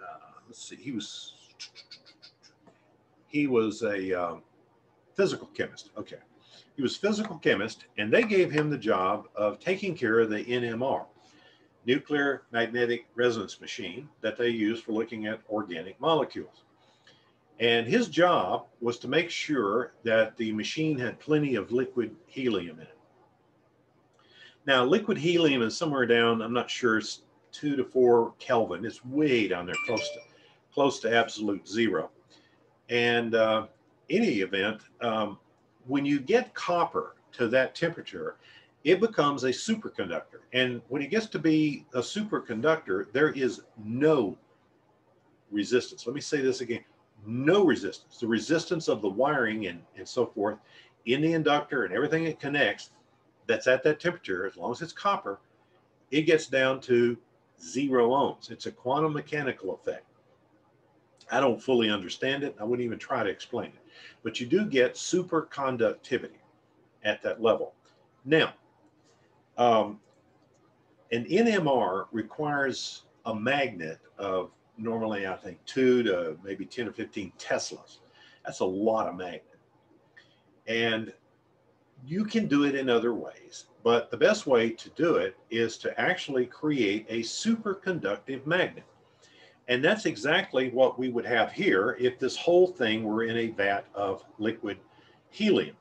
uh, let's see, he was, he was a um, physical chemist. Okay. He was physical chemist, and they gave him the job of taking care of the NMR, nuclear magnetic resonance machine that they use for looking at organic molecules. And his job was to make sure that the machine had plenty of liquid helium in it. Now, liquid helium is somewhere down, I'm not sure, it's two to four Kelvin. It's way down there, close to close to absolute zero. And uh, any event, um, when you get copper to that temperature, it becomes a superconductor. And when it gets to be a superconductor, there is no resistance. Let me say this again no resistance. The resistance of the wiring and, and so forth in the inductor and everything it connects that's at that temperature, as long as it's copper, it gets down to zero ohms. It's a quantum mechanical effect. I don't fully understand it. I wouldn't even try to explain it. But you do get superconductivity at that level. Now, um, an NMR requires a magnet of normally, I think, two to maybe 10 or 15 Teslas. That's a lot of magnet. And you can do it in other ways, but the best way to do it is to actually create a superconductive magnet. And that's exactly what we would have here if this whole thing were in a vat of liquid helium.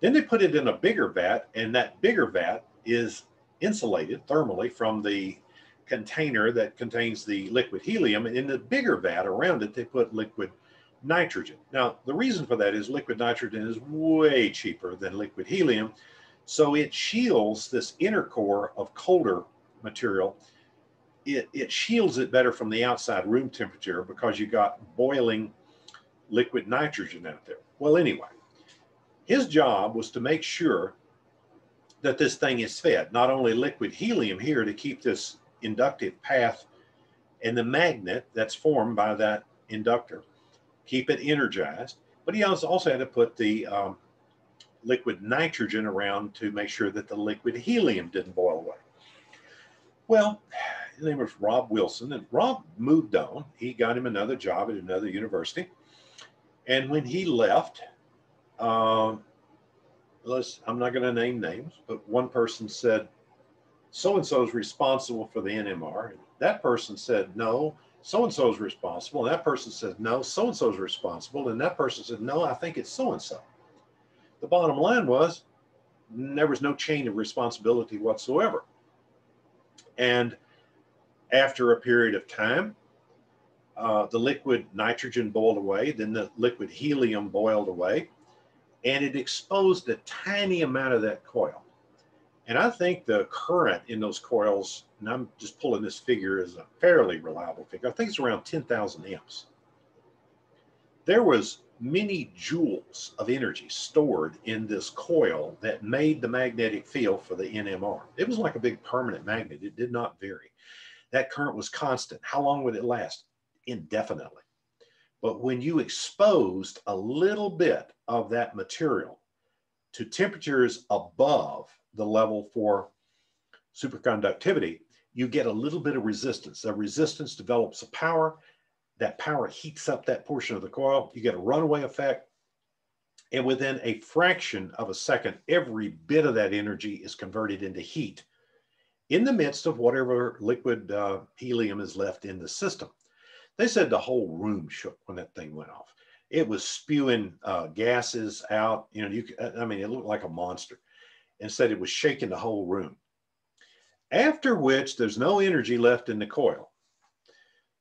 Then they put it in a bigger vat, and that bigger vat is insulated thermally from the container that contains the liquid helium. And in the bigger vat around it, they put liquid nitrogen. Now, the reason for that is liquid nitrogen is way cheaper than liquid helium. So it shields this inner core of colder material. It, it shields it better from the outside room temperature because you got boiling liquid nitrogen out there. Well, anyway, his job was to make sure that this thing is fed, not only liquid helium here to keep this inductive path and the magnet that's formed by that inductor keep it energized. But he also had to put the um, liquid nitrogen around to make sure that the liquid helium didn't boil away. Well, his name was Rob Wilson, and Rob moved on. He got him another job at another university. And when he left, uh, I'm not going to name names, but one person said, so and so is responsible for the NMR. That person said, no, so and so is responsible. And that person said no, so and so is responsible. And that person said, no, I think it's so and so. The bottom line was there was no chain of responsibility whatsoever. And after a period of time, uh, the liquid nitrogen boiled away, then the liquid helium boiled away, and it exposed a tiny amount of that coil. And I think the current in those coils, and I'm just pulling this figure as a fairly reliable figure, I think it's around 10,000 amps. There was many joules of energy stored in this coil that made the magnetic field for the NMR. It was like a big permanent magnet. It did not vary. That current was constant. How long would it last? Indefinitely. But when you exposed a little bit of that material to temperatures above the level for superconductivity, you get a little bit of resistance. That resistance develops a power. That power heats up that portion of the coil. You get a runaway effect. And within a fraction of a second, every bit of that energy is converted into heat in the midst of whatever liquid uh, helium is left in the system. They said the whole room shook when that thing went off. It was spewing uh, gases out. You know, you. I mean, it looked like a monster and said it was shaking the whole room. After which, there's no energy left in the coil.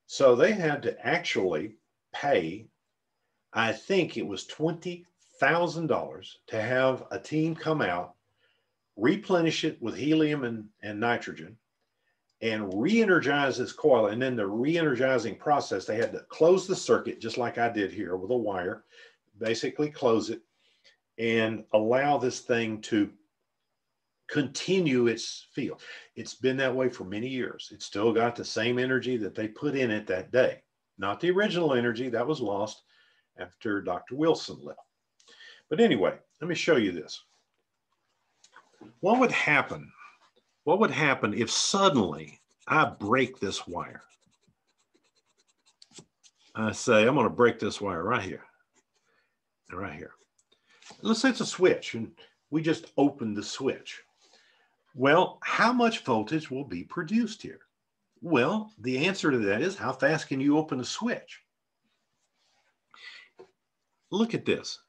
So they had to actually pay, I think it was $20,000 to have a team come out, replenish it with helium and, and nitrogen, and re-energize this coil. And then the re-energizing process, they had to close the circuit just like I did here with a wire, basically close it and allow this thing to continue its field. It's been that way for many years. It's still got the same energy that they put in it that day. Not the original energy that was lost after Dr. Wilson left. But anyway, let me show you this. What would happen? What would happen if suddenly I break this wire? I say, I'm going to break this wire right here right here. Let's say it's a switch and we just open the switch. Well, how much voltage will be produced here? Well, the answer to that is how fast can you open a switch? Look at this.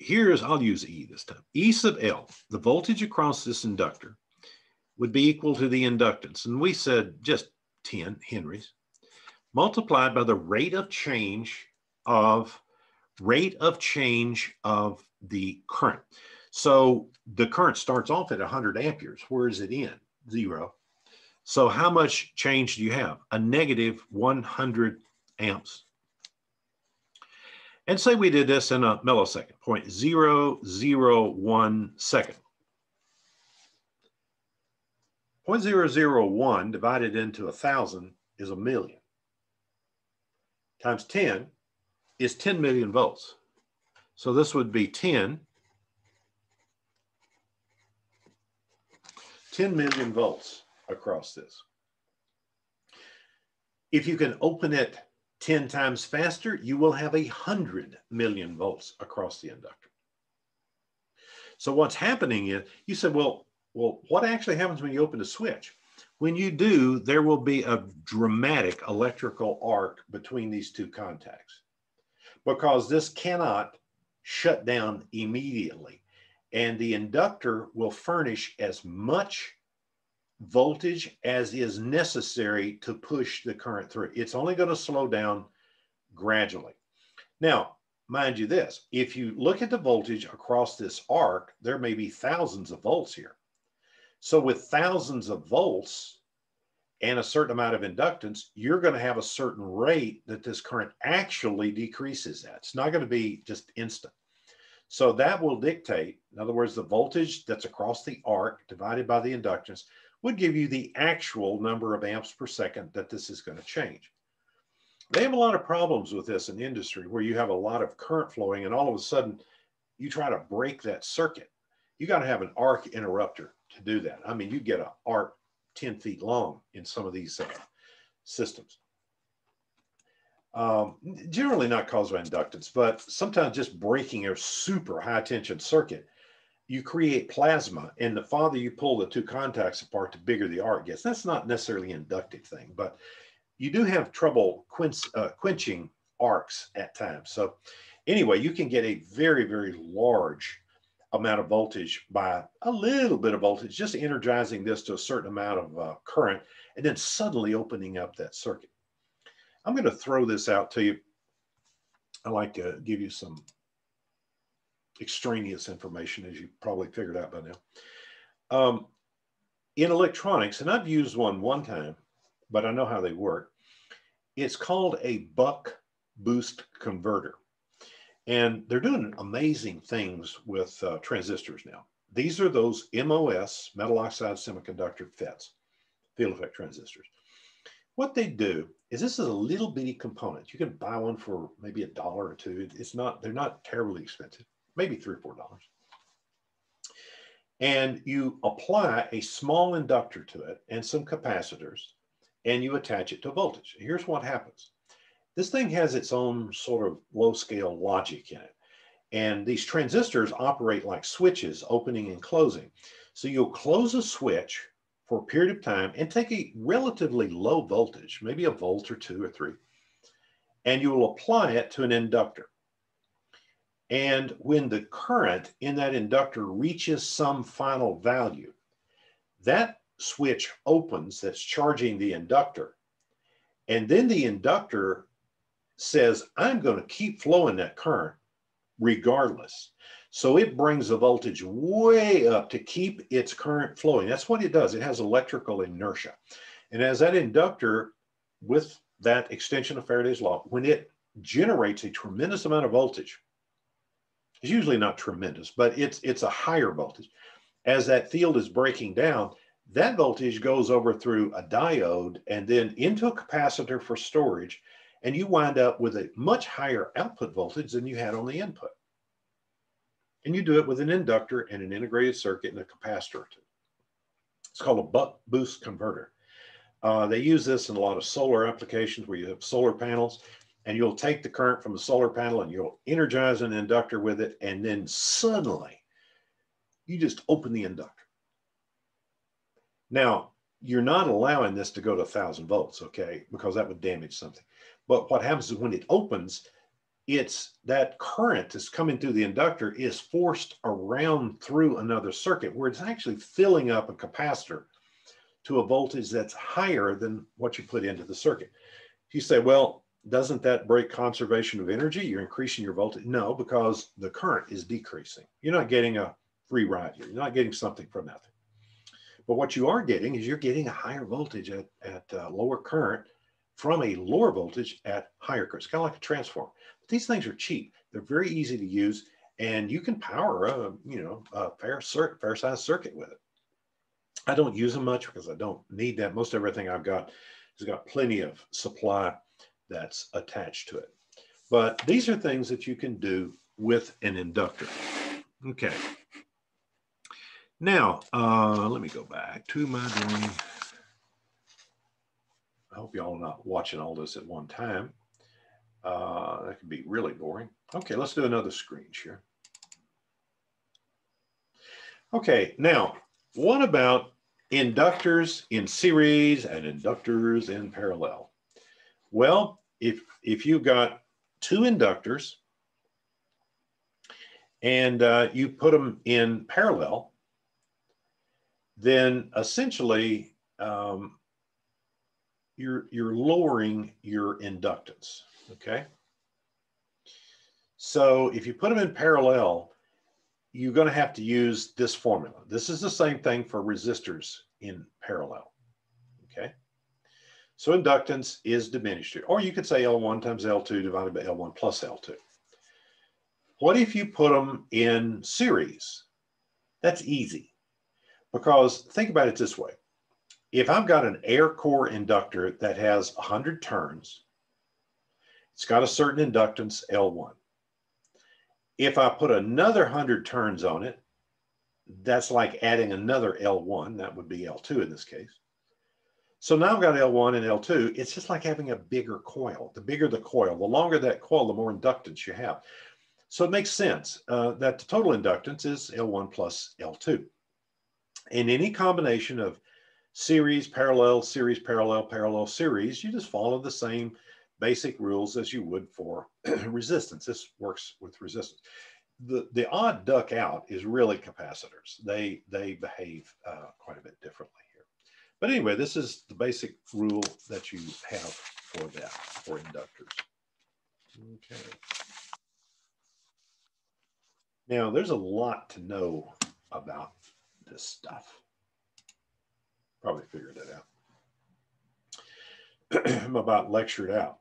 Here's, I'll use E this time. E sub L, the voltage across this inductor, would be equal to the inductance. And we said just 10 henries multiplied by the rate of change of rate of change of the current. So the current starts off at 100 amperes. Where is it in? Zero. So how much change do you have? A negative 100 amps. And say we did this in a millisecond, 0.001 second. 0.001 divided into a thousand is a million. Times 10 is 10 million volts. So this would be 10, 10 million volts across this. If you can open it 10 times faster, you will have a 100 million volts across the inductor. So what's happening is, you said, well, well, what actually happens when you open the switch? When you do, there will be a dramatic electrical arc between these two contacts because this cannot shut down immediately. And the inductor will furnish as much voltage as is necessary to push the current through. It's only going to slow down gradually. Now, mind you this, if you look at the voltage across this arc, there may be thousands of volts here. So with thousands of volts and a certain amount of inductance, you're going to have a certain rate that this current actually decreases at. It's not going to be just instant. So that will dictate, in other words, the voltage that's across the arc divided by the inductance would give you the actual number of amps per second that this is going to change. They have a lot of problems with this in industry where you have a lot of current flowing and all of a sudden you try to break that circuit. You got to have an arc interrupter to do that. I mean, you get an arc 10 feet long in some of these uh, systems. Um, generally not caused by inductance, but sometimes just breaking a super high tension circuit you create plasma, and the farther you pull the two contacts apart, the bigger the arc gets. That's not necessarily an inductive thing, but you do have trouble quench, uh, quenching arcs at times. So anyway, you can get a very, very large amount of voltage by a little bit of voltage, just energizing this to a certain amount of uh, current, and then suddenly opening up that circuit. I'm going to throw this out to you. I like to give you some extraneous information, as you probably figured out by now. Um, in electronics, and I've used one one time, but I know how they work. It's called a buck boost converter. And they're doing amazing things with uh, transistors now. These are those MOS, metal oxide semiconductor FETs, field effect transistors. What they do is this is a little bitty component. You can buy one for maybe a dollar or two. It's not, they're not terribly expensive maybe three or four dollars. And you apply a small inductor to it and some capacitors, and you attach it to voltage. Here's what happens. This thing has its own sort of low scale logic in it. And these transistors operate like switches, opening and closing. So you'll close a switch for a period of time and take a relatively low voltage, maybe a volt or two or three, and you will apply it to an inductor. And when the current in that inductor reaches some final value, that switch opens that's charging the inductor. And then the inductor says, I'm going to keep flowing that current regardless. So it brings the voltage way up to keep its current flowing. That's what it does. It has electrical inertia. And as that inductor, with that extension of Faraday's law, when it generates a tremendous amount of voltage, it's usually not tremendous, but it's it's a higher voltage. As that field is breaking down, that voltage goes over through a diode and then into a capacitor for storage, and you wind up with a much higher output voltage than you had on the input. And you do it with an inductor and an integrated circuit and a capacitor. It's called a buck boost converter. Uh, they use this in a lot of solar applications where you have solar panels and you'll take the current from the solar panel and you'll energize an inductor with it. And then suddenly you just open the inductor. Now, you're not allowing this to go to a thousand volts, okay, because that would damage something. But what happens is when it opens, it's that current that's coming through the inductor is forced around through another circuit where it's actually filling up a capacitor to a voltage that's higher than what you put into the circuit. You say, well, doesn't that break conservation of energy? You're increasing your voltage. No, because the current is decreasing. You're not getting a free ride here. You're not getting something for nothing. But what you are getting is you're getting a higher voltage at, at uh, lower current from a lower voltage at higher currents, kind of like a transformer. These things are cheap. They're very easy to use, and you can power a you know a fair cir- fair size circuit with it. I don't use them much because I don't need that. Most everything I've got has got plenty of supply that's attached to it. But these are things that you can do with an inductor. Okay. Now, uh, let me go back to my drawing. I hope y'all are not watching all this at one time. Uh, that could be really boring. Okay, let's do another screen share. Okay, now, what about inductors in series and inductors in parallel? Well, if, if you've got two inductors and uh, you put them in parallel, then essentially um, you're, you're lowering your inductance, okay? So if you put them in parallel, you're going to have to use this formula. This is the same thing for resistors in parallel, okay? So inductance is diminished here. Or you could say L1 times L2 divided by L1 plus L2. What if you put them in series? That's easy because think about it this way. If I've got an air core inductor that has 100 turns, it's got a certain inductance L1. If I put another 100 turns on it, that's like adding another L1. That would be L2 in this case. So now I've got L1 and L2. It's just like having a bigger coil. The bigger the coil, the longer that coil, the more inductance you have. So it makes sense uh, that the total inductance is L1 plus L2. In any combination of series, parallel, series, parallel, parallel, series, you just follow the same basic rules as you would for resistance. This works with resistance. The, the odd duck out is really capacitors. They, they behave uh, quite a bit differently. Here. But anyway, this is the basic rule that you have for that, for inductors. Okay. Now, there's a lot to know about this stuff. Probably figured that out. I'm about lectured out.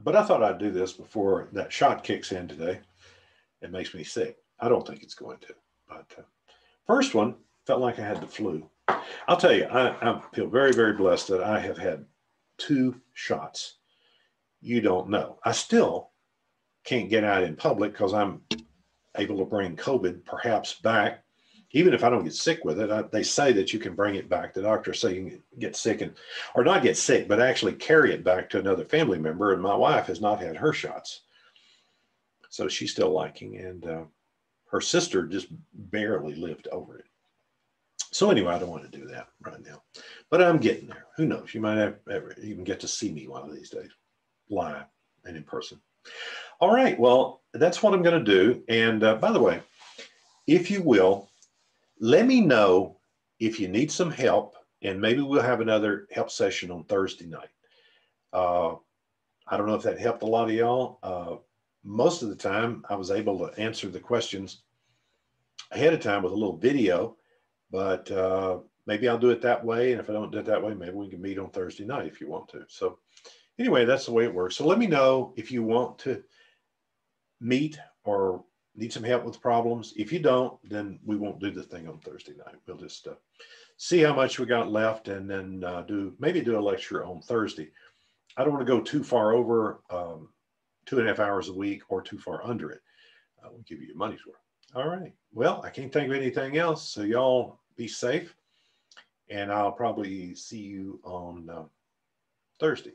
But I thought I'd do this before that shot kicks in today. It makes me sick. I don't think it's going to. But uh, first one felt like I had the flu. I'll tell you, I, I feel very, very blessed that I have had two shots. You don't know. I still can't get out in public because I'm able to bring COVID perhaps back. Even if I don't get sick with it, I, they say that you can bring it back. The doctor say you can get sick and, or not get sick, but actually carry it back to another family member. And my wife has not had her shots. So she's still liking. And uh, her sister just barely lived over it. So anyway, I don't want to do that right now, but I'm getting there. Who knows? You might have, ever even get to see me one of these days, live and in person. All right. Well, that's what I'm going to do. And uh, by the way, if you will, let me know if you need some help, and maybe we'll have another help session on Thursday night. Uh, I don't know if that helped a lot of y'all. Uh, most of the time, I was able to answer the questions ahead of time with a little video but uh, maybe I'll do it that way. And if I don't do it that way, maybe we can meet on Thursday night if you want to. So anyway, that's the way it works. So let me know if you want to meet or need some help with problems. If you don't, then we won't do the thing on Thursday night. We'll just uh, see how much we got left and then uh, do maybe do a lecture on Thursday. I don't want to go too far over um, two and a half hours a week or too far under it. I will give you your money's worth. All right. Well, I can't think of anything else. So y'all be safe. And I'll probably see you on uh, Thursday.